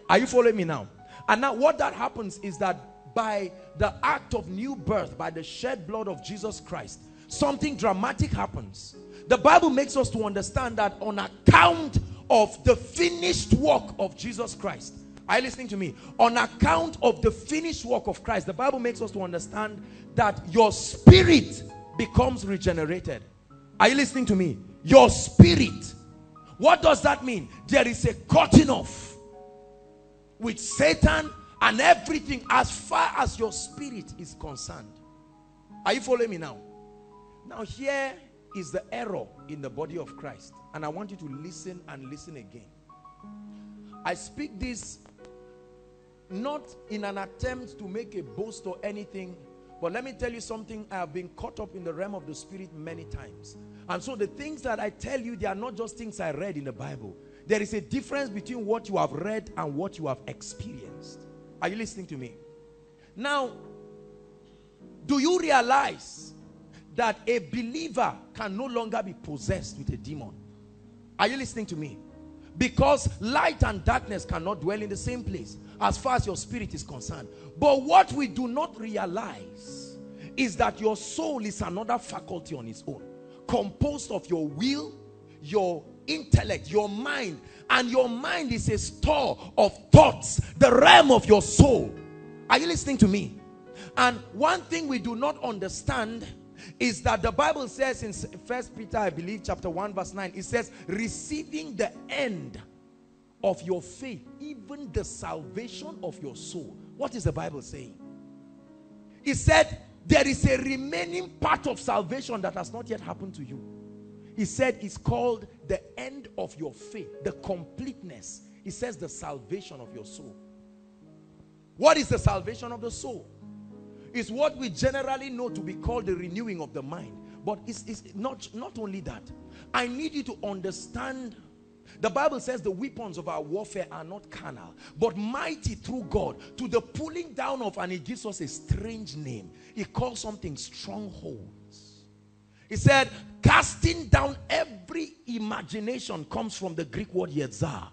Are you following me now? And now what that happens is that by the act of new birth, by the shed blood of Jesus Christ, something dramatic happens. The Bible makes us to understand that on account of the finished work of Jesus Christ, are you listening to me? On account of the finished work of Christ, the Bible makes us to understand that your spirit becomes regenerated. Are you listening to me? Your spirit. What does that mean? There is a cutting off with Satan and everything as far as your spirit is concerned. Are you following me now? Now here is the error in the body of Christ. And I want you to listen and listen again. I speak this not in an attempt to make a boast or anything but let me tell you something I have been caught up in the realm of the spirit many times. And so the things that I tell you they are not just things I read in the Bible. There is a difference between what you have read and what you have experienced. Are you listening to me? Now do you realize that a believer can no longer be possessed with a demon? Are you listening to me? Because light and darkness cannot dwell in the same place as far as your spirit is concerned. But what we do not realize is that your soul is another faculty on its own, composed of your will, your intellect, your mind, and your mind is a store of thoughts, the realm of your soul. Are you listening to me? And one thing we do not understand is that the Bible says in First Peter, I believe, chapter 1, verse 9, it says, receiving the end of your faith, even the salvation of your soul. What is the Bible saying? He said, there is a remaining part of salvation that has not yet happened to you. He said it's called the end of your faith, the completeness. He says the salvation of your soul. What is the salvation of the soul? It's what we generally know to be called the renewing of the mind. But it's, it's not, not only that. I need you to understand the Bible says the weapons of our warfare are not carnal, but mighty through God to the pulling down of, and he gives us a strange name. He calls something strongholds. He said, casting down every imagination comes from the Greek word yetzar.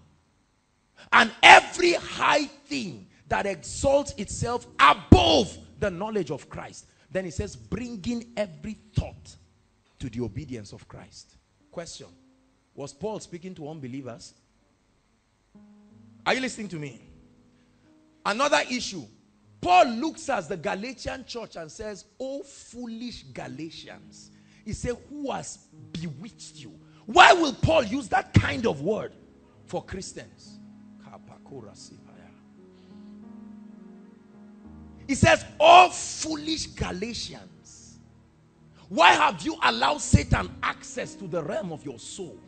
And every high thing that exalts itself above the knowledge of Christ. Then he says, bringing every thought to the obedience of Christ. Question. Was Paul speaking to unbelievers? Are you listening to me? Another issue. Paul looks at the Galatian church and says, Oh, foolish Galatians. He said, Who has bewitched you? Why will Paul use that kind of word for Christians? He says, Oh, foolish Galatians. Why have you allowed Satan access to the realm of your soul?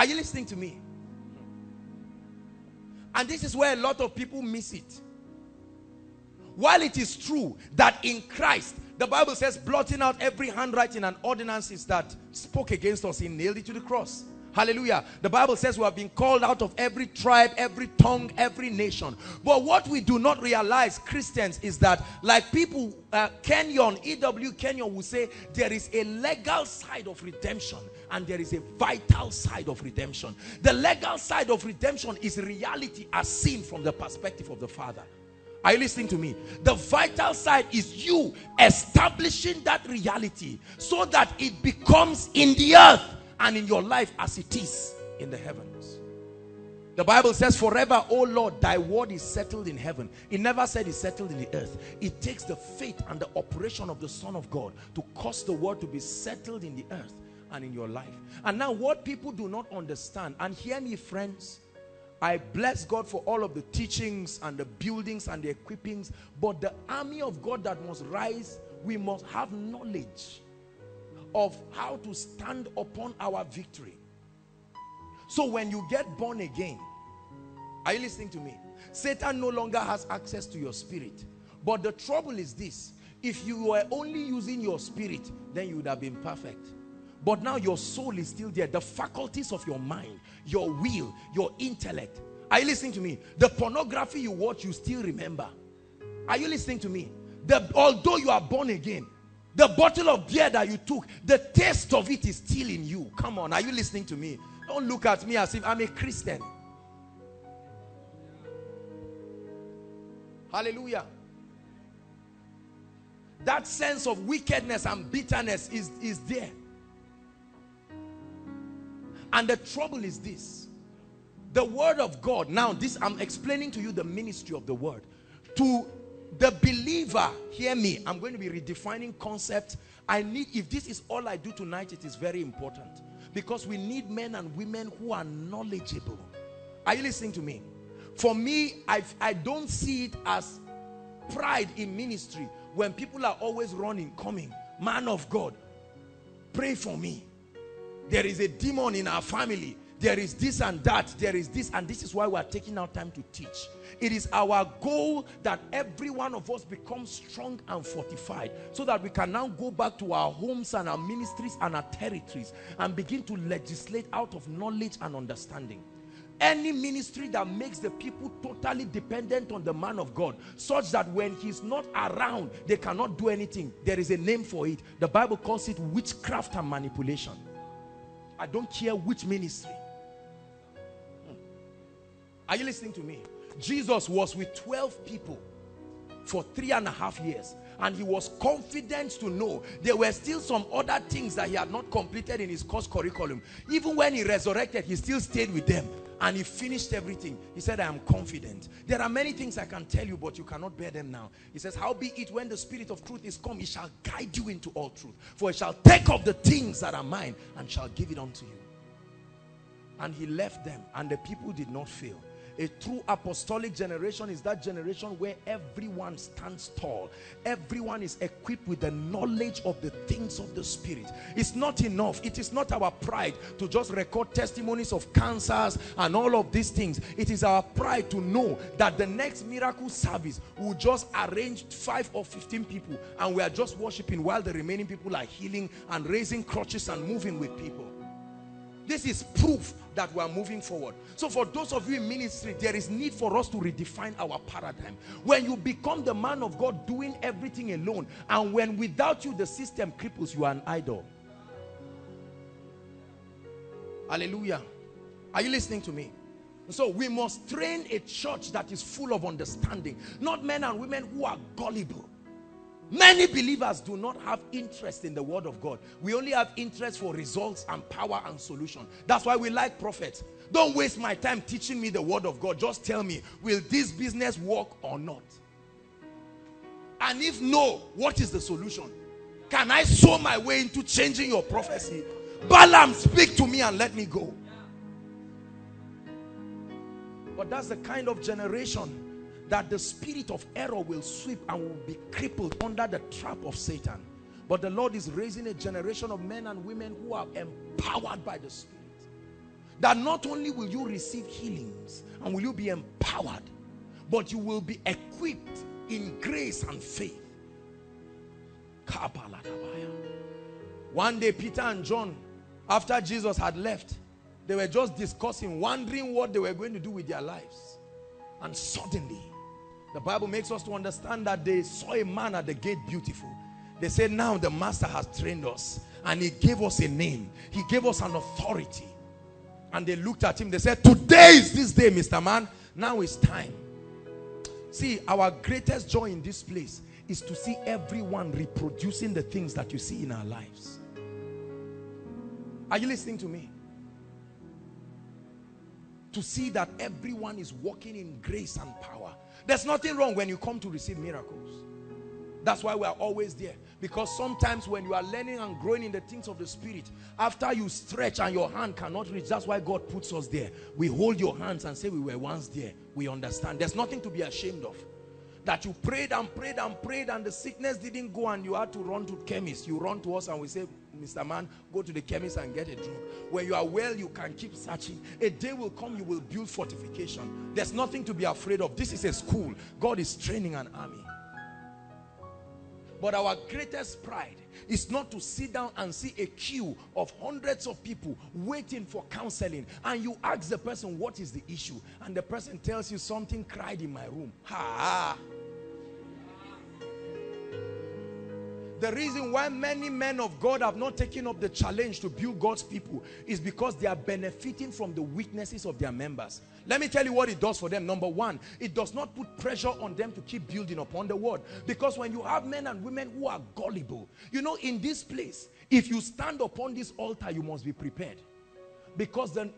Are you listening to me? And this is where a lot of people miss it. While it is true that in Christ, the Bible says, blotting out every handwriting and ordinances that spoke against us, he nailed it to the cross. Hallelujah. The Bible says we have been called out of every tribe, every tongue, every nation. But what we do not realize, Christians, is that like people, uh, Kenyon, E.W. Kenyon will say, there is a legal side of redemption and there is a vital side of redemption. The legal side of redemption is reality as seen from the perspective of the Father. Are you listening to me? The vital side is you establishing that reality so that it becomes in the earth and in your life as it is in the heavens. The Bible says, forever, O Lord, thy word is settled in heaven. It never said it's settled in the earth. It takes the faith and the operation of the Son of God to cause the word to be settled in the earth and in your life. And now what people do not understand, and hear me friends, I bless God for all of the teachings and the buildings and the equippings, but the army of God that must rise, we must have knowledge of how to stand upon our victory. So when you get born again, are you listening to me? Satan no longer has access to your spirit. But the trouble is this. If you were only using your spirit, then you would have been perfect. But now your soul is still there. The faculties of your mind, your will, your intellect Are you listening to me? The pornography you watch, you still remember. Are you listening to me? The, although you are born again, the bottle of beer that you took, the taste of it is still in you. Come on, are you listening to me? Don't look at me as if I'm a Christian. Hallelujah. That sense of wickedness and bitterness is, is there. And the trouble is this. The word of God, now this I'm explaining to you the ministry of the word. To the believer, hear me, I'm going to be redefining concept. I need, if this is all I do tonight, it is very important. Because we need men and women who are knowledgeable. Are you listening to me? For me, I, I don't see it as pride in ministry when people are always running, coming. Man of God, pray for me. There is a demon in our family. There is this and that. There is this. And this is why we are taking our time to teach. It is our goal that every one of us becomes strong and fortified so that we can now go back to our homes and our ministries and our territories and begin to legislate out of knowledge and understanding any ministry that makes the people totally dependent on the man of God such that when he's not around they cannot do anything there is a name for it the Bible calls it witchcraft and manipulation I don't care which ministry. Are you listening to me? Jesus was with 12 people for three and a half years and he was confident to know there were still some other things that he had not completed in his course curriculum. Even when he resurrected he still stayed with them and he finished everything. He said i am confident. There are many things i can tell you but you cannot bear them now. He says how be it when the spirit of truth is come he shall guide you into all truth. For he shall take up the things that are mine and shall give it unto you. And he left them and the people did not fail a true apostolic generation is that generation where everyone stands tall. Everyone is equipped with the knowledge of the things of the spirit. It's not enough. It is not our pride to just record testimonies of cancers and all of these things. It is our pride to know that the next miracle service will just arrange five or 15 people and we are just worshiping while the remaining people are healing and raising crutches and moving with people. This is proof that we are moving forward. So for those of you in ministry, there is need for us to redefine our paradigm. When you become the man of God doing everything alone, and when without you the system cripples, you are an idol. Hallelujah. Are you listening to me? So we must train a church that is full of understanding. Not men and women who are gullible. Many believers do not have interest in the word of God. We only have interest for results and power and solution. That's why we like prophets. Don't waste my time teaching me the word of God. Just tell me, will this business work or not? And if no, what is the solution? Can I sow my way into changing your prophecy? Balaam, speak to me and let me go. But that's the kind of generation that the spirit of error will sweep and will be crippled under the trap of Satan. But the Lord is raising a generation of men and women who are empowered by the Spirit. That not only will you receive healings and will you be empowered, but you will be equipped in grace and faith. One day Peter and John, after Jesus had left, they were just discussing, wondering what they were going to do with their lives. And suddenly, the Bible makes us to understand that they saw a man at the gate beautiful. They said, now the master has trained us and he gave us a name. He gave us an authority. And they looked at him. They said, today is this day, Mr. Man. Now it's time. See, our greatest joy in this place is to see everyone reproducing the things that you see in our lives. Are you listening to me? To see that everyone is walking in grace and power. There's nothing wrong when you come to receive miracles. That's why we are always there. Because sometimes when you are learning and growing in the things of the spirit, after you stretch and your hand cannot reach, that's why God puts us there. We hold your hands and say we were once there. We understand. There's nothing to be ashamed of. That you prayed and prayed and prayed and the sickness didn't go and you had to run to chemist. You run to us and we say, Mr. Man, go to the chemist and get a drug. When you are well, you can keep searching. A day will come, you will build fortification. There's nothing to be afraid of. This is a school. God is training an army. But our greatest pride is not to sit down and see a queue of hundreds of people waiting for counseling and you ask the person what is the issue and the person tells you something cried in my room. Ha! The reason why many men of God have not taken up the challenge to build God's people is because they are benefiting from the weaknesses of their members. Let me tell you what it does for them. Number one, it does not put pressure on them to keep building upon the word. Because when you have men and women who are gullible, you know, in this place, if you stand upon this altar, you must be prepared. Because then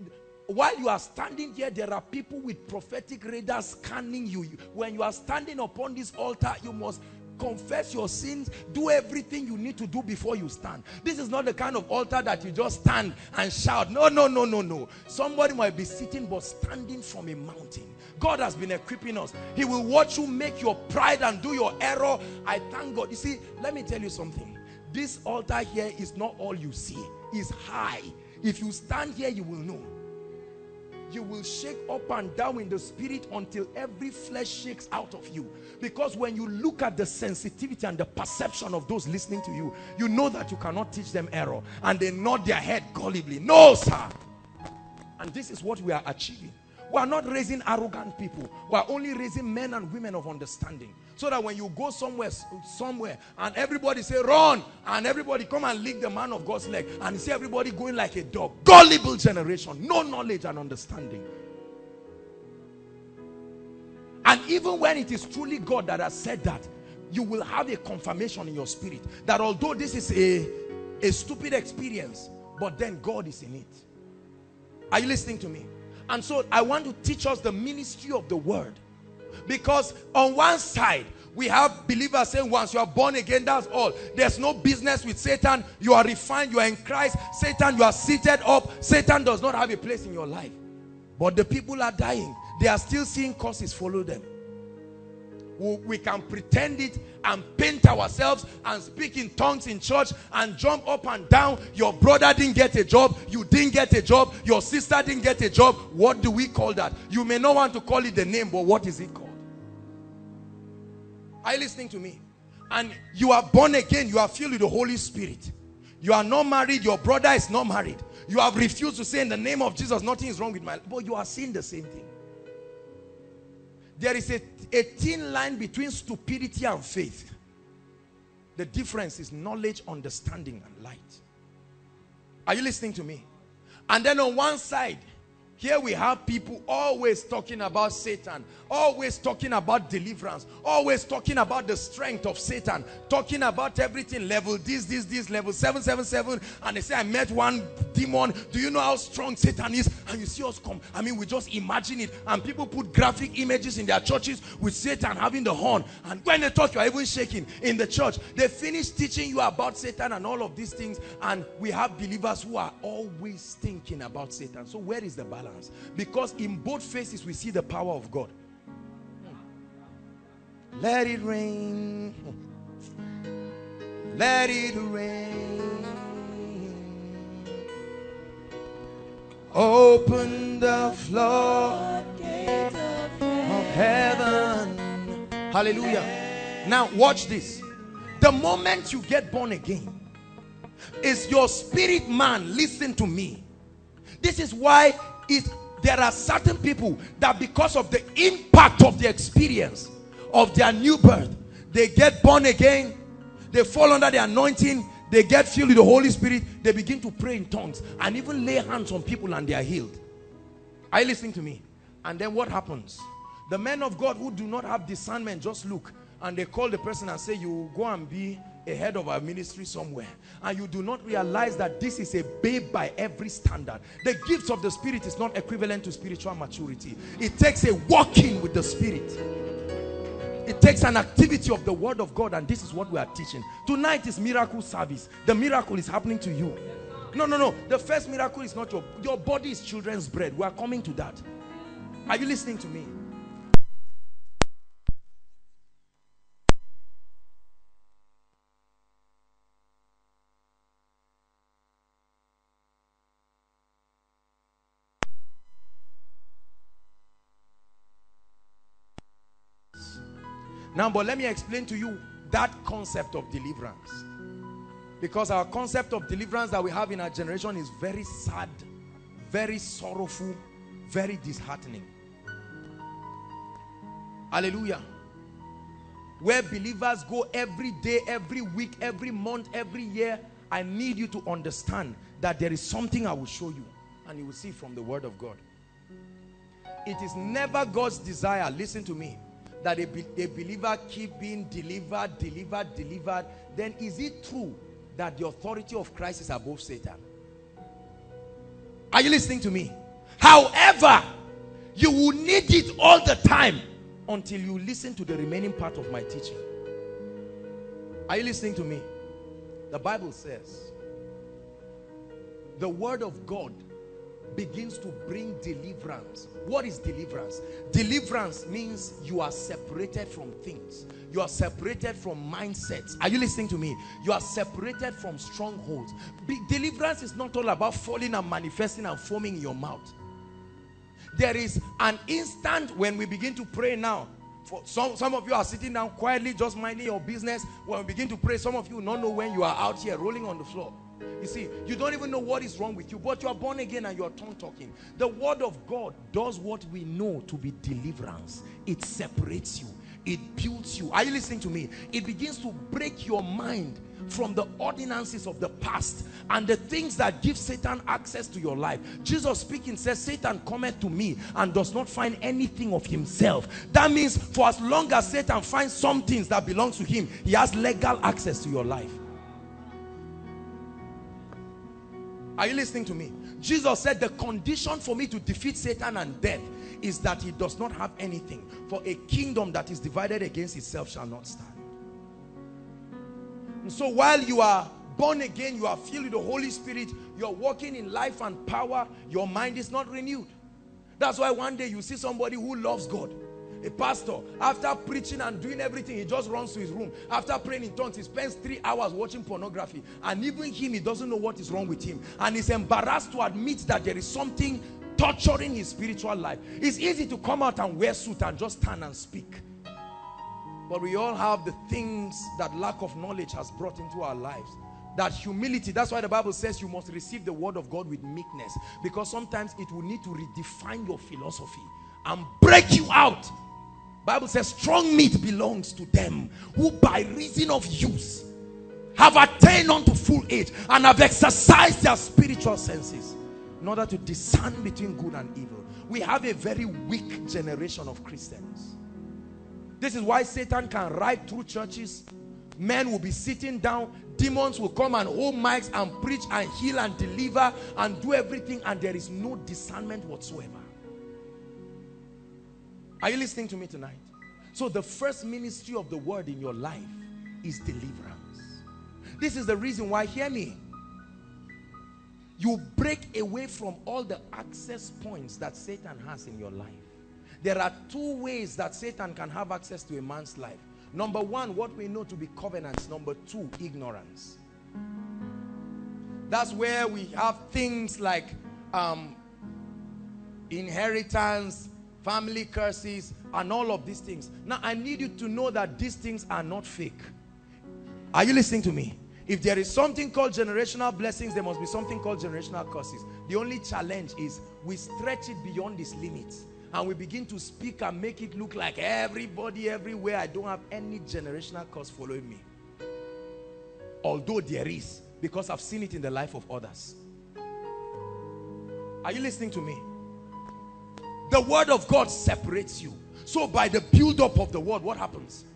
while you are standing here, there are people with prophetic radars scanning you. When you are standing upon this altar, you must confess your sins, do everything you need to do before you stand. This is not the kind of altar that you just stand and shout. No, no, no, no, no. Somebody might be sitting but standing from a mountain. God has been equipping us. He will watch you make your pride and do your error. I thank God. You see, let me tell you something. This altar here is not all you see. It's high. If you stand here, you will know you will shake up and down in the spirit until every flesh shakes out of you. Because when you look at the sensitivity and the perception of those listening to you you know that you cannot teach them error. And they nod their head gullibly no sir. And this is what we are achieving. We are not raising arrogant people. We are only raising men and women of understanding so that when you go somewhere somewhere and everybody say run and everybody come and lick the man of God's leg and see everybody going like a dog. Gullible generation no knowledge and understanding. And even when it is truly God that has said that you will have a confirmation in your spirit that although this is a a stupid experience but then God is in it. Are you listening to me? And so I want to teach us the ministry of the word. Because on one side, we have believers saying once you are born again, that's all. There's no business with Satan. You are refined, you are in Christ. Satan, you are seated up. Satan does not have a place in your life. But the people are dying. They are still seeing causes follow them we can pretend it and paint ourselves and speak in tongues in church and jump up and down. Your brother didn't get a job. You didn't get a job. Your sister didn't get a job. What do we call that? You may not want to call it the name, but what is it called? Are you listening to me? And you are born again. You are filled with the Holy Spirit. You are not married. Your brother is not married. You have refused to say in the name of Jesus, nothing is wrong with my life. But you are seeing the same thing. There is a, a thin line between stupidity and faith. The difference is knowledge, understanding, and light. Are you listening to me? And then on one side, here we have people always talking about Satan, always talking about deliverance, always talking about the strength of Satan, talking about everything level this, this, this, level 777. And they say, I met one demon. Do you know how strong Satan is? And you see us come. I mean, we just imagine it. And people put graphic images in their churches with Satan having the horn. And when they talk, you are even shaking in the church. They finish teaching you about Satan and all of these things. And we have believers who are always thinking about Satan. So where is the balance? Because in both faces we see the power of God. Let it rain. Let it rain. Open the floor of heaven. Hallelujah. Now watch this. The moment you get born again is your spirit man listen to me. This is why is there are certain people that because of the impact of the experience of their new birth, they get born again, they fall under the anointing, they get filled with the Holy Spirit, they begin to pray in tongues and even lay hands on people and they are healed. Are you listening to me? And then what happens? The men of God who do not have discernment just look and they call the person and say, you go and be a head of our ministry somewhere and you do not realize that this is a babe by every standard. The gifts of the spirit is not equivalent to spiritual maturity. It takes a walking with the spirit. It takes an activity of the word of God and this is what we are teaching. Tonight is miracle service. The miracle is happening to you. No no no. The first miracle is not your your body is children's bread. We are coming to that. Are you listening to me Now, but let me explain to you that concept of deliverance. Because our concept of deliverance that we have in our generation is very sad, very sorrowful, very disheartening. Hallelujah. Where believers go every day, every week, every month, every year, I need you to understand that there is something I will show you and you will see from the word of God. It is never God's desire, listen to me, that a, be a believer keep being delivered, delivered, delivered. Then is it true that the authority of Christ is above Satan? Are you listening to me? However, you will need it all the time until you listen to the remaining part of my teaching. Are you listening to me? The Bible says the word of God begins to bring deliverance. What is deliverance? Deliverance means you are separated from things. You are separated from mindsets. Are you listening to me? You are separated from strongholds. Be deliverance is not all about falling and manifesting and foaming in your mouth. There is an instant when we begin to pray now. For some, some of you are sitting down quietly, just minding your business. When we begin to pray, some of you not know when you are out here rolling on the floor. You see, you don't even know what is wrong with you, but you are born again and you are tongue talking. The word of God does what we know to be deliverance. It separates you. It builds you. Are you listening to me? It begins to break your mind from the ordinances of the past and the things that give Satan access to your life. Jesus speaking says, Satan cometh to me and does not find anything of himself. That means for as long as Satan finds some things that belong to him, he has legal access to your life. Are you listening to me? Jesus said the condition for me to defeat Satan and death is that he does not have anything. For a kingdom that is divided against itself shall not stand. And so while you are born again, you are filled with the Holy Spirit, you're walking in life and power, your mind is not renewed. That's why one day you see somebody who loves God. A pastor, after preaching and doing everything, he just runs to his room. After praying in tongues, he spends three hours watching pornography. And even him, he doesn't know what is wrong with him. And he's embarrassed to admit that there is something torturing his spiritual life. It's easy to come out and wear suit and just stand and speak. But we all have the things that lack of knowledge has brought into our lives. That humility, that's why the Bible says you must receive the word of God with meekness. Because sometimes it will need to redefine your philosophy and break you out Bible says strong meat belongs to them who by reason of use have attained unto full age and have exercised their spiritual senses in order to discern between good and evil. We have a very weak generation of Christians. This is why Satan can ride through churches. Men will be sitting down. Demons will come and hold mics and preach and heal and deliver and do everything and there is no discernment whatsoever. Are you listening to me tonight? So the first ministry of the word in your life is deliverance. This is the reason why, hear me, you break away from all the access points that Satan has in your life. There are two ways that Satan can have access to a man's life. Number one, what we know to be covenants. Number two, ignorance. That's where we have things like um, inheritance, family curses, and all of these things. Now, I need you to know that these things are not fake. Are you listening to me? If there is something called generational blessings, there must be something called generational curses. The only challenge is we stretch it beyond this limits and we begin to speak and make it look like everybody everywhere. I don't have any generational curse following me. Although there is, because I've seen it in the life of others. Are you listening to me? The word of God separates you. So by the build-up of the word, what happens?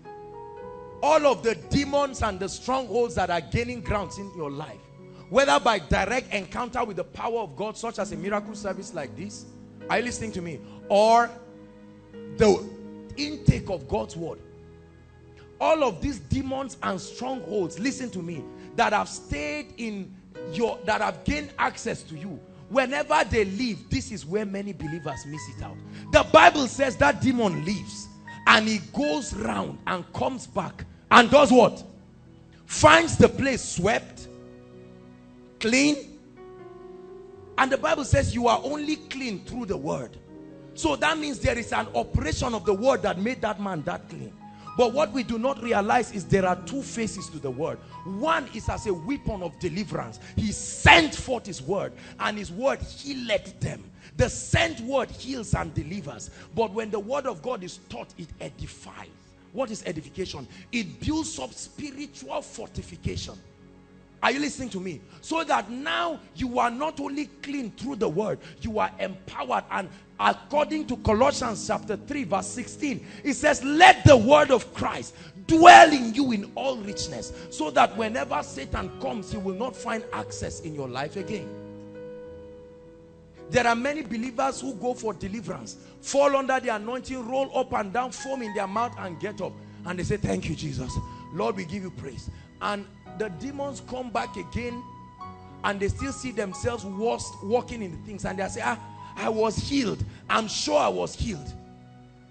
All of the demons and the strongholds that are gaining grounds in your life, whether by direct encounter with the power of God, such as a miracle service like this, are you listening to me? Or the intake of God's word. All of these demons and strongholds, listen to me, that have stayed in your, that have gained access to you, whenever they leave this is where many believers miss it out. The bible says that demon leaves and he goes round and comes back and does what? Finds the place swept clean. And the bible says you are only clean through the word. So that means there is an operation of the word that made that man that clean But what we do not realize is there are two faces to the word. One is as a weapon of deliverance. He sent forth his word and his word healed them. The sent word heals and delivers. But when the word of God is taught, it edifies. What is edification? It builds up spiritual fortification. Are you listening to me? So that now you are not only clean through the word, you are empowered. And according to Colossians chapter 3 verse 16, it says, let the word of Christ dwell in you in all richness. So that whenever Satan comes, he will not find access in your life again. There are many believers who go for deliverance, fall under the anointing, roll up and down, foam in their mouth and get up. And they say, thank you, Jesus. Lord, we give you praise. And the demons come back again and they still see themselves worst walking in the things and they say ah i was healed. I'm sure i was healed.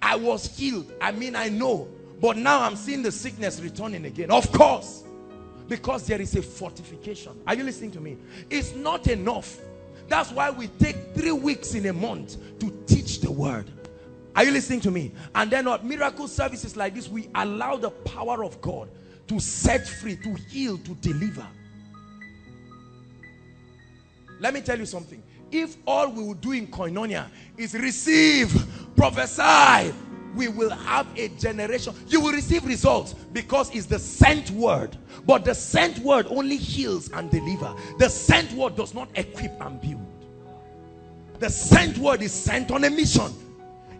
I was healed. I mean i know. But now i'm seeing the sickness returning again. Of course because there is a fortification. Are you listening to me? It's not enough. That's why we take three weeks in a month to teach the word. Are you listening to me? And then what miracle services like this we allow the power of god to set free, to heal, to deliver. Let me tell you something. If all we will do in koinonia is receive, prophesy, we will have a generation. You will receive results because it's the sent word. But the sent word only heals and deliver. The sent word does not equip and build. The sent word is sent on a mission.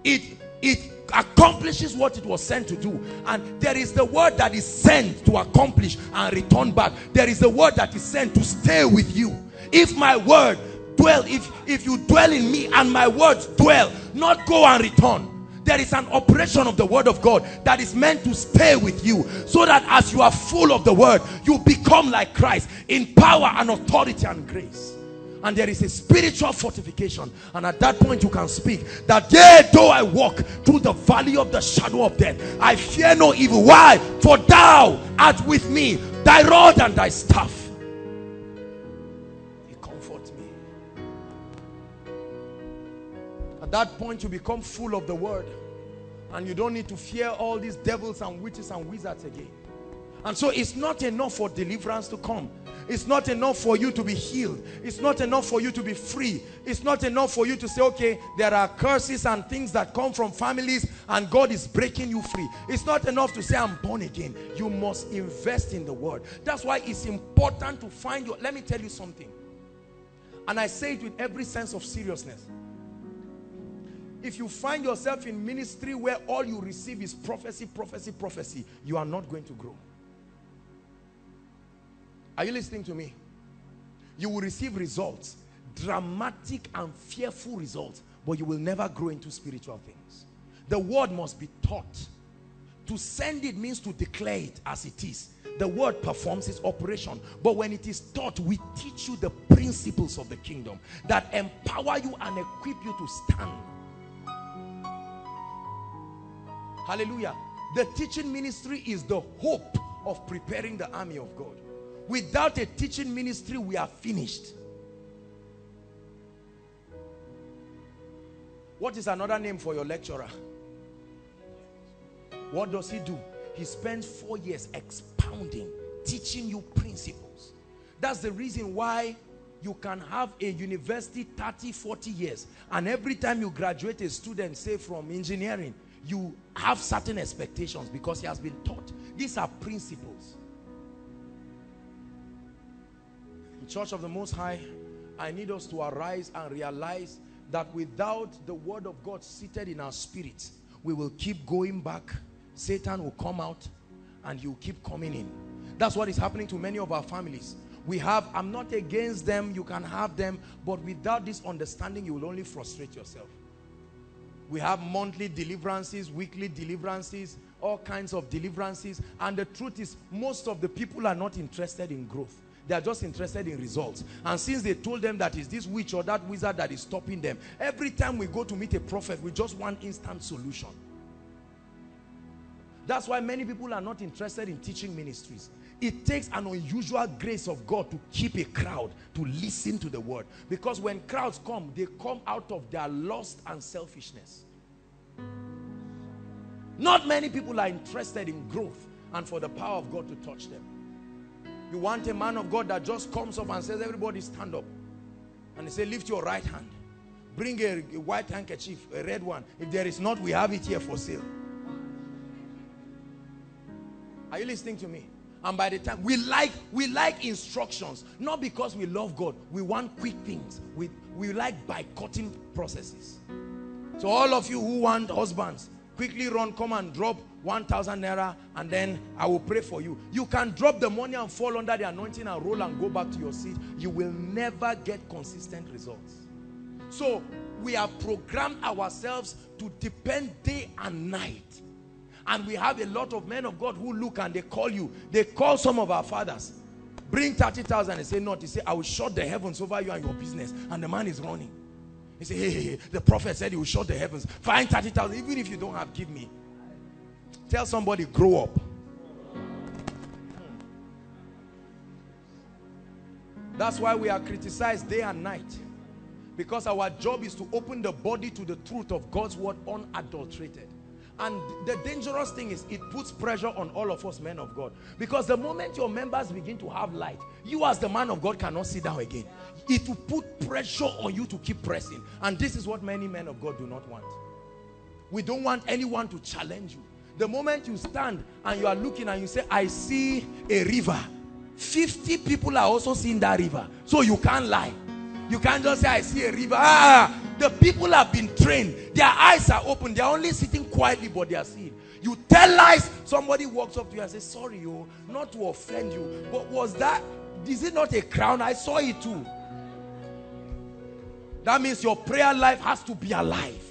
It, it accomplishes what it was sent to do. And there is the word that is sent to accomplish and return back. There is the word that is sent to stay with you. If my word dwell if if you dwell in me and my words dwell not go and return. There is an operation of the word of God that is meant to stay with you so that as you are full of the word you become like Christ in power and authority and grace and there is a spiritual fortification. And at that point you can speak that yea though I walk through the valley of the shadow of death I fear no evil. Why? For thou art with me thy rod and thy staff. He comforts me. At that point you become full of the word and you don't need to fear all these devils and witches and wizards again and so it's not enough for deliverance to come it's not enough for you to be healed. It's not enough for you to be free. It's not enough for you to say, okay, there are curses and things that come from families and God is breaking you free. It's not enough to say, I'm born again. You must invest in the word. That's why it's important to find your, let me tell you something. And I say it with every sense of seriousness. If you find yourself in ministry where all you receive is prophecy, prophecy, prophecy, you are not going to grow. Are you listening to me? You will receive results, dramatic and fearful results, but you will never grow into spiritual things. The word must be taught. To send it means to declare it as it is. The word performs its operation. But when it is taught, we teach you the principles of the kingdom that empower you and equip you to stand. Hallelujah. The teaching ministry is the hope of preparing the army of God. Without a teaching ministry, we are finished. What is another name for your lecturer? What does he do? He spends four years expounding, teaching you principles. That's the reason why you can have a university 30, 40 years. And every time you graduate a student, say from engineering, you have certain expectations because he has been taught. These are principles. Church of the Most High, I need us to arise and realize that without the word of God seated in our spirits, we will keep going back. Satan will come out and he'll keep coming in. That's what is happening to many of our families. We have, I'm not against them, you can have them, but without this understanding, you will only frustrate yourself. We have monthly deliverances, weekly deliverances, all kinds of deliverances. And the truth is, most of the people are not interested in growth. They are just interested in results. And since they told them that is this witch or that wizard that is stopping them, every time we go to meet a prophet, we just want instant solution. That's why many people are not interested in teaching ministries. It takes an unusual grace of God to keep a crowd to listen to the word. Because when crowds come, they come out of their lust and selfishness. Not many people are interested in growth and for the power of God to touch them. You want a man of God that just comes up and says, everybody stand up. And he say, lift your right hand. Bring a, a white handkerchief, a red one. If there is not, we have it here for sale. Are you listening to me? And by the time we like we like instructions, not because we love God, we want quick things. We we like by cutting processes. So all of you who want husbands, quickly run, come and drop 1,000 naira and then I will pray for you. You can drop the money and fall under the anointing and roll and go back to your seat. You will never get consistent results. So we have programmed ourselves to depend day and night. And we have a lot of men of God who look and they call you. They call some of our fathers. Bring 30,000 and say, not. He say, I will shut the heavens over you and your business. And the man is running. He say, hey, hey, hey, the prophet said he will shut the heavens. Find 30,000. Even if you don't have, give me. Tell somebody, grow up. That's why we are criticized day and night. Because our job is to open the body to the truth of God's word unadulterated. And the dangerous thing is it puts pressure on all of us men of God. Because the moment your members begin to have light, you as the man of God cannot sit down again. It will put pressure on you to keep pressing. And this is what many men of God do not want. We don't want anyone to challenge you. The moment you stand and you are looking and you say, I see a river. 50 people are also seeing that river. So you can't lie. You can't just say, I see a river. Ah, the people have been trained. Their eyes are open. They are only sitting quietly, but they are seeing. You tell lies. Somebody walks up to you and says, sorry, you, not to offend you. But was that, is it not a crown? I saw it too. That means your prayer life has to be alive.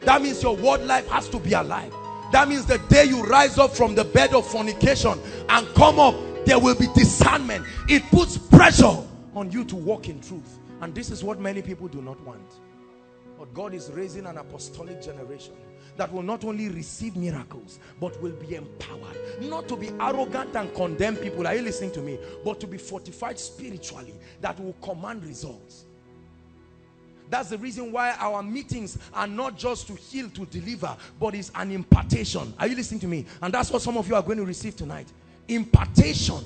That means your word life has to be alive. That means the day you rise up from the bed of fornication and come up, there will be discernment. It puts pressure on you to walk in truth. And this is what many people do not want. But God is raising an apostolic generation that will not only receive miracles, but will be empowered. Not to be arrogant and condemn people, are you listening to me? But to be fortified spiritually, that will command results. That's the reason why our meetings are not just to heal, to deliver, but it's an impartation. Are you listening to me? And that's what some of you are going to receive tonight. Impartation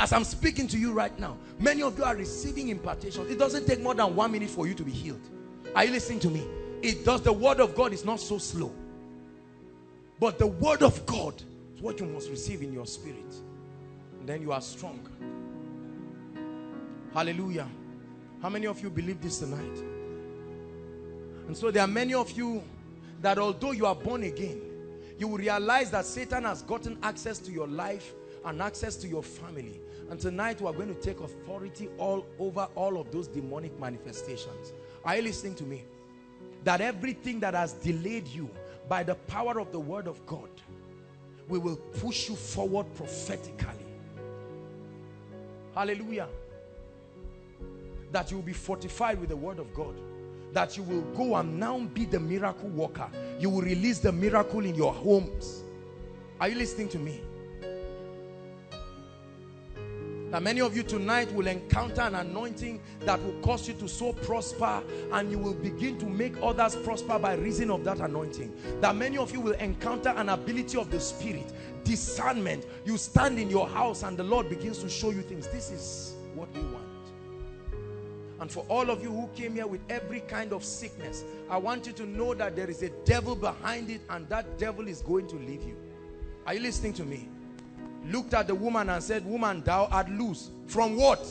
as I'm speaking to you right now, many of you are receiving impartation. It doesn't take more than one minute for you to be healed. Are you listening to me? It does. The word of God is not so slow. But the word of God is what you must receive in your spirit. And then you are strong. Hallelujah. How many of you believe this tonight? And so there are many of you that although you are born again, you will realize that Satan has gotten access to your life and access to your family. And tonight we are going to take authority all over all of those demonic manifestations. Are you listening to me? That everything that has delayed you by the power of the word of God, we will push you forward prophetically. Hallelujah. That you will be fortified with the word of God. That you will go and now be the miracle worker. You will release the miracle in your homes. Are you listening to me? that many of you tonight will encounter an anointing that will cause you to so prosper and you will begin to make others prosper by reason of that anointing. That many of you will encounter an ability of the spirit, discernment. You stand in your house and the Lord begins to show you things. This is what we. And for all of you who came here with every kind of sickness, I want you to know that there is a devil behind it and that devil is going to leave you. Are you listening to me? looked at the woman and said, Woman, thou art loose. From what?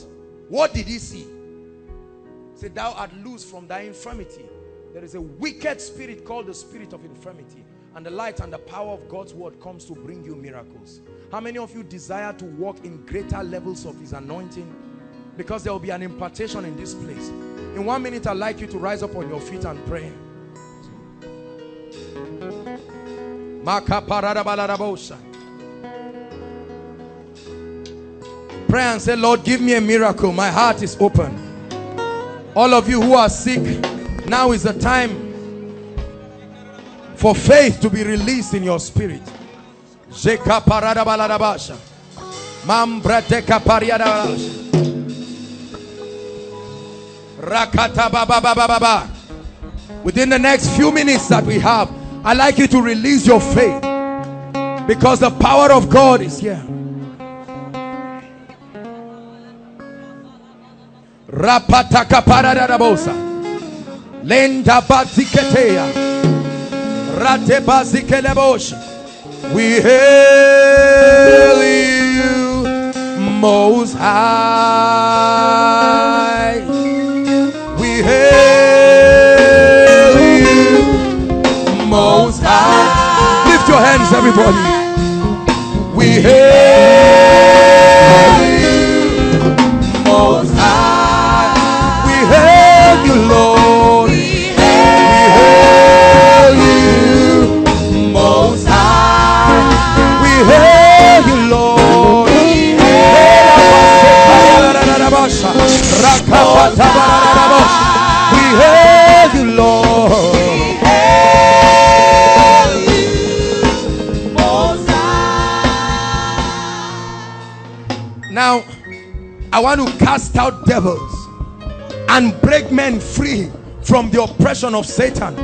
What did he see? Said, Thou art loose from thy infirmity. There is a wicked spirit called the spirit of infirmity. And the light and the power of God's word comes to bring you miracles. How many of you desire to walk in greater levels of his anointing? Because there will be an impartation in this place. In one minute, I'd like you to rise up on your feet and pray. Pray and say, Lord, give me a miracle. My heart is open. All of you who are sick, now is the time for faith to be released in your spirit. Within the next few minutes that we have, I'd like you to release your faith because the power of God is here. Rapataka paradarabosa. Lenda baziketea. Rate bazikelebosh. We hail you most high. Hands, everybody. We hail you most high. We hail you, Lord. We hail you most high. We hail you, Lord. We I want to cast out devils and break men free from the oppression of Satan.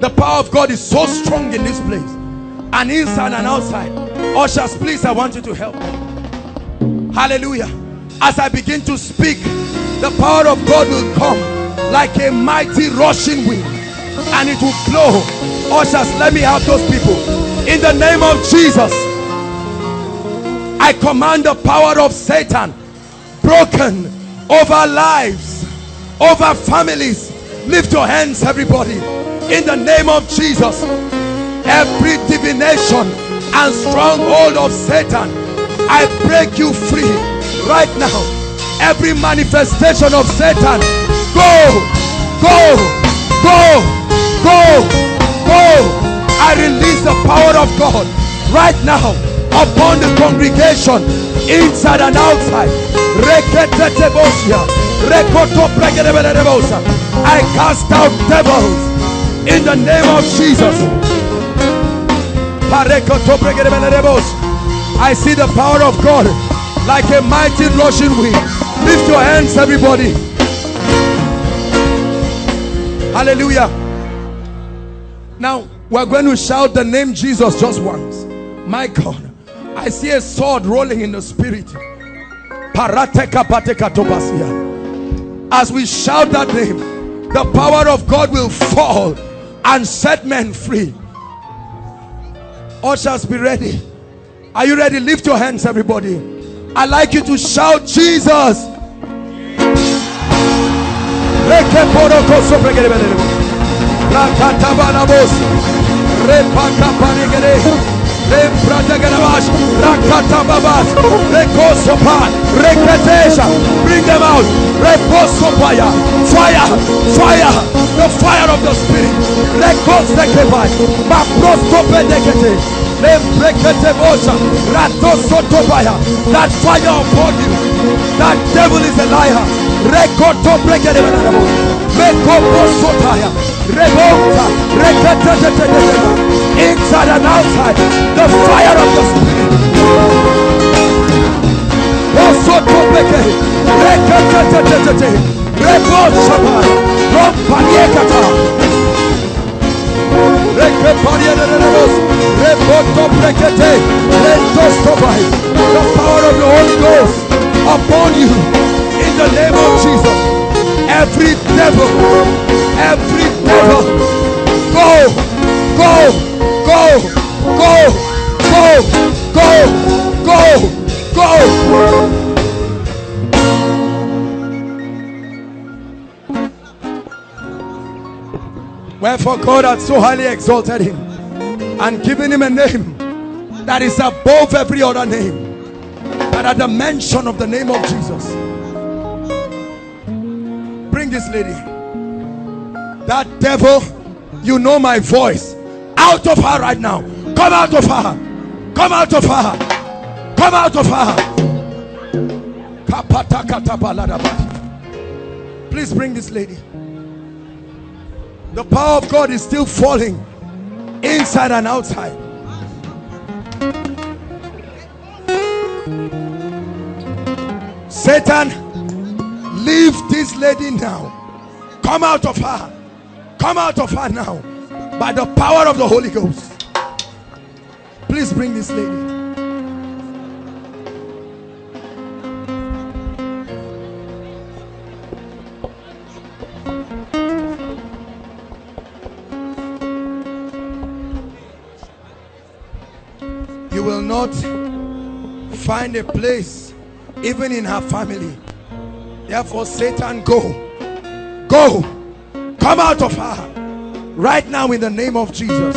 The power of God is so strong in this place, and inside and outside. Ushers, please, I want you to help. Hallelujah. As I begin to speak, the power of God will come like a mighty rushing wind, and it will blow. Ushers, let me have those people. In the name of Jesus, I command the power of Satan broken over lives, over families. Lift your hands, everybody. In the name of Jesus, every divination and stronghold of Satan, I break you free right now. Every manifestation of Satan, go, go, go, go, go. I release the power of God right now upon the congregation inside and outside. I cast out devils in the name of Jesus. I see the power of God like a mighty rushing wind. Lift your hands, everybody. Hallelujah. Now we're going to shout the name Jesus just once. My God. I see a sword rolling in the spirit. As we shout that name, the power of God will fall and set men free. Ushers, be ready. Are you ready? Lift your hands, everybody. I like you to shout Jesus. Bring them out. Reposopaya. Fire. Fire. The fire of the spirit. Rekosekebai. Maprostopedekete. Lembreketebosa. Ratosotopaya. That fire upon you. That devil is a liar. Rekotopreketebo. Mekoposotaya. Reketetetetete. Inside and outside. The fire of the spirit. The power of the Holy Ghost upon you in the name of Jesus. Every devil, every devil, go, go, go, go, go, go, go. go. Wherefore God hath so highly exalted him and given him a name that is above every other name. That at the mention of the name of Jesus. This lady. That devil, you know my voice. Out of her right now. Come out of her. Come out of her. Come out of her. Please bring this lady. The power of God is still falling inside and outside. Satan, leave this lady now. Come out of her. Come out of her now by the power of the Holy Ghost. Please bring this lady. You will not find a place even in her family. Therefore, Satan, go. Go. Come out of her right now in the name of Jesus.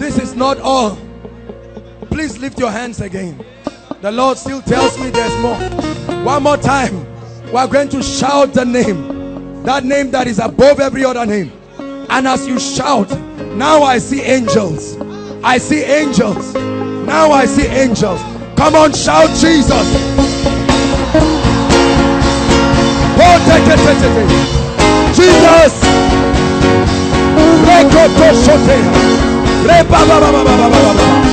This is not all. Please lift your hands again. The Lord still tells me there's more. One more time. We are going to shout the name. That name that is above every other name. And as you shout, now I see angels. I see angels. Now I see angels. Come on, shout Jesus. Oh, take it, take it, take it. Jesus. Rekotosotea. Rebababababababa.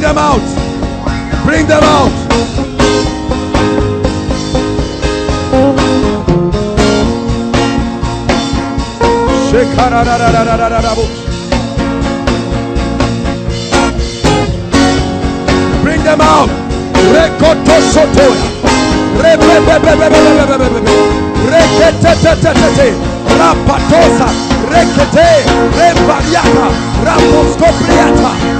Bring them out. Bring them out. Bring them out. Rekoto sotoya. Rekete rapatosa. Rekete rembariata. Raposcopriata.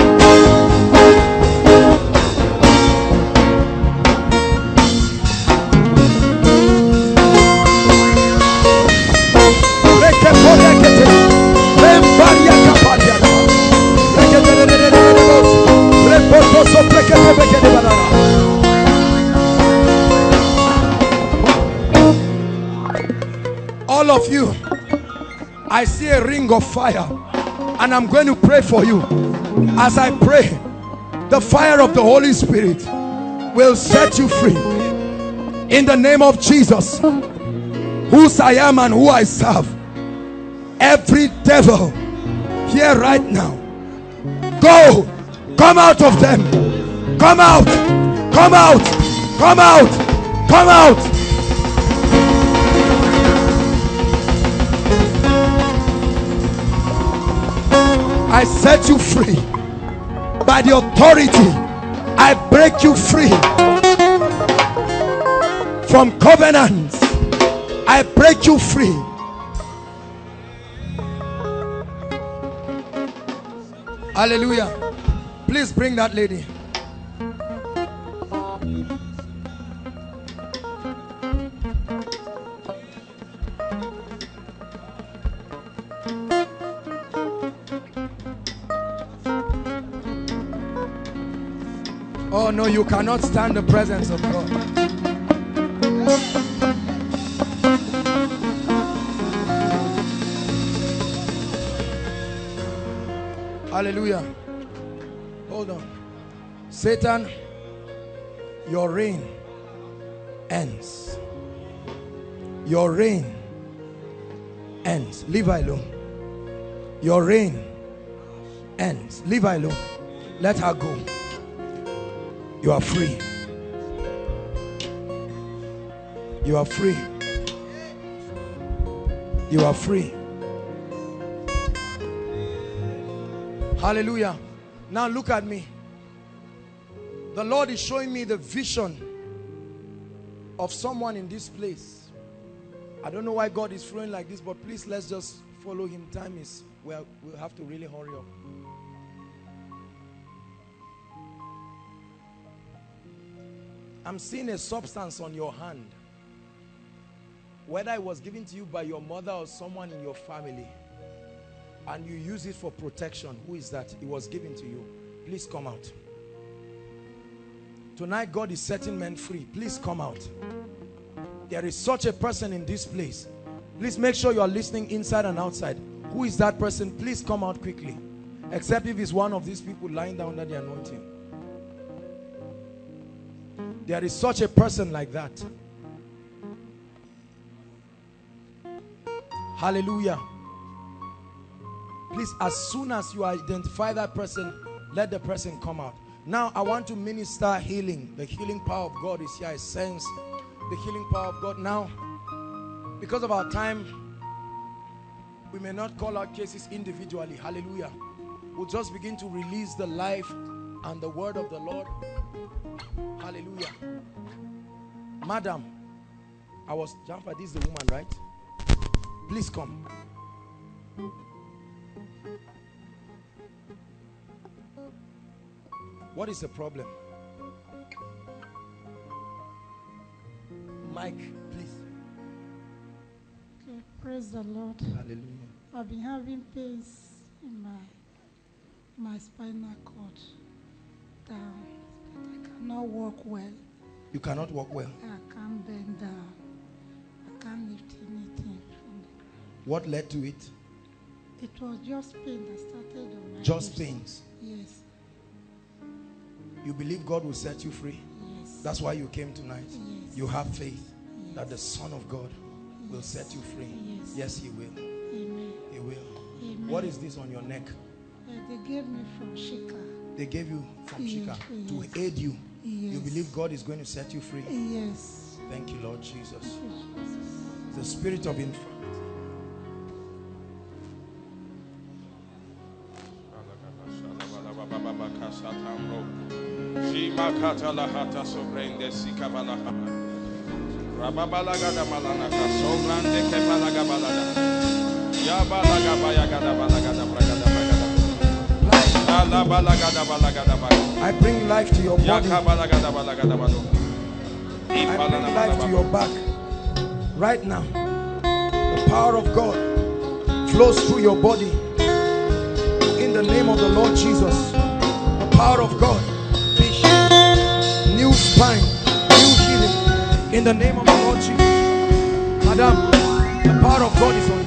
ring of fire, and I'm going to pray for you. As I pray, the fire of the Holy Spirit will set you free. In the name of Jesus, whose I am and who I serve, every devil here right now, go, come out of them, come out, come out, come out, come out. I set you free by the authority. I break you free from covenants. I break you free. Hallelujah. Please bring that lady. Oh no, you cannot stand the presence of God. Hallelujah. Hold on. Satan, your reign ends. Your reign ends. Leave her alone. Your reign ends. Leave her alone. Let her go. You are free. You are free. You are free. Hallelujah. Now look at me. The Lord is showing me the vision of someone in this place. I don't know why God is flowing like this, but please let's just follow him. Time is, well, we'll have to really hurry up. I'm seeing a substance on your hand. Whether it was given to you by your mother or someone in your family. and you use it for protection. Who is that? It was given to you. Please come out. Tonight, God is setting men free. Please come out. There is such a person in this place. Please make sure you are listening inside and outside. Who is that person? Please come out quickly. Except if it's one of these people lying down under the anointing. There is such a person like that. Hallelujah. Please, as soon as you identify that person, let the person come out. Now, I want to minister healing. The healing power of God is here. I sense the healing power of God. Now, because of our time, we may not call out cases individually. Hallelujah. We'll just begin to release the life and the word of the Lord. Hallelujah. Madam, I was, Jamfa, this is the woman, right? Please come. What is the problem? Mike, please. Okay, praise the Lord. Hallelujah. I've been having pains in my my spinal cord down. Cannot walk well. You cannot walk well. I can't bend down. I can't lift anything from the ground. What led to it? It was just pain that started on my Just hips. pains. Yes, You believe God will set you free. yes. That's why you came tonight. Yes. You have faith yes. that the Son of God will set you free. Yes. Yes, He will. Amen. He will. Amen. What is this on your neck? Uh, they gave me from Shika. They gave you from Yes, Shika to aid you. You believe God is going to set you free. Yes. Thank you, Lord Jesus. Thank you, Jesus. The spirit of infirmity. I bring life to your body. I bring life to your back. Right now, the power of God flows through your body. In the name of the Lord Jesus, the power of God. New spine, new healing. In the name of the Lord Jesus. Madam, the power of God is on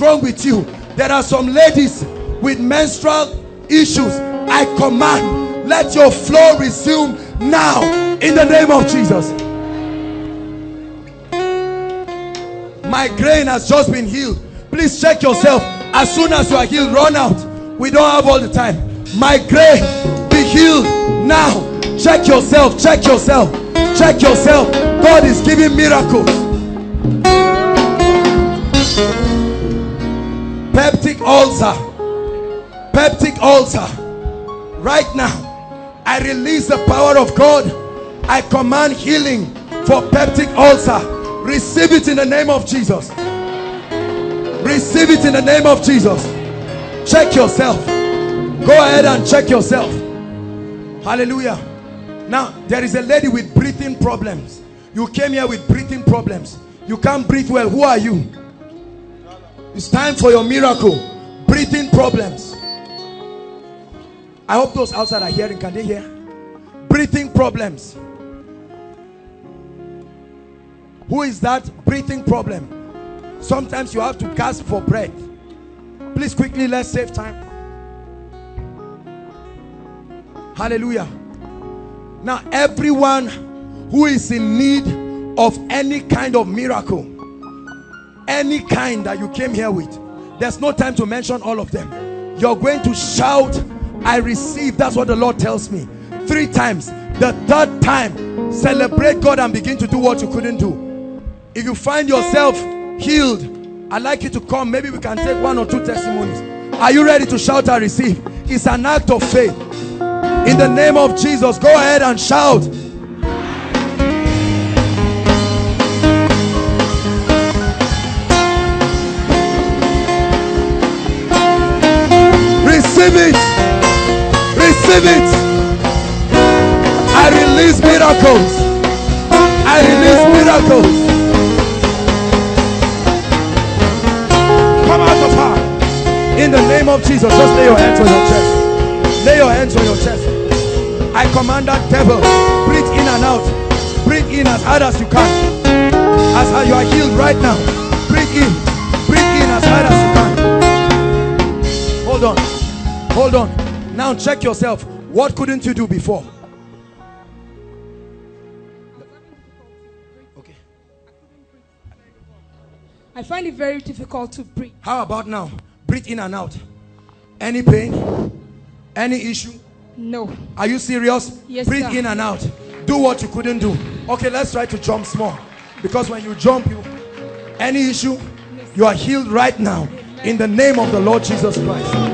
wrong with you. There are some ladies with menstrual issues. I command let your flow resume now in the name of jesus. Migraine has just been healed. Please check yourself. As soon as you are healed run out. We don't have all the time. Migraine be healed now. Check yourself check yourself check yourself. God is giving miracles ulcer peptic ulcer right now i release the power of god. I command healing for peptic ulcer. Receive it in the name of jesus. Receive it in the name of jesus. Check yourself. Go ahead and check yourself. Hallelujah. Now there is a lady with breathing problems. You came here with breathing problems. You can't breathe well. Who are you? It's time for your miracle problems. I hope those outside are hearing. Can they hear? Breathing problems. Who is that breathing problem? Sometimes you have to gasp for breath. Please quickly let's save time. Hallelujah. Now everyone who is in need of any kind of miracle any kind that you came here with there's no time to mention all of them you're going to shout i receive. That's what the lord tells me. Three times. The third time celebrate god and begin to do what you couldn't do. If you find yourself healed i'd like you to come. Maybe we can take one or two testimonies. Are you ready to shout i receive it's an act of faith. In the name of jesus go ahead and shout receive it. Receive it. I release miracles. I release miracles. Come out of her. In the name of jesus just lay your hands on your chest. Lay your hands on your chest. I command that devil breathe in and out. Breathe in as hard as you can. As how you are healed right now. Breathe in. Breathe in as hard as you can. Hold on hold on. Now check yourself. What couldn't you do before? Okay. I find it very difficult to breathe. how about now? Breathe in and out. Any pain? Any issue? No. are you serious? Yes, breathe sir. in and out. Do what you couldn't do. Okay let's try to jump small. Because when you jump you any issue? You are healed right now. In the name of the lord jesus christ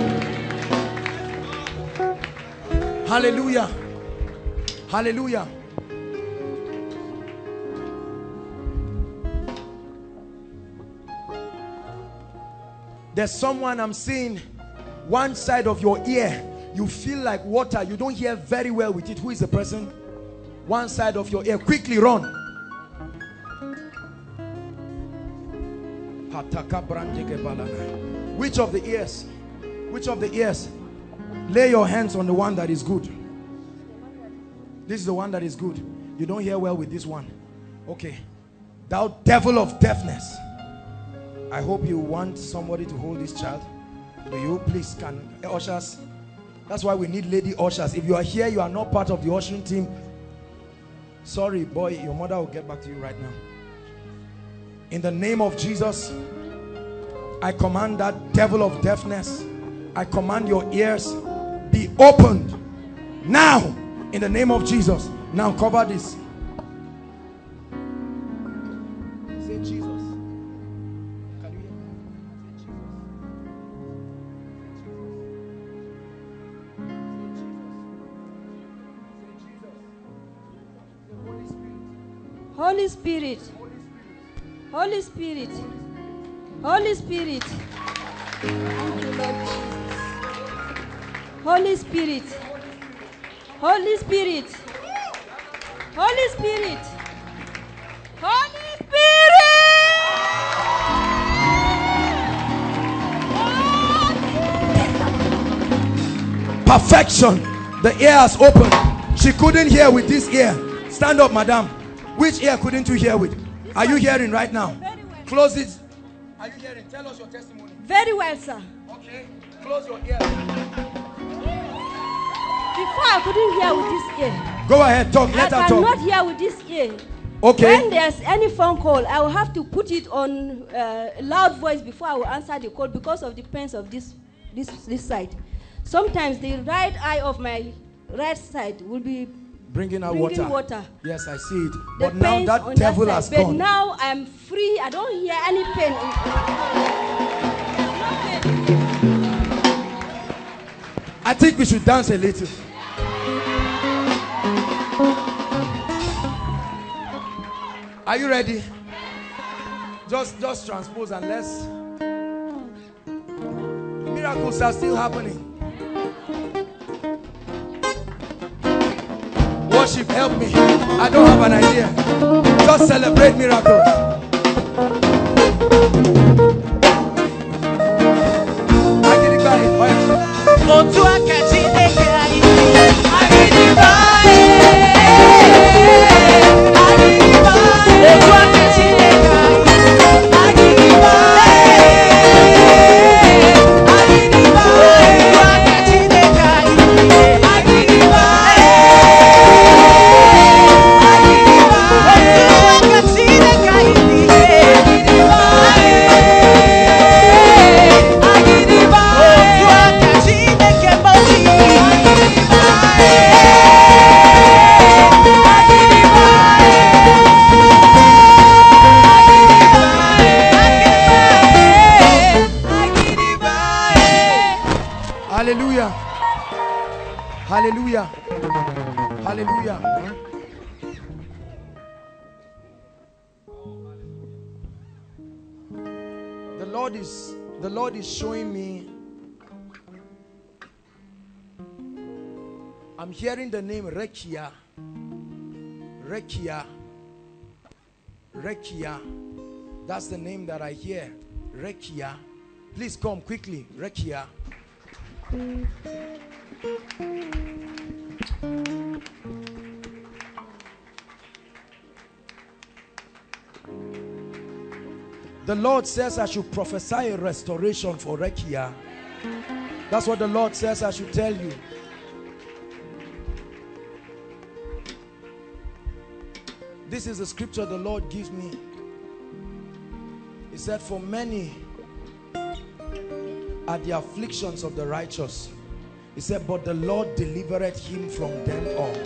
hallelujah. Hallelujah. There's someone i'm seeing one side of your ear. You feel like water. You don't hear very well with it. Who is the person? One side of your ear. Quickly run. Which of the ears? Which of the ears lay your hands on the one that is good this is the one that is good you don't hear well with this one okay thou devil of deafness I hope you want somebody to hold this child. Do you please can ushers? That's why we need lady ushers. If you are here, you are not part of the ushering team. Sorry, boy, your mother will get back to you right now. In the name of Jesus, I command that devil of deafness. I command your ears be opened now in the name of Jesus. Now cover this. Say Jesus. Can you hear me? Say Holy Spirit. Holy Spirit. Holy Spirit. Thank you, Lord Jesus. Holy Spirit. Holy Spirit. Holy Spirit. Holy Spirit. perfection. The ear has opened. She couldn't hear with this ear. Stand up madam. Which ear couldn't you hear with? Are you hearing right now? Close it. Are you hearing? Tell us your testimony. Very well, sir. okay. Close your ear Before I couldn't hear with this ear. go ahead talk I let her cannot talk hear with this ear. okay When there's any phone call, I will have to put it on uh, loud voice before I will answer the call because of the pains of this this this side. Sometimes the right eye of my right side will be bringing out bringing water. water. yes i see it The but now that devil side. has but gone now I'm free. I don't hear any pain. i think we should dance a little are you ready? Just just transpose and let's. Miracles are still happening. Worship help me. I don't have an idea. Just celebrate miracles Lord is showing me I'm hearing the name Rekia. Rekia. Rekia. That's the name that I hear. Rekia. Please come quickly. Rekia. The Lord says I should prophesy a restoration for Rekia. That's what the Lord says I should tell you. This is the scripture the Lord gives me. He said, For many are the afflictions of the righteous. He said, But the Lord delivered him from them all.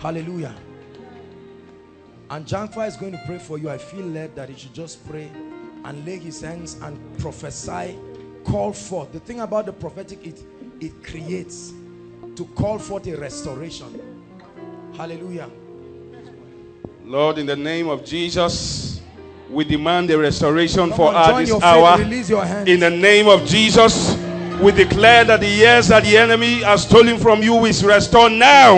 Hallelujah. And Jankfa is going to pray for you. I feel led that he should just pray and lay his hands and prophesy, call forth. The thing about the prophetic, it, it creates to call forth a restoration. Hallelujah. Lord, in the name of Jesus, we demand a restoration Come for us this hour. release your hands. In the name of Jesus, we declare that the years that the enemy has stolen from you is restored now.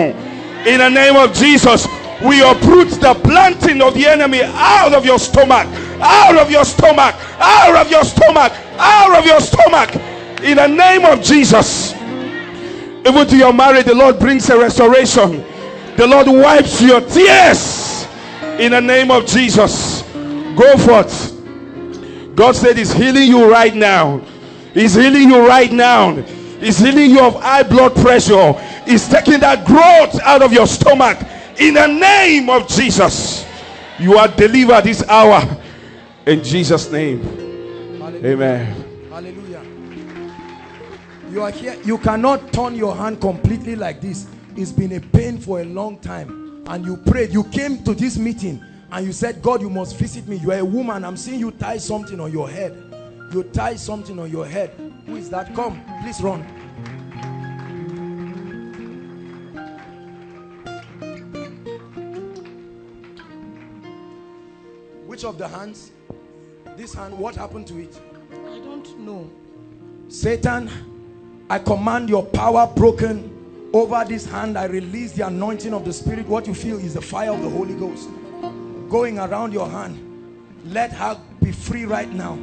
In the name of Jesus, we uproot the planting of the enemy out of your stomach, out of your stomach, out of your stomach, out of your stomach. In the name of Jesus. Even to your marriage, the Lord brings a restoration. The Lord wipes your tears. In the name of Jesus. Go forth. God said He's healing you right now. He's healing you right now. He's healing you of high blood pressure. He's taking that growth out of your stomach. In the name of Jesus. You are delivered this hour. In Jesus' name. Amen. Hallelujah. You are here. You cannot turn your hand completely like this. It's been a pain for a long time. And you prayed. You came to this meeting and you said, God, you must visit me. You are a woman. I'm seeing you tie something on your head. You tie something on your head. Who is that? Come, please run. Of the hands? This hand, what happened to it? I don't know. Satan, I command your power broken over this hand. I release the anointing of the Spirit. What you feel is the fire of the Holy Ghost going around your hand. Let her be free right now.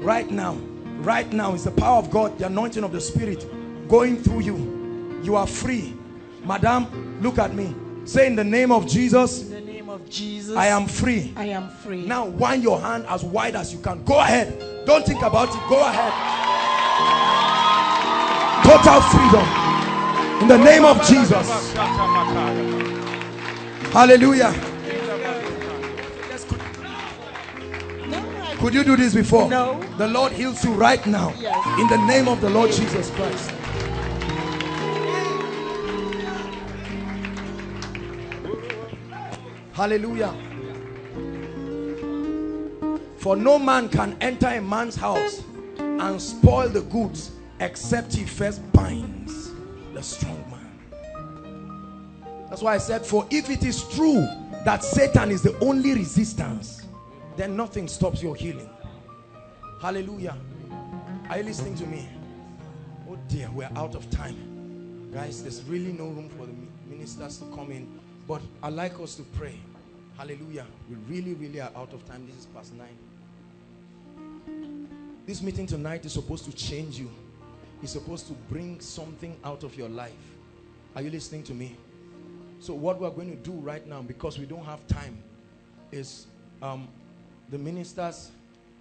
Right now. Right now is the power of God, the anointing of the Spirit going through you. You are free. Madam, look at me. Say in the name of Jesus, In the name of Jesus. I am free. I am free. Now wind your hand as wide as you can. Go ahead. Don't think about it. Go ahead. Total freedom. In the name of Jesus. Hallelujah. Could you do this before? No. The Lord heals you right now. Yes. In the name of the Lord Jesus Christ. Hallelujah. For no man can enter a man's house and spoil the goods except he first binds the strong man. That's why I said, for if it is true that Satan is the only resistance, then nothing stops your healing. Hallelujah. Are you listening to me? Oh dear, we're out of time. Guys, there's really no room for the ministers to come in. But I'd like us to pray. Hallelujah. We really, really are out of time. This is past nine. This meeting tonight is supposed to change you. It's supposed to bring something out of your life. Are you listening to me? So what we're going to do right now, because we don't have time, is um, the ministers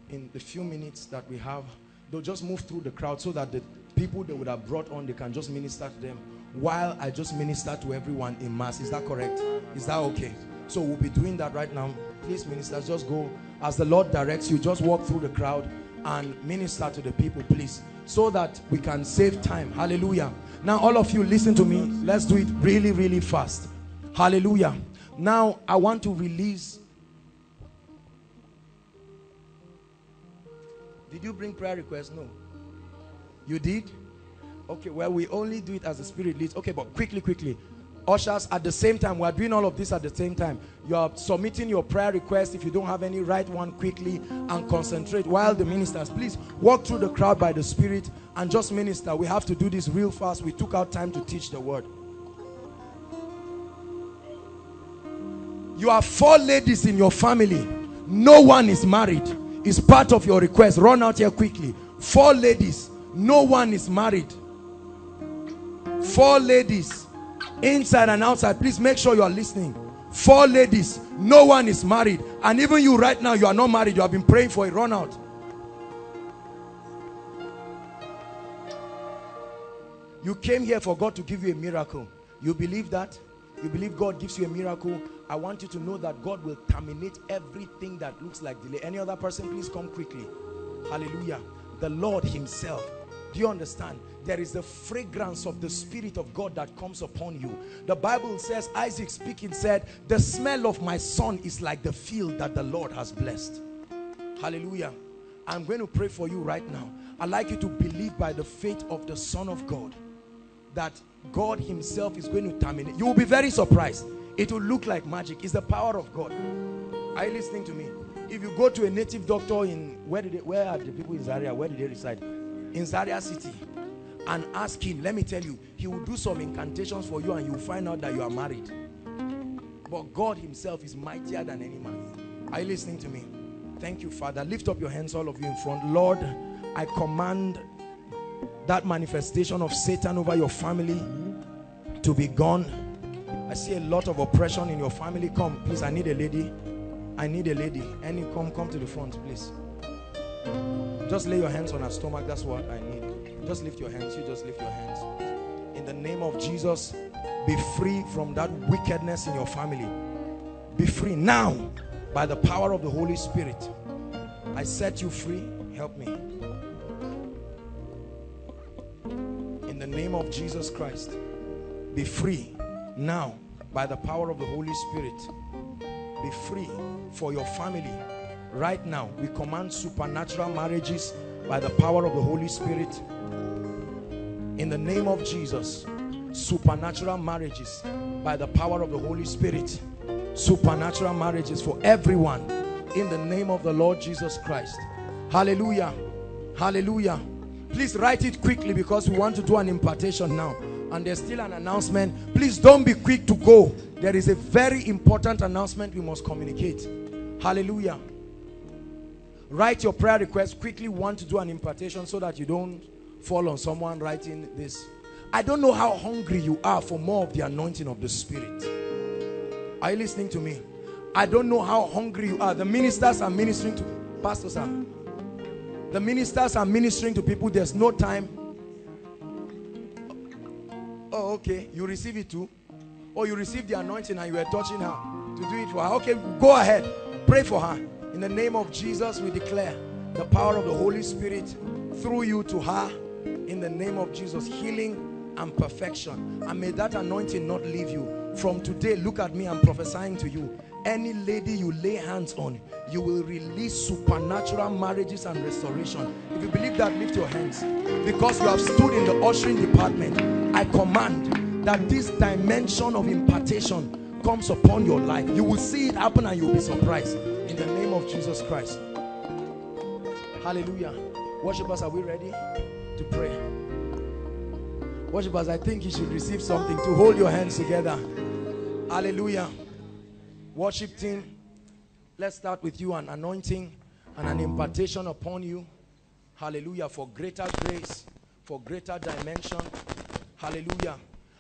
in the few minutes that we have, they'll just move through the crowd so that the people they would have brought on, they can just minister to them while I just minister to everyone in mass. Is that correct? Is that okay? So we'll be doing that right now. Please, ministers, just go as the Lord directs you. Just walk through the crowd and minister to the people, please, so that we can save time. Hallelujah. Now, all of you, listen to me. Let's do it really, really fast. Hallelujah. Now, I want to release. Did you bring prayer requests? No. You did? Okay, well, we only do it as the Spirit leads. Okay, but quickly, quickly. Ushers, at the same time, we are doing all of this at the same time. You are submitting your prayer request. If you don't have any, write one quickly and concentrate while the ministers, please walk through the crowd by the Spirit and just minister. We have to do this real fast. We took out time to teach the word. You have four ladies in your family. No one is married. It's part of your request. Run out here quickly. Four ladies. No one is married. Four ladies. Inside and outside. Please make sure you are listening. Four ladies. No one is married. And even you right now, you are not married. You have been praying for a Run out. You came here for God to give you a miracle. You believe that? You believe God gives you a miracle? I want you to know that God will terminate everything that looks like delay. Any other person, please come quickly. Hallelujah. The Lord himself. Do you understand? There is the fragrance of the Spirit of God that comes upon you. The Bible says, Isaac speaking said, the smell of my son is like the field that the Lord has blessed. Hallelujah. I'm going to pray for you right now. I'd like you to believe by the faith of the Son of God that God himself is going to terminate. You will be very surprised. It will look like magic. It's the power of God. Are you listening to me? If you go to a native doctor in, where did they, where are the people in Zaria? Where did they reside? In Zaria city. And ask him, let me tell you, he will do some incantations for you and you'll find out that you are married. But God himself is mightier than any man. Are you listening to me? Thank you, Father. Lift up your hands, all of you in front. Lord, I command that manifestation of Satan over your family to be gone. I see a lot of oppression in your family. Come, please. I need a lady. I need a lady. Any come, come to the front, please. Just lay your hands on her stomach. That's what I need. Just lift your hands. You just lift your hands. In the name of Jesus, be free from that wickedness in your family. Be free now. by the power of the Holy Spirit. I set you free. Help me. In the name of Jesus Christ, be free now by the power of the Holy Spirit. Be free for your family. Right now, we command supernatural marriages by the power of the Holy Spirit. In the name of Jesus, supernatural marriages by the power of the Holy Spirit. Supernatural marriages for everyone in the name of the Lord Jesus Christ. Hallelujah. Hallelujah. Please write it quickly because we want to do an impartation now. And there's still an announcement. Please don't be quick to go. There is a very important announcement we must communicate. Hallelujah. Write your prayer request quickly. Want to do an impartation so that you don't fall on someone writing this. I don't know how hungry you are for more of the anointing of the Spirit. Are you listening to me? I don't know how hungry you are. The ministers are ministering to pastors. Sam. The ministers are ministering to people. There's no time. Oh, okay. You receive it too. Or you received the anointing and you were touching her to do it for her. Okay, go ahead. Pray for her. In the name of Jesus, we declare the power of the Holy Spirit through you to her. In the name of Jesus, healing and perfection. And may that anointing not leave you. From today, look at me, I'm prophesying to you. Any lady you lay hands on, you will release supernatural marriages and restoration. If you believe that, lift your hands. Because you have stood in the ushering department, I command that this dimension of impartation comes upon your life. You will see it happen and you'll be surprised. Name of Jesus Christ. Hallelujah. Worshippers, are we ready to pray? Worshippers, I think you should receive something to hold your hands together. Hallelujah. Worship team, let's start with you an anointing and an impartation upon you. Hallelujah. For greater grace, for greater dimension. Hallelujah.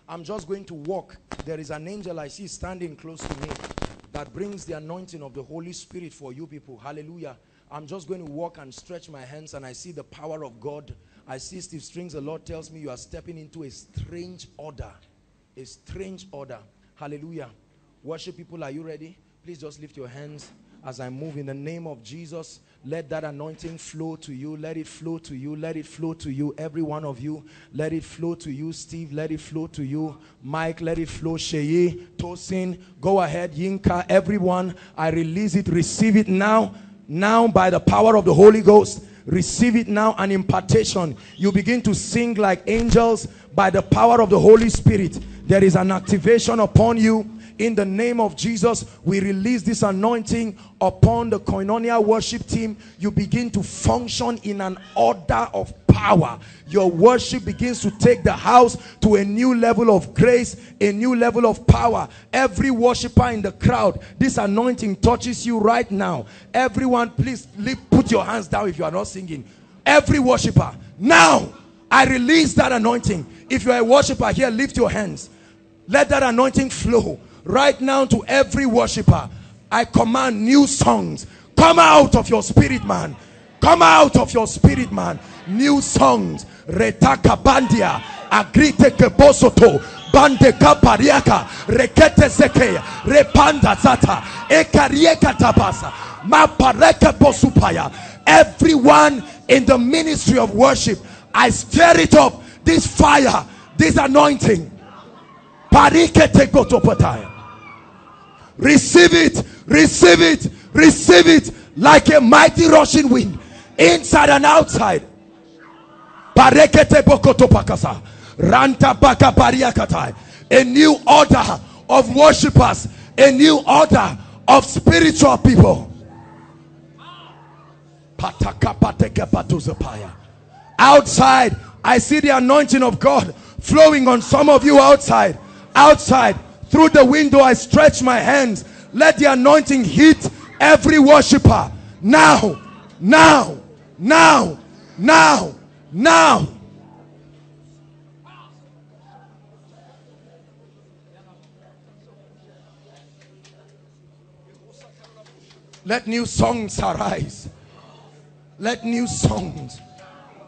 I'm just going to walk. There is an angel I see standing close to me that brings the anointing of the Holy Spirit for you people. Hallelujah. I'm just going to walk and stretch my hands and I see the power of God. I see Steve Strings. The Lord tells me you are stepping into a strange order. A strange order. Hallelujah. Worship people, are you ready? Please just lift your hands as I move in the name of Jesus. Let that anointing flow to you. Let it flow to you. Let it flow to you. Every one of you. Let it flow to you. Steve, let it flow to you. Mike, let it flow. Sheye, Tosin, go ahead. Yinka, everyone. I release it. Receive it now. Now by the power of the Holy Ghost. Receive it now. An impartation. You begin to sing like angels by the power of the Holy Spirit. There is an activation upon you in the name of Jesus, we release this anointing upon the Koinonia worship team. You begin to function in an order of power. Your worship begins to take the house to a new level of grace, a new level of power. Every worshiper in the crowd, this anointing touches you right now. Everyone, please put your hands down if you are not singing. Every worshiper, now I release that anointing. If you are a worshiper here, lift your hands. Let that anointing flow right now to every worshiper I command new songs. Come out of your spirit man. Come out of your spirit man. New songs. Retaka bandia. Agrite kebosoto bandeka pariaka rekete sekeya repanda zata. Ekarieka tabasa. Mapareke posupaya. Everyone in the ministry of worship I stir it up. This fire this anointing. Parikete gotopataya receive it receive it receive it like a mighty rushing wind inside and outside. Parekete bokoto pakasa, ranta baka bariakatai. a new order of worshippers a new order of spiritual people. Outside I see the anointing of God flowing on some of you outside. Outside through the window I stretch my hands. Let the anointing hit every worshiper. Now now now now now. Let new songs arise. Let new songs.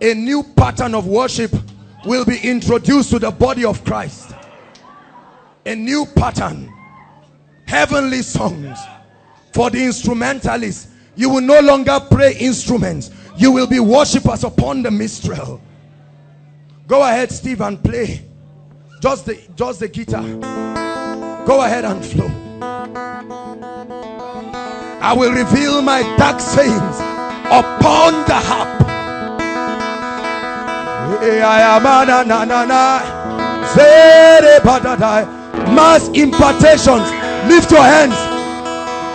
A new pattern of worship will be introduced to the body of Christ a new pattern heavenly songs For the instrumentalists, you will no longer pray instruments. You will be worshippers upon the mistral. Go ahead, Steve, and play. Just the just the guitar. Go ahead and flow. I will reveal my dark sayings upon the harp. Mass impartations. Lift your hands.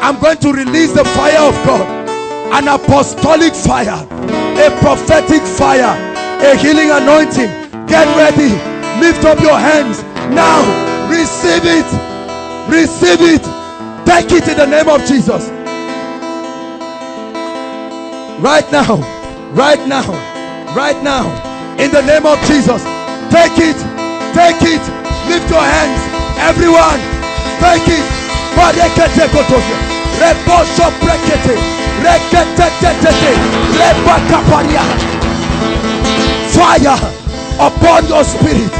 I'm going to release the fire of God. An apostolic fire. A prophetic fire. A healing anointing. Get ready. Lift up your hands. Now. Receive it. Receive it. Take it in the name of Jesus. Right now. Right now. Right now. In the name of Jesus. Take it. Take it. Lift your hands. Everyone. Take it. Parekete kotoke. Reboso brekete. Rekete tetete. Rebakaparia. Fire upon your spirit.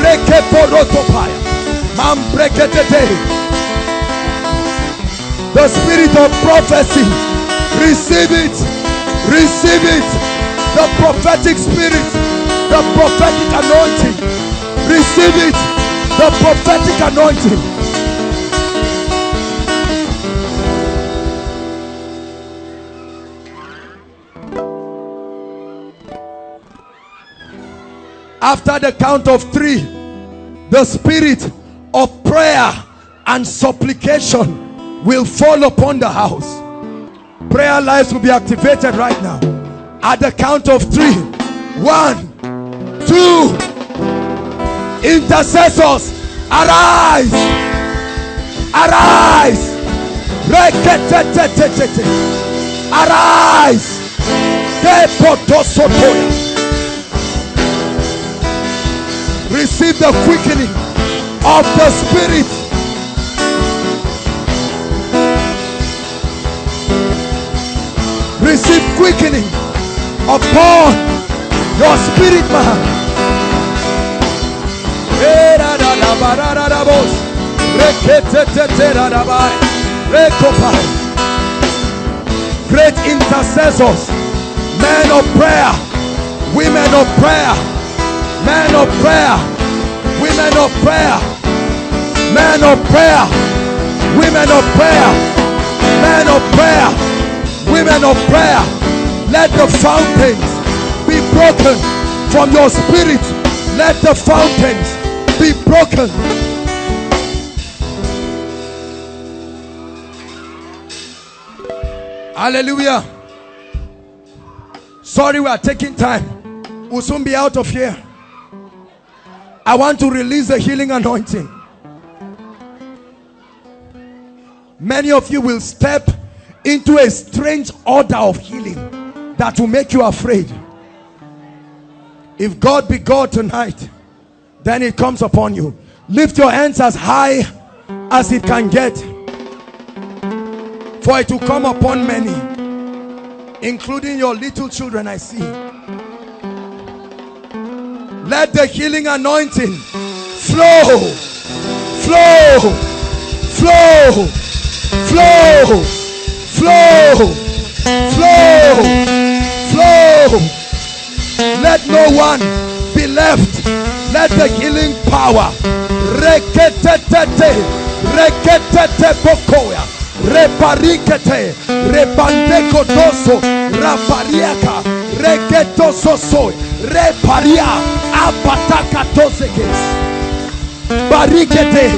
Rekeporotopaya. Mambrekete. The spirit of prophecy. Receive it. Receive it. The prophetic spirit. The prophetic anointing. Receive it. The prophetic anointing. After the count of three, the spirit of prayer and supplication will fall upon the house. Prayer lives will be activated right now. At the count of three, one, two, intercessors, arise, arise, arise, receive the quickening of the spirit. Receive quickening upon your spirit man great intercessors men of prayer women of prayer men of prayer women of prayer men of prayer women of prayer men of prayer women of prayer let the fountains be broken from your spirit let the fountains be broken hallelujah sorry we are taking time we'll soon be out of here I want to release the healing anointing. Many of you will step into a strange order of healing that will make you afraid. If God be God tonight, then it comes upon you. Lift your hands as high as it can get. For it to come upon many, including your little children, I see. Let the healing anointing flow, flow, flow, flow, flow, flow, flow. Let no one be left. Let the healing power. Reketete, reketete pokoya, reparikete, rebandeko doso, rapariaka, reketo sosoy, reparia, apataka tosekes barikete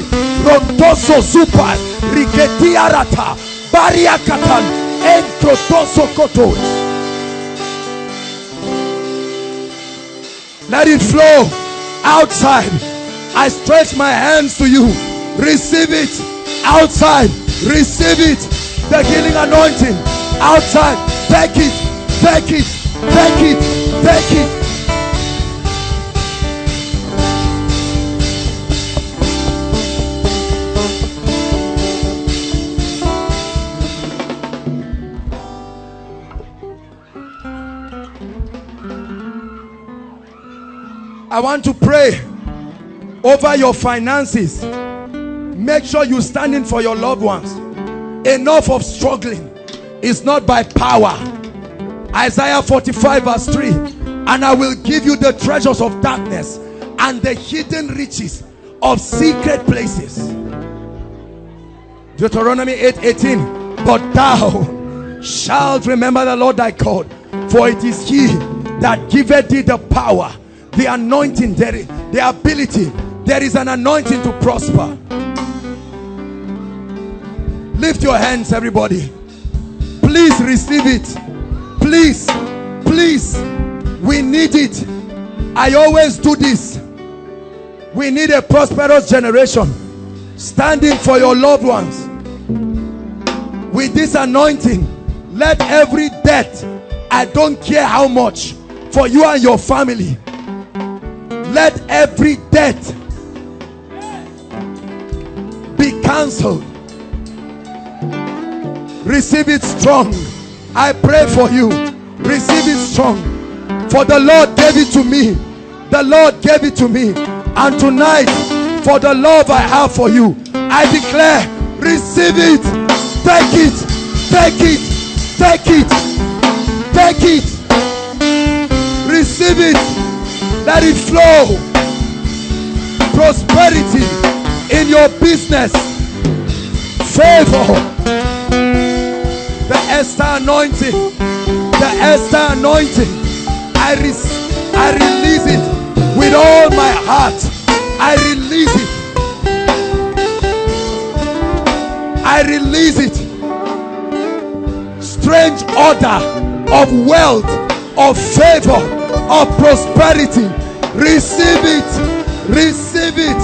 rontoso super riketiarata. Bariakatan entrotoso koto let it flow outside. I stretch my hands to you. Receive it. Outside. Receive it. The healing anointing. Outside. Take it. Take it. Take it. Take it I want to pray over your finances. make sure you stand in for your loved ones. Enough of struggling it's not by power. Isaiah 45 verse 3 and i will give you the treasures of darkness and the hidden riches of secret places. Deuteronomy 8 18 but thou shalt remember the lord thy god for it is he that giveth thee the power the anointing there is the ability there is an anointing to prosper. Lift your hands everybody. Please receive it. Please please. We need it. I always do this. We need a prosperous generation. Standing for your loved ones. With this anointing let every debt i don't care how much for you and your family let every debt be cancelled. Receive it strong. I pray for you. Receive it strong. For the lord gave it to me. The lord gave it to me. And tonight for the love i have for you i declare receive it. Take it. Take it. Take it. Take it. Receive it let it flow. Prosperity in your business. Favor. The Esther anointing. The Esther anointing. I, I release it with all my heart. I release it. I release it. Strange order of wealth of favor of prosperity. Receive it. Receive it.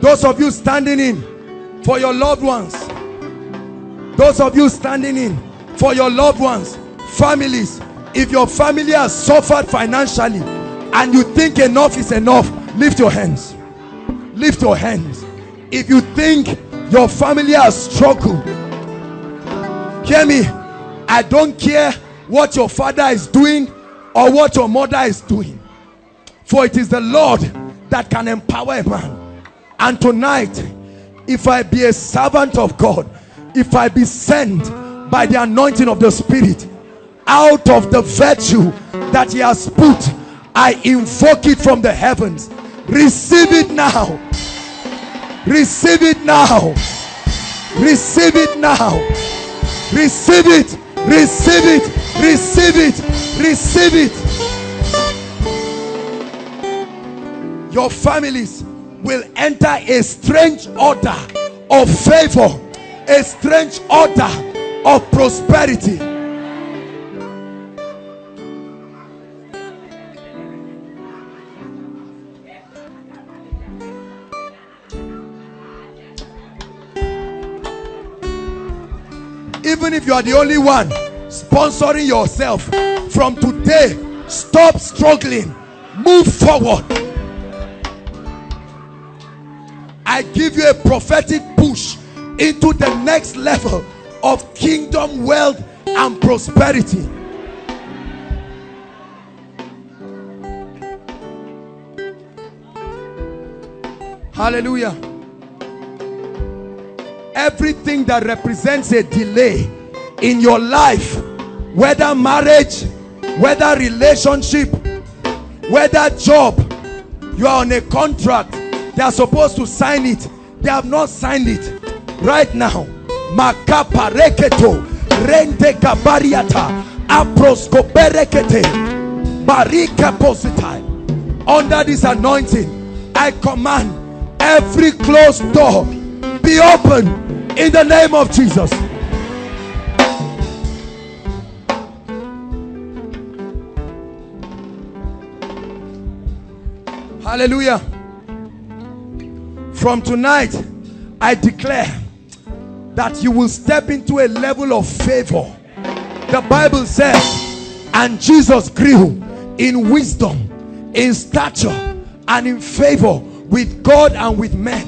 Those of you standing in for your loved ones. Those of you standing in for your loved ones. Families. If your family has suffered financially and you think enough is enough lift your hands. Lift your hands. If you think your family has struggled hear me i don't care what your father is doing or what your mother is doing for it is the lord that can empower a man and tonight if I be a servant of God, if I be sent by the anointing of the Spirit out of the virtue that He has put, I invoke it from the heavens. Receive it now. Receive it now. Receive it now. Receive it. Receive it. Receive it. Receive it. Your families will enter a strange order of favor, a strange order of prosperity. If you are the only one sponsoring yourself from today, stop struggling, move forward. I give you a prophetic push into the next level of kingdom wealth and prosperity. Hallelujah. Everything that represents a delay in your life, whether marriage, whether relationship, whether job, you are on a contract, they are supposed to sign it. They have not signed it. Right now makapa reketo rente kabariata aproskoperekete barika positai. Under this anointing i command every closed door be open in the name of jesus hallelujah. From tonight i declare that you will step into a level of favor. The bible says and jesus grew in wisdom in stature and in favor with god and with men.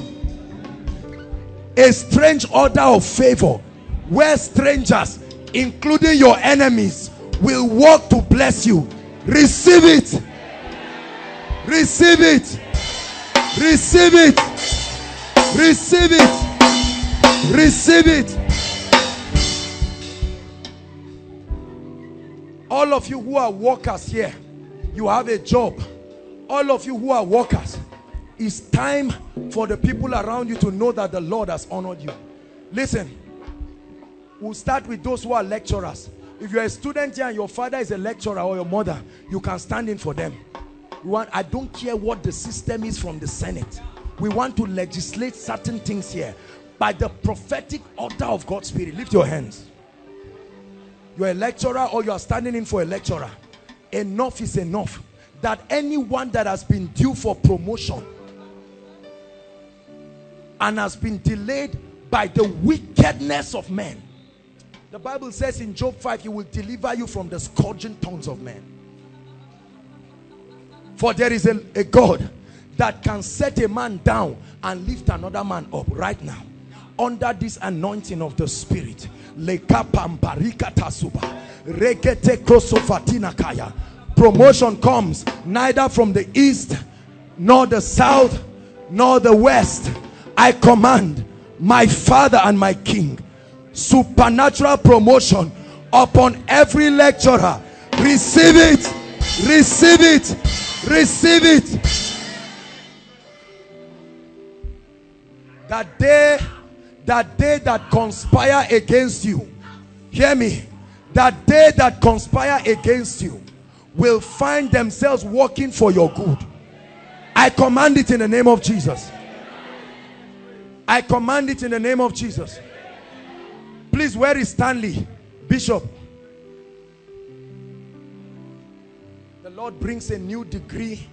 A strange order of favor where strangers including your enemies will work to bless you. Receive it receive it Receive it. Receive it. Receive it. All of you who are workers here, you have a job. All of you who are workers, it's time for the people around you to know that the Lord has honored you. Listen, we'll start with those who are lecturers. If you're a student here and your father is a lecturer or your mother, you can stand in for them. Want, I don't care what the system is from the Senate. We want to legislate certain things here by the prophetic order of God's Spirit. Lift your hands. You're a lecturer or you are standing in for a lecturer. Enough is enough. That anyone that has been due for promotion and has been delayed by the wickedness of men. The Bible says in Job 5, he will deliver you from the scourging tongues of men. For there is a, a God that can set a man down and lift another man up right now. Under this anointing of the Spirit. Promotion comes neither from the east, nor the south, nor the west. I command my Father and my King supernatural promotion upon every lecturer. Receive it. Receive it. Receive it. That day, that day that conspire against you, hear me, that day that conspire against you will find themselves working for your good. I command it in the name of Jesus. I command it in the name of Jesus. Please, where is Stanley? Bishop. Lord brings a new degree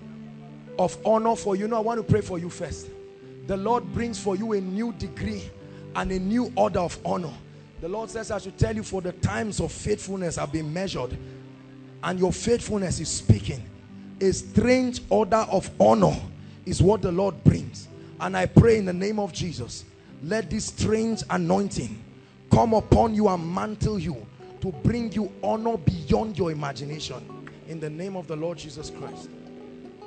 of honor for you. Now, I want to pray for you first. The Lord brings for you a new degree and a new order of honor. The Lord says, I should tell you, for the times of faithfulness have been measured, and your faithfulness is speaking. A strange order of honor is what the Lord brings. And I pray in the name of Jesus, let this strange anointing come upon you and mantle you to bring you honor beyond your imagination. In the name of the Lord Jesus Christ.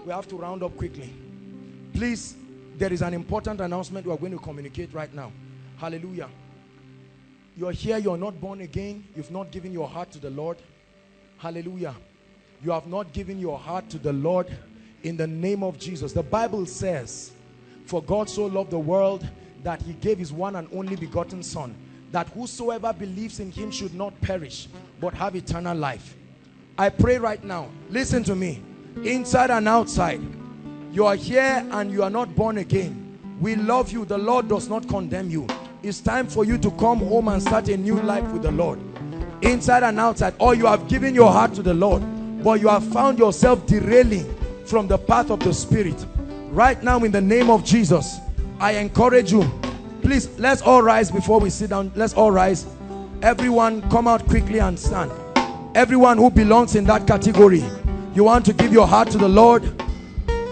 We have to round up quickly. Please, there is an important announcement we are going to communicate right now. Hallelujah. You're here, you're not born again. You've not given your heart to the Lord. Hallelujah. You have not given your heart to the Lord in the name of Jesus. The Bible says, for God so loved the world that he gave his one and only begotten son that whosoever believes in him should not perish but have eternal life. I pray right now, listen to me, inside and outside, you are here and you are not born again. We love you. The Lord does not condemn you. It's time for you to come home and start a new life with the Lord. Inside and outside. Or you have given your heart to the Lord. But you have found yourself derailing from the path of the Spirit. Right now in the name of Jesus, I encourage you. Please, let's all rise before we sit down. Let's all rise. Everyone come out quickly and stand. Everyone who belongs in that category. You want to give your heart to the Lord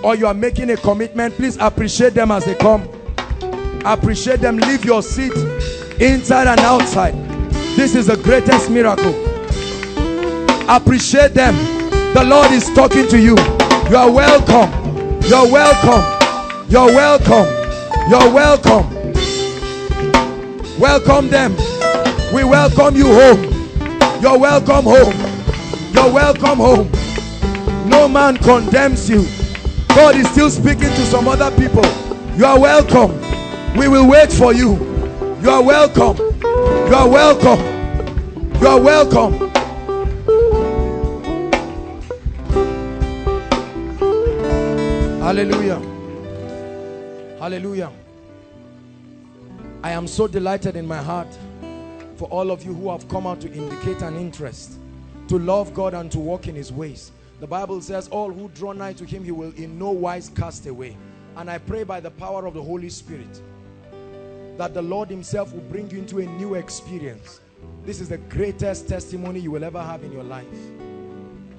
or you are making a commitment, please appreciate them as they come. Appreciate them. Leave your seat inside and outside. This is the greatest miracle. Appreciate them. The Lord is talking to you. You are welcome. You're welcome. You're welcome. You're welcome. Welcome them. We welcome you home. You're welcome home. You're welcome home. No man condemns you. God is still speaking to some other people. You are welcome. We will wait for you. You are welcome. You are welcome. You are welcome. Hallelujah. Hallelujah. I am so delighted in my heart for all of you who have come out to indicate an interest to love God and to walk in his ways. The Bible says all who draw nigh to him he will in no wise cast away. And I pray by the power of the Holy Spirit that the Lord himself will bring you into a new experience. This is the greatest testimony you will ever have in your life.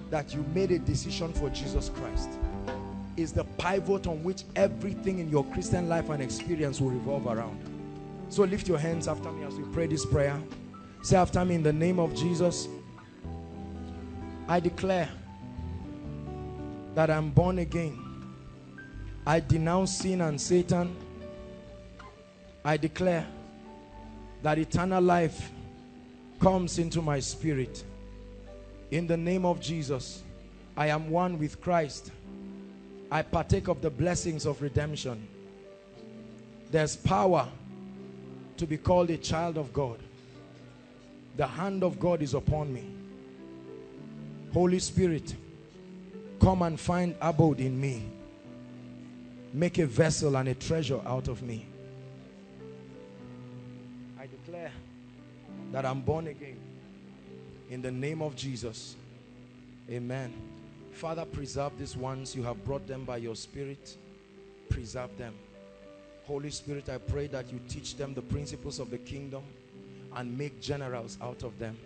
That you made a decision for Jesus Christ. Is the pivot on which everything in your Christian life and experience will revolve around. So lift your hands after me as we pray this prayer. Say after me in the name of Jesus. I declare that I'm born again. I denounce sin and Satan. I declare that eternal life comes into my spirit. In the name of Jesus, I am one with Christ. I partake of the blessings of redemption. There's power to be called a child of God. The hand of God is upon me. Holy Spirit, come and find abode in me. Make a vessel and a treasure out of me. I declare that I'm born again. In the name of Jesus. Amen. Father, preserve these ones. You have brought them by your spirit. Preserve them. Holy Spirit, I pray that you teach them the principles of the kingdom and make generals out of them.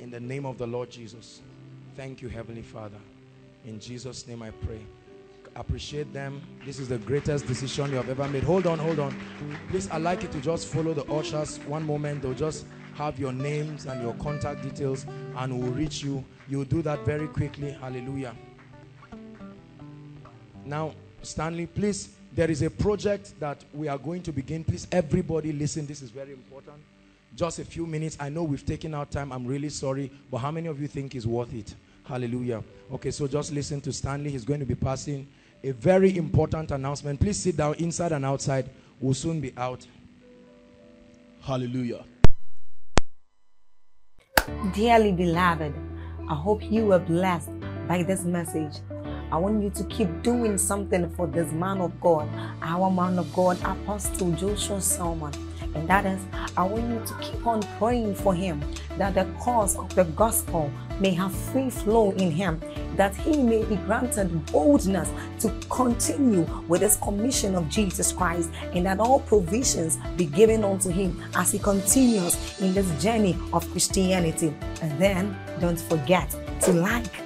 In the name of the Lord Jesus. Thank you, Heavenly Father. In Jesus' name I pray. Appreciate them. This is the greatest decision you have ever made. Hold on, hold on. Please, I'd like you to just follow the ushers. One moment, they'll just have your names and your contact details and we'll reach you. You'll do that very quickly. Hallelujah. Now, Stanley, please, there is a project that we are going to begin. Please, everybody listen. This is very important. Just a few minutes. I know we've taken our time. I'm really sorry. But how many of you think is worth it? Hallelujah. Okay, so just listen to Stanley. He's going to be passing a very important announcement. Please sit down inside and outside. We'll soon be out. Hallelujah. Dearly beloved, I hope you were blessed by this message. I want you to keep doing something for this man of God, our man of God, Apostle Joshua Selman. And that is, I want you to keep on praying for him that the cause of the gospel may have free flow in him, that he may be granted boldness to continue with his commission of Jesus Christ, and that all provisions be given unto him as he continues in this journey of Christianity. And then don't forget to like